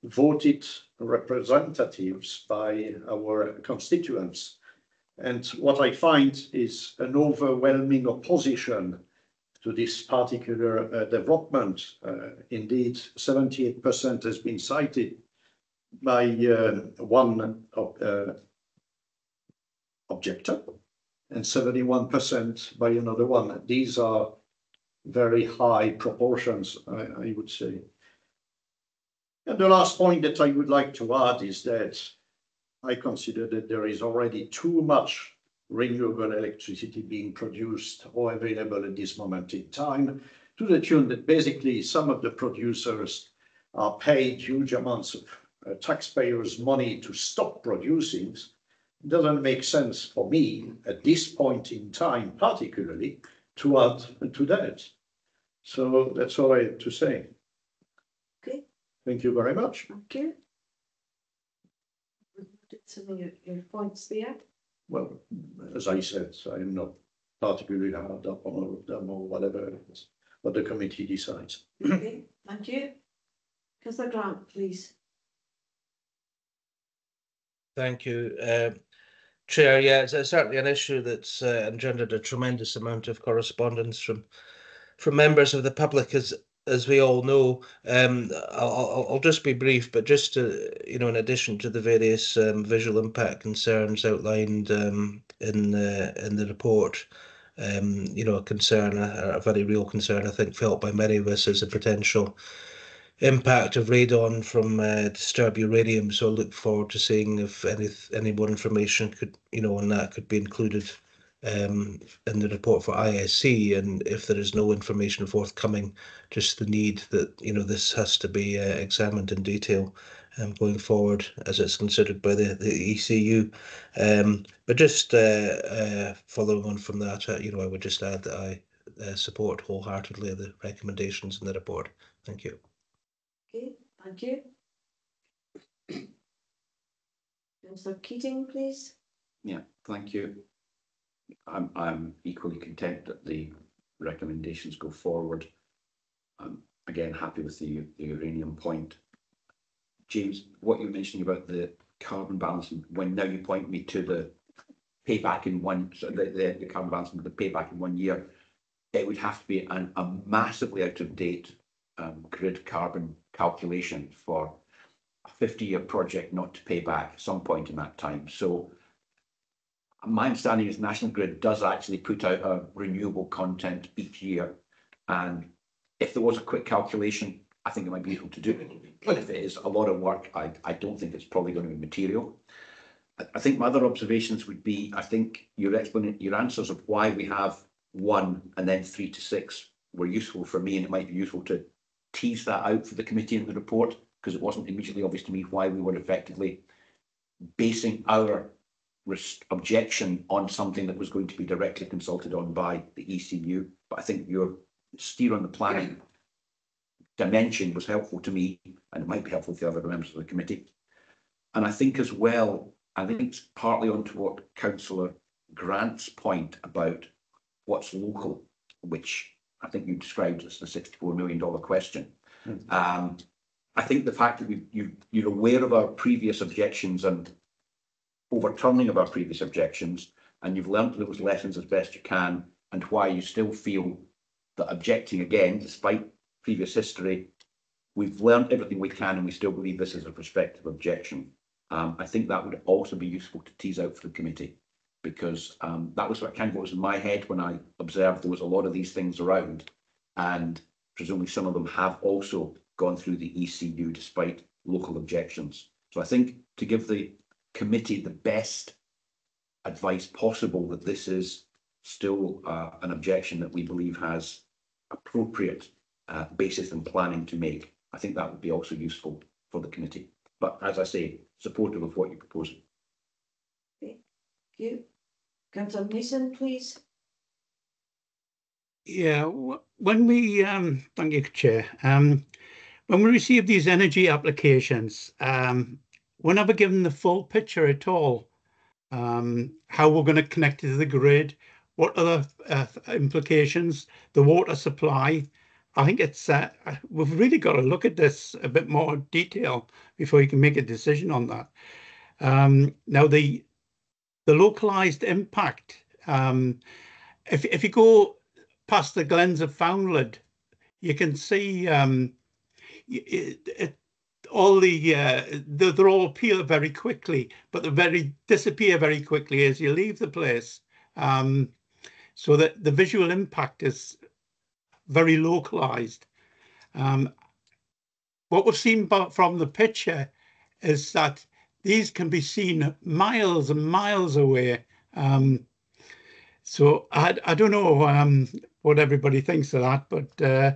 voted representatives by our constituents. And what I find is an overwhelming opposition to this particular uh, development. Uh, indeed, 78% has been cited by uh, one of uh, objector and 71% by another one. These are very high proportions, I, I, would say. And the last point that I would like to add is that I consider that there is already too much renewable electricity being produced or available at this moment in time to the tune that basically some of the producers are paid huge amounts of uh, taxpayers' money to stop producing doesn't make sense for me at this point in time, particularly, to add to that. So that's all I have to say. Okay. Thank you very much. Thank you. Some of your, your points there. Well, as I said, I'm not particularly hard up on all of them or whatever it is, what the committee decides. Okay, thank you. Councillor Grant, please. Thank you. Um, Chair, yeah, it's, it's certainly an issue that's uh, engendered a tremendous amount of correspondence from from members of the public, as as we all know. Um, I'll, I'll just be brief, but just to, you know, in addition to the various um, visual impact concerns outlined um, in the in the report, um, you know, a concern, a, a, very real concern, I think, felt by many of us is the potential impact of radon from uh, disturbed uranium. So I look forward to seeing if any any more information could, you know, on that could be included um, in the report for ISC. And if there is no information forthcoming, just the need that you know this has to be uh, examined in detail um, going forward as it's considered by the, the ECU. Um, but just uh, uh, following on from that, uh, you know, I would just add that I uh, support wholeheartedly the recommendations in the report. Thank you. Okay, thank you. Councillor Keating, please. Yeah, thank you. I'm, I'm equally content that the recommendations go forward. I'm again happy with the, the uranium point. James, what you mentioned about the carbon balance, when now you point me to the payback in one, so the, the, the carbon balance, the payback in one year, it would have to be an, a massively out of date um, grid carbon calculation for a 50 year project not to pay back at some point in that time. So my understanding is National Grid does actually put out a renewable content each year. And if there was a quick calculation, I think it might be useful to do. it. But if it is a lot of work, I, I don't think it's probably going to be material. I, I think my other observations would be, I think your explanation, your answers of why we have one and then three to six were useful for me, and it might be useful to tease that out for the committee in the report because it wasn't immediately obvious to me why we were effectively basing our objection on something that was going to be directly consulted on by the ECU. But I think your steer on the planning dimension was helpful to me and it might be helpful to other members of the committee. And I think as well, I think it's partly onto what Councillor Grant's point about what's local, which I think you described as the $64 million question. Mm. Um, I think the fact that you, you're aware of our previous objections and overturning of our previous objections, and you've learnt those lessons as best you can, and why you still feel that objecting again, despite previous history, we've learned everything we can and we still believe this is a prospective objection. Um, I think that would also be useful to tease out for the committee because um, that was what kind of what was in my head when I observed there was a lot of these things around and presumably some of them have also gone through the ECU despite local objections. So I think to give the committee the best advice possible that this is still uh, an objection that we believe has appropriate uh, basis and planning to make. I think that would be also useful for the committee. But as I say, supportive of what you're proposing. Thank you. Councillor Mason, please. Yeah, when we, um, thank you, Chair. Um, when we receive these energy applications, um, we're never given the full picture at all. Um, how we're going to connect to the grid, what other uh, implications, the water supply, I think it's uh, we've really got to look at this a bit more detail before you can make a decision on that. Um, now the the localized impact. Um, if if you go past the glens of Foudland, you can see um, it, it, all the uh, they're all appear very quickly, but they very disappear very quickly as you leave the place. Um, so that the visual impact is very localized. Um, what we've seen from the picture is that these can be seen miles and miles away. Um, so I, I don't know um, what everybody thinks of that, but uh,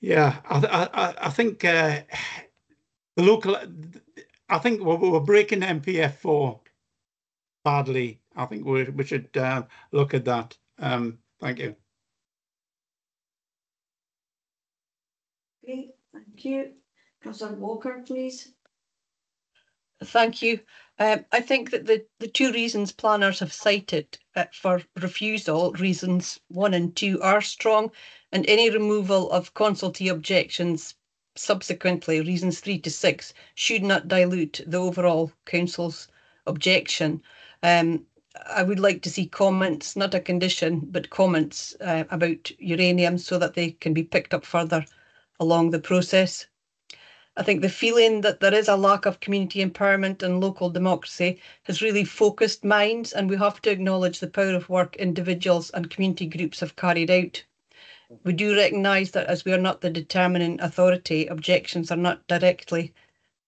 yeah, I, I, I think uh, the local, I think we're, we're breaking NPF four badly. I think we, we should uh, look at that. Um, thank you. Okay, thank you. Councillor Walker, please. Thank you. Um, I think that the, the two reasons planners have cited uh, for refusal, reasons one and two, are strong, and any removal of consultee objections subsequently, reasons three to six, should not dilute the overall council's objection. Um, I would like to see comments, not a condition, but comments uh, about uranium so that they can be picked up further along the process. I think the feeling that there is a lack of community empowerment and local democracy has really focused minds, and we have to acknowledge the power of work individuals and community groups have carried out. We do recognise that as we are not the determining authority, objections are not directly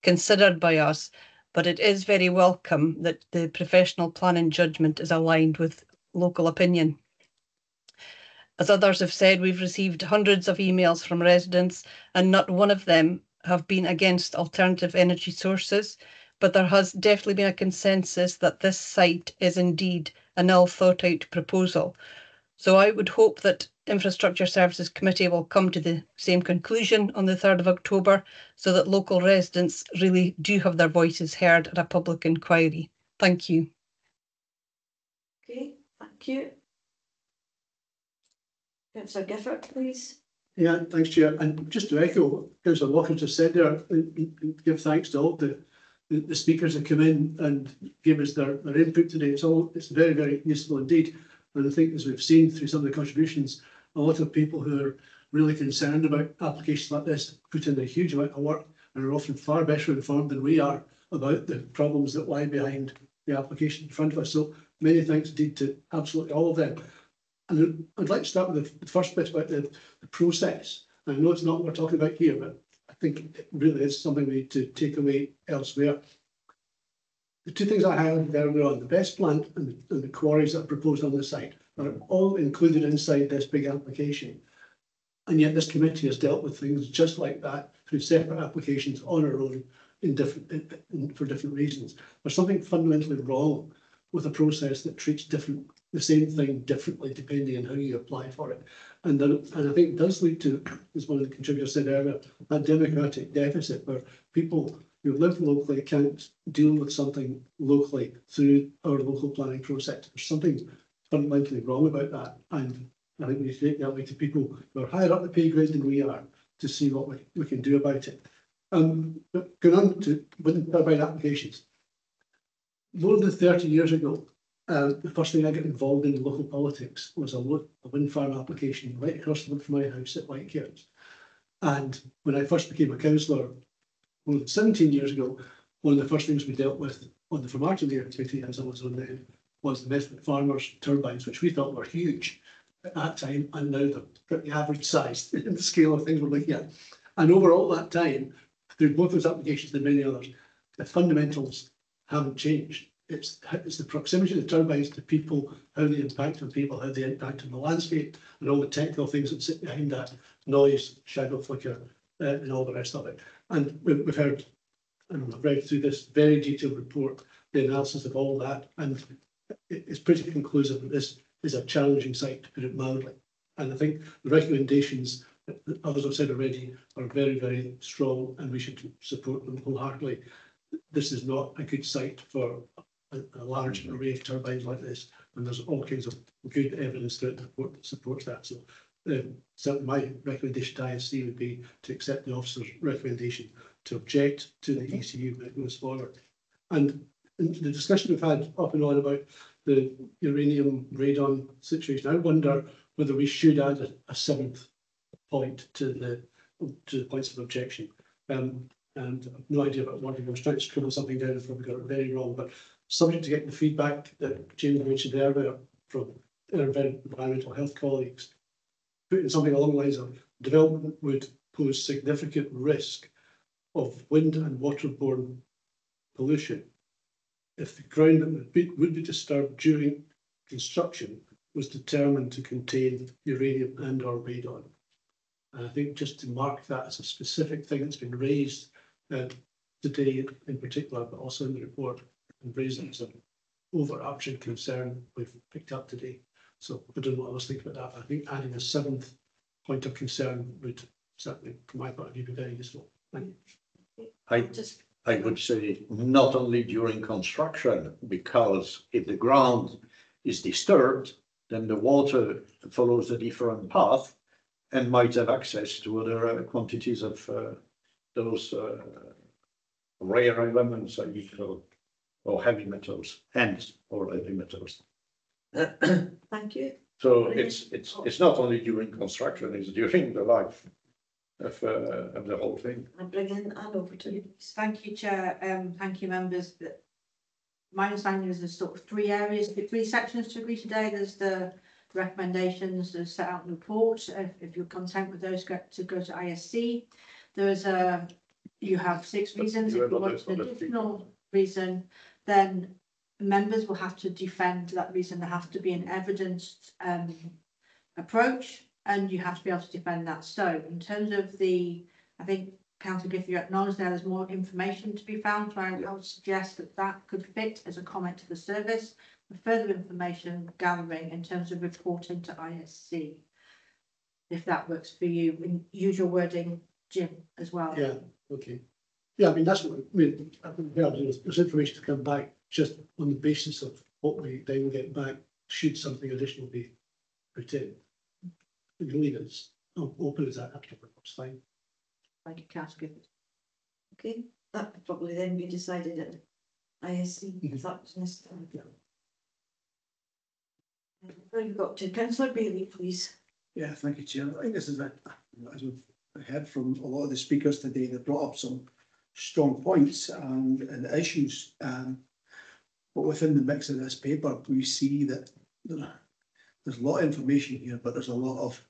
considered by us, but it is very welcome that the professional planning judgment is aligned with local opinion. As others have said, we've received hundreds of emails from residents and not one of them have been against alternative energy sources, but there has definitely been a consensus that this site is indeed an ill thought out proposal. So I would hope that Infrastructure Services Committee will come to the same conclusion on the 3rd of October so that local residents really do have their voices heard at a public inquiry. Thank you. Okay, thank you. Councillor Gifford, please. Yeah, thanks, Chair. And just to echo what Councillor Walker just said there, and- and give thanks to all the, the, the speakers that come in and give us their, their input today. It's all, it's very, very useful indeed. And I think as we've seen through some of the contributions, a lot of people who are really concerned about applications like this put in a huge amount of work and are often far better informed than we are about the problems that lie behind the application in front of us. So many thanks indeed to absolutely all of them. And I'd like to start with the first bit about the, the process. I know it's not what we're talking about here, but I think it really is something we need to take away elsewhere. The two things I highlighted earlier on, the BESS plant and the, and the quarries that are proposed on the site are all included inside this big application. And yet this committee has dealt with things just like that through separate applications on our own in different, in, in, for different reasons. There's something fundamentally wrong with a process that treats different the same thing differently depending on how you apply for it. And then, and I think it does lead to, as one of the contributors said earlier, a democratic deficit where people who live locally can't deal with something locally through our local planning process. There's something fundamentally wrong about that. And I think we need to take that way to people who are higher up the pay grade than we are to see what we, we can do about it. Um, going on to wind turbine applications. More than 30 years ago, uh, the first thing I got involved in local politics was a, a wind farm application right across the road from my house at White. And when I first became a councillor, more than 17 years ago, one of the first things we dealt with on the Formartine activity, as I was on then, was the Methven Farmers turbines, which we thought were huge at that time, and now they're pretty average sized in the scale of things we're looking at. And over all that time, through both those applications and many others, the fundamentals haven't changed. It's, it's the proximity of the turbines to people, how they impact on people, how they impact on the landscape, and all the technical things that sit behind that noise, shadow flicker, uh, and all the rest of it. And we've, we've heard, and I've read through this very detailed report, the analysis of all that, and it, it's pretty conclusive that this is a challenging site, to put it mildly. And I think the recommendations that others have said already are very, very strong, and we should support them wholeheartedly. This is not a good site for a, a large array of turbines like this, and there's all kinds of good evidence throughout the report that supports that. So um, certainly my recommendation to ISC would be to accept the officer's recommendation to object to the ECU when it goes forward. And the discussion we've had up and on about the uranium radon situation, I wonder whether we should add a, a seventh point to the to the points of objection. Um, and I've no idea about what I was trying to scribble something down if we got it very wrong, but subject to getting the feedback that James mentioned earlier from our environmental health colleagues, putting something along the lines of development would pose significant risk of wind and waterborne pollution if the ground that would be, would be disturbed during construction was determined to contain uranium and or radon. And I think just to mark that as a specific thing that's been raised uh, today in particular, but also in the report, and raised as an overarching concern we've picked up today. So I don't know what others think about that. I think adding a seventh point of concern would certainly, from my point of view, be very useful. Thank you. I, I would say not only during construction, because if the ground is disturbed, then the water follows a different path and might have access to other uh, quantities of uh, those uh, rare elements, I would call, or heavy metals, and or heavy metals. Thank you. So it's it's it's not only during construction; it's during the life of, uh, of the whole thing. I bring in Anne over to you. Thank you, Chair. Um, thank you, members. That- My understanding is there's sort of three areas, three sections to agree today. There's the recommendations, the set out in the report. If, if you're content with those, go to go to ISC. There's a, you have six reasons. You If you want an other additional reason, then members will have to defend that reason. There has to be an evidence um approach and you have to be able to defend that. So in terms of the, I think Councillor Gifford acknowledged there there's more information to be found, so I I would suggest that that could fit as a comment to the service. for Further information gathering in terms of reporting to ISC. If that works for you, and use your wording, Jim, as well. Yeah, okay. Yeah, I mean, that's what, I mean, I think yeah, there's, there's information to come back just on the basis of what we then get back, should something additional be put in. We can leave it as o- open as that, after, it's fine. Thank you, Councillor Gifford. Okay, that could probably then be decided at mm-hmm. ISC, if that was necessary. Where you got to, councillor Bailey, please. Yeah, thank you, Chair. I think this is a, as we've heard from a lot of the speakers today, they brought up some strong points and, and issues. Um, but within the mix of this paper, we see that there's a lot of information here, but there's a lot of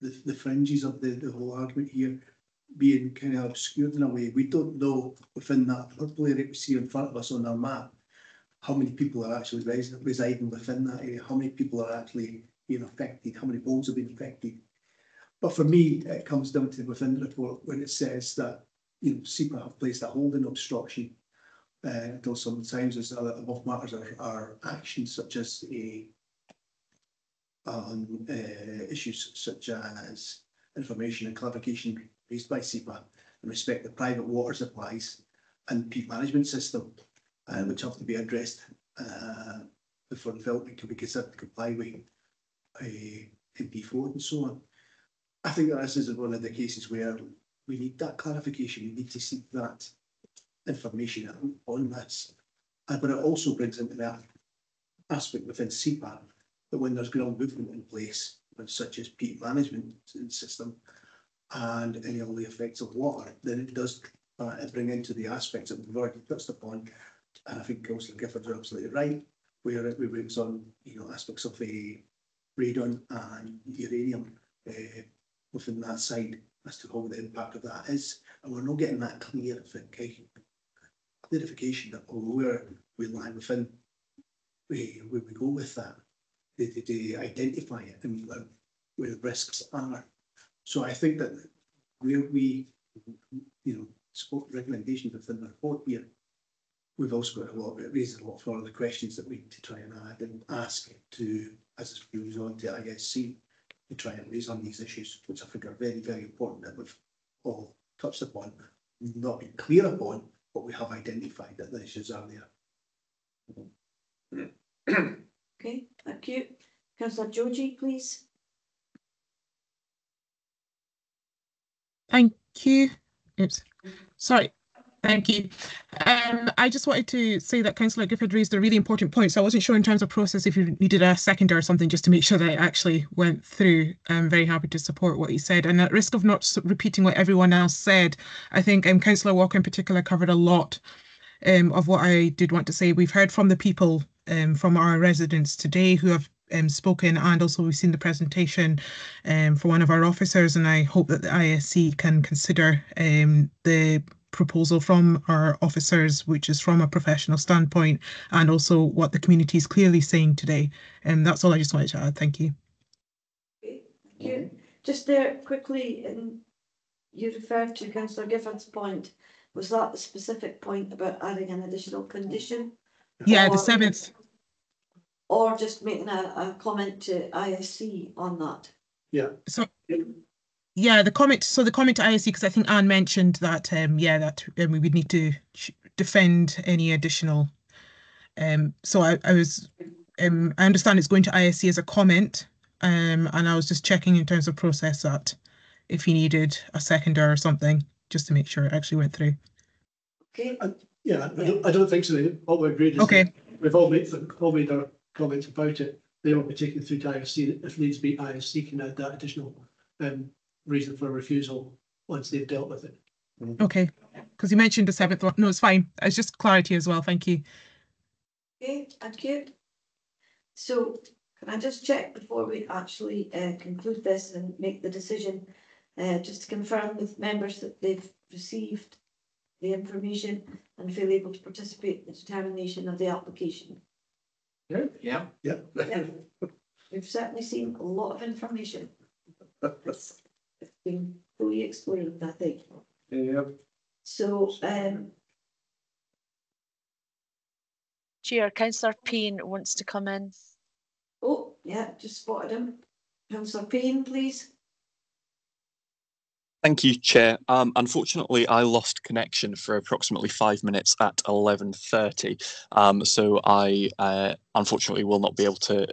the, the fringes of the, the whole argument here being kind of obscured in a way. We don't know within that purple area we see in front of us on our map, how many people are actually residing, within that area, how many people are actually being affected, how many homes have been affected. But for me, it comes down to within the report when it says that, you know, SEPA have placed a holding obstruction. Uh, until sometimes there's other above matters are, are actions such as a um, uh, issues such as information and clarification raised by SEPA in respect to private water supplies and peat management system, uh, which have to be addressed uh, before development can be considered to comply with a NPF4 and so on. I think this is one of the cases where we need that clarification. We need to seek that information on this. Uh, but it also brings into that aspect within SEPA that when there's ground movement in place, such as peat management system and any of the effects of water, then it does uh, bring into the aspects that we've already touched upon. And I think Councillor Gifford's absolutely right, where it brings on, you know, aspects of the radon and uranium uh, within that side as to how the impact of that is. And we're not getting that clear clarification that where we lie within, we, where we go with that, to, to, to identify it and where the risks are. So I think that where we, you know, support recommendations within the report here, we've also got a lot, it raises a lot of other questions that we need to try and add and ask to, as this moves on to ISC, to try and raise on these issues, which I think are very, very important that we've all touched upon, not been clear upon, but we have identified that the issues are there. Okay, thank you. Councillor Joji, please. Thank you. Oops, sorry. Thank you. Um, I just wanted to say that Councillor Gifford raised a really important point. So I wasn't sure in terms of process if you needed a seconder or something just to make sure that it actually went through. I'm very happy to support what he said. And at risk of not repeating what everyone else said, I think um, Councillor Walker in particular covered a lot um, of what I did want to say. We've heard from the people um, from our residents today who have um, spoken, and also we've seen the presentation um, for one of our officers, and I hope that the ISC can consider um, the proposal from our officers, which is from a professional standpoint, and also what the community is clearly saying today. And um, that's all I just wanted to add. Thank you. Thank you. Just there quickly, and you referred to councillor Gifford's point. Was that the specific point about adding an additional condition? Yeah, the seventh. Or just making a, a comment to ISC on that? Yeah. So, yeah, the comment. So the comment to ISC because I think Anne mentioned that. Um, yeah, that um, we would need to defend any additional. Um, so I, I was. Um, I understand it's going to ISC as a comment. Um, and I was just checking in terms of process that if he needed a seconder or something, just to make sure it actually went through. Okay. Yeah, I don't, I don't think so. What we agreed is okay. we've all made, all made our comments about it. They will be taken through to ISC. If needs be, ISC can add that additional um, reason for refusal once they've dealt with it. Okay, because you mentioned the seventh one. No, it's fine. It's just clarity as well. Thank you. Okay, thank you. So can I just check before we actually uh, conclude this and make the decision? Uh, just to confirm with members that they've received the information and feel able to participate in the determination of the application. Yeah. Yeah. Yeah. We've certainly seen a lot of information. It's it's been fully explored, I think. Yeah. So, um, Chair, Councillor Payne wants to come in. oh, yeah, just spotted him. Councillor Payne, please. Thank you, Chair. Um, unfortunately, I lost connection for approximately five minutes at 11.30, um, so I uh, unfortunately will not be able to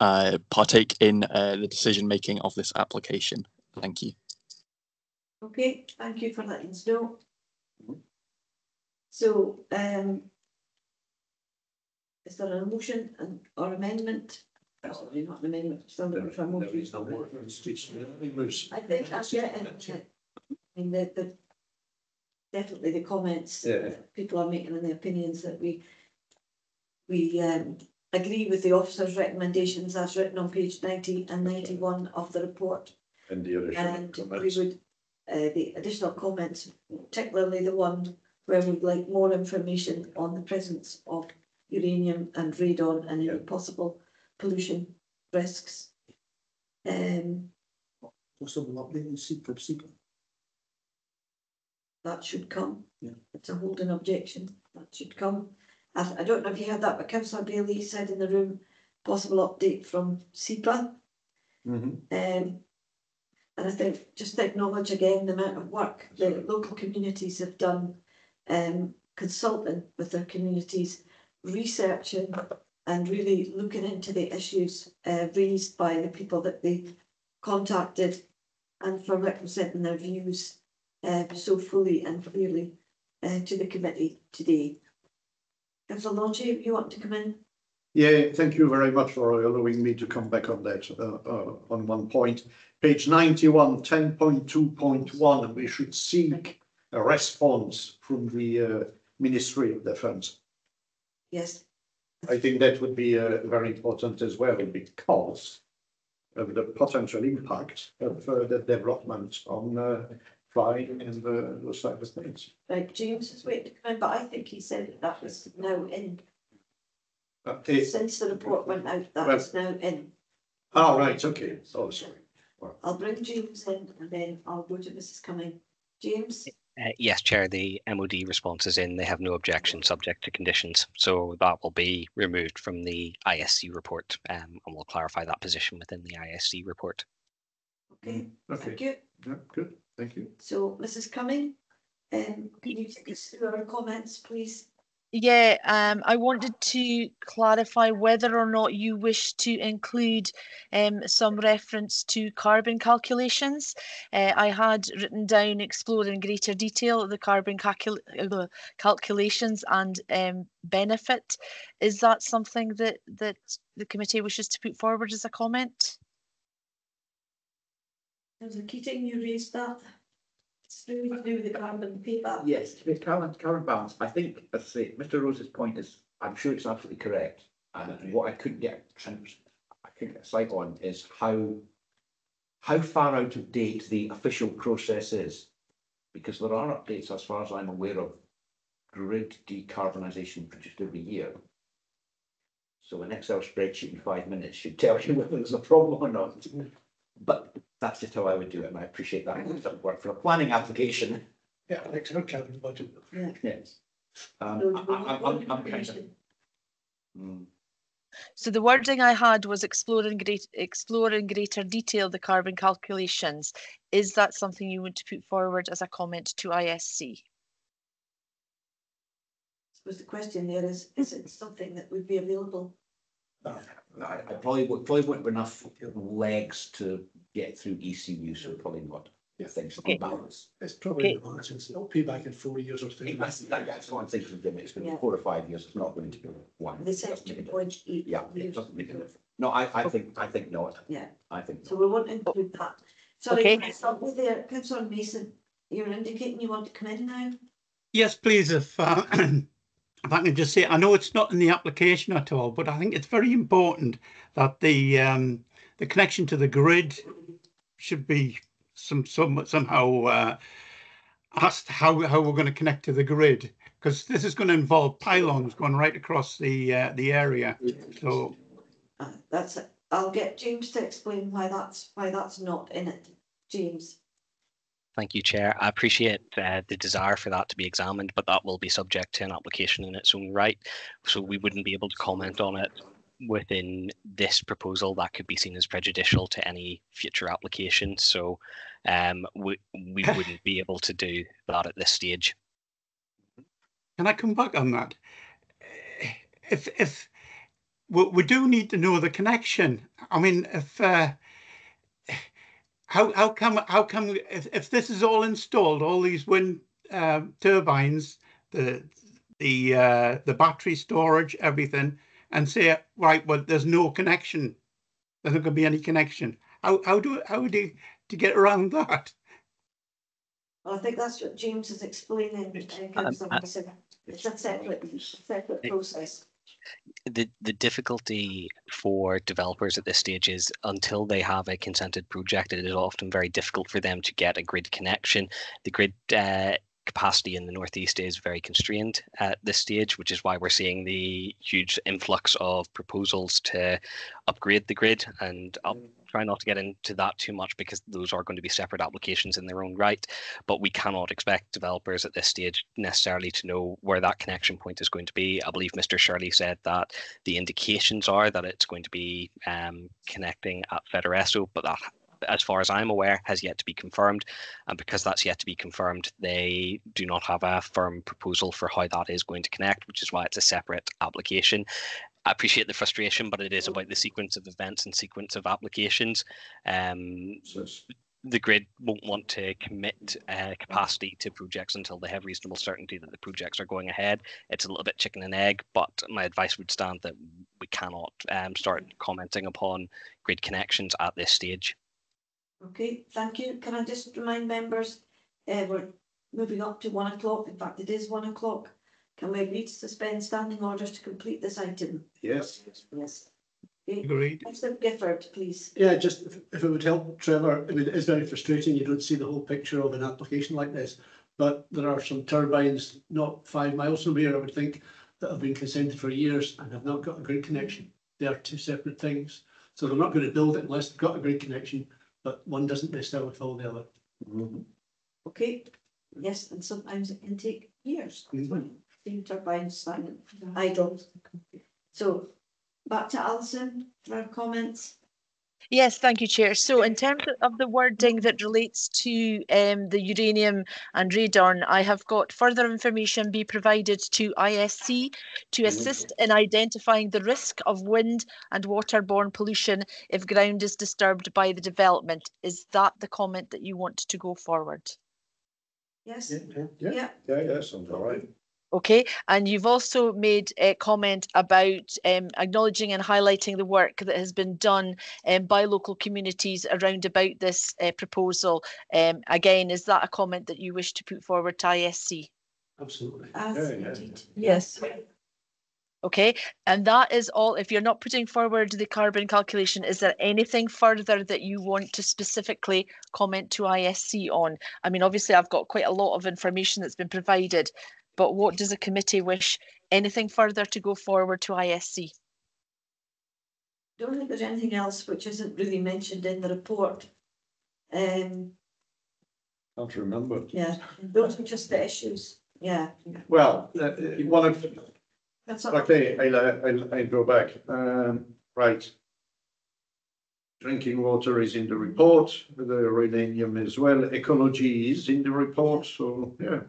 uh, partake in uh, the decision-making of this application. Thank you. Okay, thank you for letting us know. So, um. Is there a motion and or amendment? Sorry, not an amendment, still looking for a motion. I think that's it, and, uh, I mean, the, the. Definitely the comments Yeah. that people are making and the opinions that we. We, um, agree with the officer's recommendations as written on page ninety and ninety-one of the report. And the additional And we comments. would, uh, the additional comments, particularly the one where we'd like more information on the presence of uranium and radon and any possible pollution risks. Um, Possible update in secret, secret. that should come. Yeah. It's a holding objection, that should come. I, I don't know if you heard that, but councillor Bailey said in the room, possible update from SEPA. Mhm. Um, and I think just to acknowledge again the amount of work the local communities have done, um, consulting with their communities, researching and really looking into the issues uh, raised by the people that they contacted and for representing their views uh, so fully and clearly uh, to the committee today. Councillor Longy, you want to come in? Yeah, thank you very much for allowing me to come back on that, uh, uh, on one point. Page 91, 10.2.1, we should seek a response from the, uh, Ministry of Defence. Yes. I think that would be, uh, very important as well because of the potential impact of, uh, the development on, uh, flying and, uh, those type of things. James is waiting to come in, but I think he said that that was no in. Uh, it- Since the report went out, that Well- is now in. Oh, right, okay, oh, sorry. I'll bring James in and then I'll go to Mrs Cumming. James? Uh, yes, Chair, the MOD response is in. They have no objection subject to conditions. So that will be removed from the ISC report um, and we'll clarify that position within the ISC report. Okay, Okay. thank you. Yeah, good, thank you. So Mrs Cumming, um, can you take us through our comments, please? Yeah, um, I wanted to clarify whether or not you wish to include um, some reference to carbon calculations. Uh, I had written down explore in greater detail the carbon calcul uh, calculations and um, benefit. Is that something that that the committee wishes to put forward as a comment? Keating, you raised that. To do with the carbon payback. Yes, to be current, current balance, I think, as I say, Mr Rose's point is, I'm sure it's absolutely correct. And what I couldn't get, I couldn't get a sight on is how, how far out of date the official process is. Because there are updates, as far as I'm aware of, grid decarbonisation produced every year. So an Excel spreadsheet in five minutes should tell you whether there's a problem or not. But that's just how I would do it, and I appreciate that. It doesn't work for a planning application. Yeah, next our cabinet budget. Yeah. Yes. Um, So I, I, I'm, I'm kind of. Hmm. So the wording I had was explore in great explore in greater detail the carbon calculations. Is that something you want to put forward as a comment to ISC? I suppose the question there is, is it something that would be available? I, I probably would, probably wouldn't have enough legs to get through ECU, so probably not. Yeah, things on balance. It's probably Okay. the margins, it'll pay back in four years or three. That's, that- that's what I'm thinking, Jim, it's gonna Yeah. be four or five years, it's not going to be one. They said two point eight. Yeah, it doesn't make a difference. No, I, I think, I think not. Yeah, I think so we won't include that. Sorry, Okay. can I stop with there, councillor Mason, you're indicating you want to come in now? Yes, please, if, uh, if I can just say, I know it's not in the application at all, but I think it's very important that the, um, the connection to the grid should be some, some, somehow, uh, asked how, how we're going to connect to the grid, because this is going to involve pylons going right across the, uh, the area. So, Uh, That's it. I'll get James to explain why that's, why that's not in it. James. Thank you, Chair. I appreciate uh, the desire for that to be examined, but that will be subject to an application in its own right. So we wouldn't be able to comment on it within this proposal. That could be seen as prejudicial to any future application. So um, we, we wouldn't be able to do that at this stage. Can I come back on that? If if we, we do need to know the connection. I mean, if uh, how how come how come if if this is all installed, all these wind um, turbines, the the uh, the battery storage, everything, and say right, well, there's no connection. There's not going to be any connection. How how do how do you, to get around that? Well, I think that's what James is explaining, uh, councillor uh, It's a separate, separate process. The the difficulty for developers at this stage is until they have a consented project, it is often very difficult for them to get a grid connection. The grid uh, capacity in the northeast is very constrained at this stage, which is why we're seeing the huge influx of proposals to upgrade the grid. And I'll try not to get into that too much because those are going to be separate applications in their own right. But we cannot expect developers at this stage necessarily to know where that connection point is going to be. I believe Mr. Shirley said that the indications are that it's going to be um, connecting at Fetteresso, but that as far as I'm aware, has yet to be confirmed. And because that's yet to be confirmed, they do not have a firm proposal for how that is going to connect, which is why it's a separate application. I appreciate the frustration, but it is about the sequence of events and sequence of applications. Um, the grid won't want to commit uh, capacity to projects until they have reasonable certainty that the projects are going ahead. It's a little bit chicken and egg, but my advice would stand that we cannot um, start commenting upon grid connections at this stage. Okay, thank you. Can I just remind members, uh, we're moving up to one o'clock. In fact, it is one o'clock. Can we agree to suspend standing orders to complete this item? Yes. Yes. Okay. Agreed. Councillor Gifford, please. Yeah, just if, if it would help, Trevor, I mean, it's very frustrating, you don't see the whole picture of an application like this. But there are some turbines not five miles from here, I would think, that have been consented for years and have not got a grid connection. They are two separate things. So they're not going to build it unless they've got a grid connection, but one doesn't necessarily follow the other. Okay, yes, and sometimes it can take years. Mhm. Steam turbines, standing idle. So back to Alison for her comments. Yes, thank you, Chair. So in terms of the wording that relates to um, the uranium and radon, I have got further information be provided to ISC to assist in identifying the risk of wind and waterborne pollution if ground is disturbed by the development. Is that the comment that you want to go forward? Yes? Yeah, Yeah. yeah, yeah, sounds all right. Okay, and you've also made a comment about um, acknowledging and highlighting the work that has been done um, by local communities around about this uh, proposal. Um, again, is that a comment that you wish to put forward to ISC? Absolutely. As Yeah, yeah. indeed. Yes. Okay, and that is all. If you're not putting forward the carbon calculation, is there anything further that you want to specifically comment to ISC on? I mean, obviously, I've got quite a lot of information that's been provided, but what does the committee wish? Anything further to go forward to ISC? Don't think there's anything else which isn't really mentioned in the report. Um, Can't remember. yeah, those are just the issues. Yeah. Well, uh, uh, one of, That's all. okay, I'll, uh, I'll, I'll go back. Um, right. Drinking water is in the report, the uranium as well, ecology is in the report, so, yeah,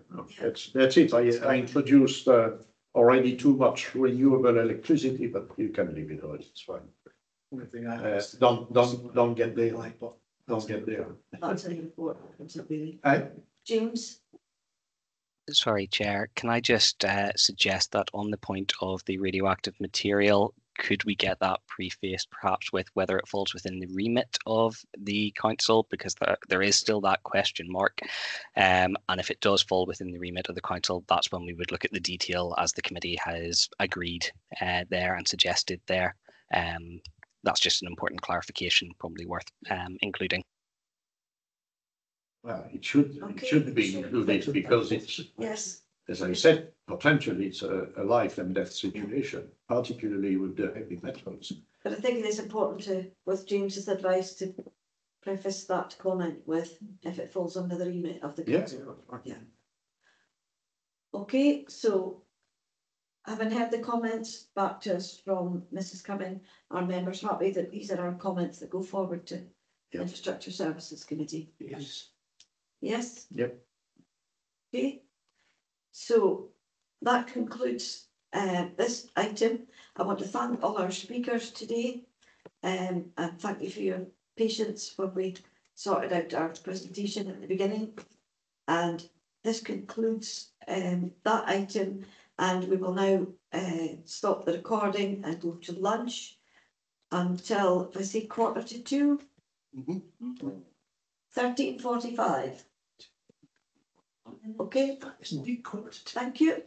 that's, that's it. I, I introduced, uh, already too much renewable electricity, but you can leave it out, it's fine. Only thing I Uh, have don't, don't, don't get there, don't get there. That's in the report, is it really? Aye. James? Sorry, Chair. Can I just uh, suggest that on the point of the radioactive material, could we get that prefaced perhaps with whether it falls within the remit of the council? Because there, there is still that question mark. Um, and if it does fall within the remit of the council, that's when we would look at the detail as the committee has agreed uh, there and suggested there. Um, that's just an important clarification, probably worth um, including. Well, it should, it should be included because it's, Yes, as I said, potentially it's a, a life and death situation, particularly with the heavy metals. but I think it is important to, with James's advice, to preface that comment with if it falls under the remit of the Yeah. council. Yeah. Okay, so having heard the comments back to us from Mrs Cumming, our members happy that these are our comments that go forward to the Infrastructure Services Committee. Yes. Yes? Yep. Okay, so that concludes uh, this item. I want to thank all our speakers today. Um, and thank you for your patience when we sorted out our presentation at the beginning. And this concludes um, that item and we will now uh, stop the recording and go to lunch until, if I say quarter to two? Thirteen forty-five. Okay? It's indeed quarter to Thank you.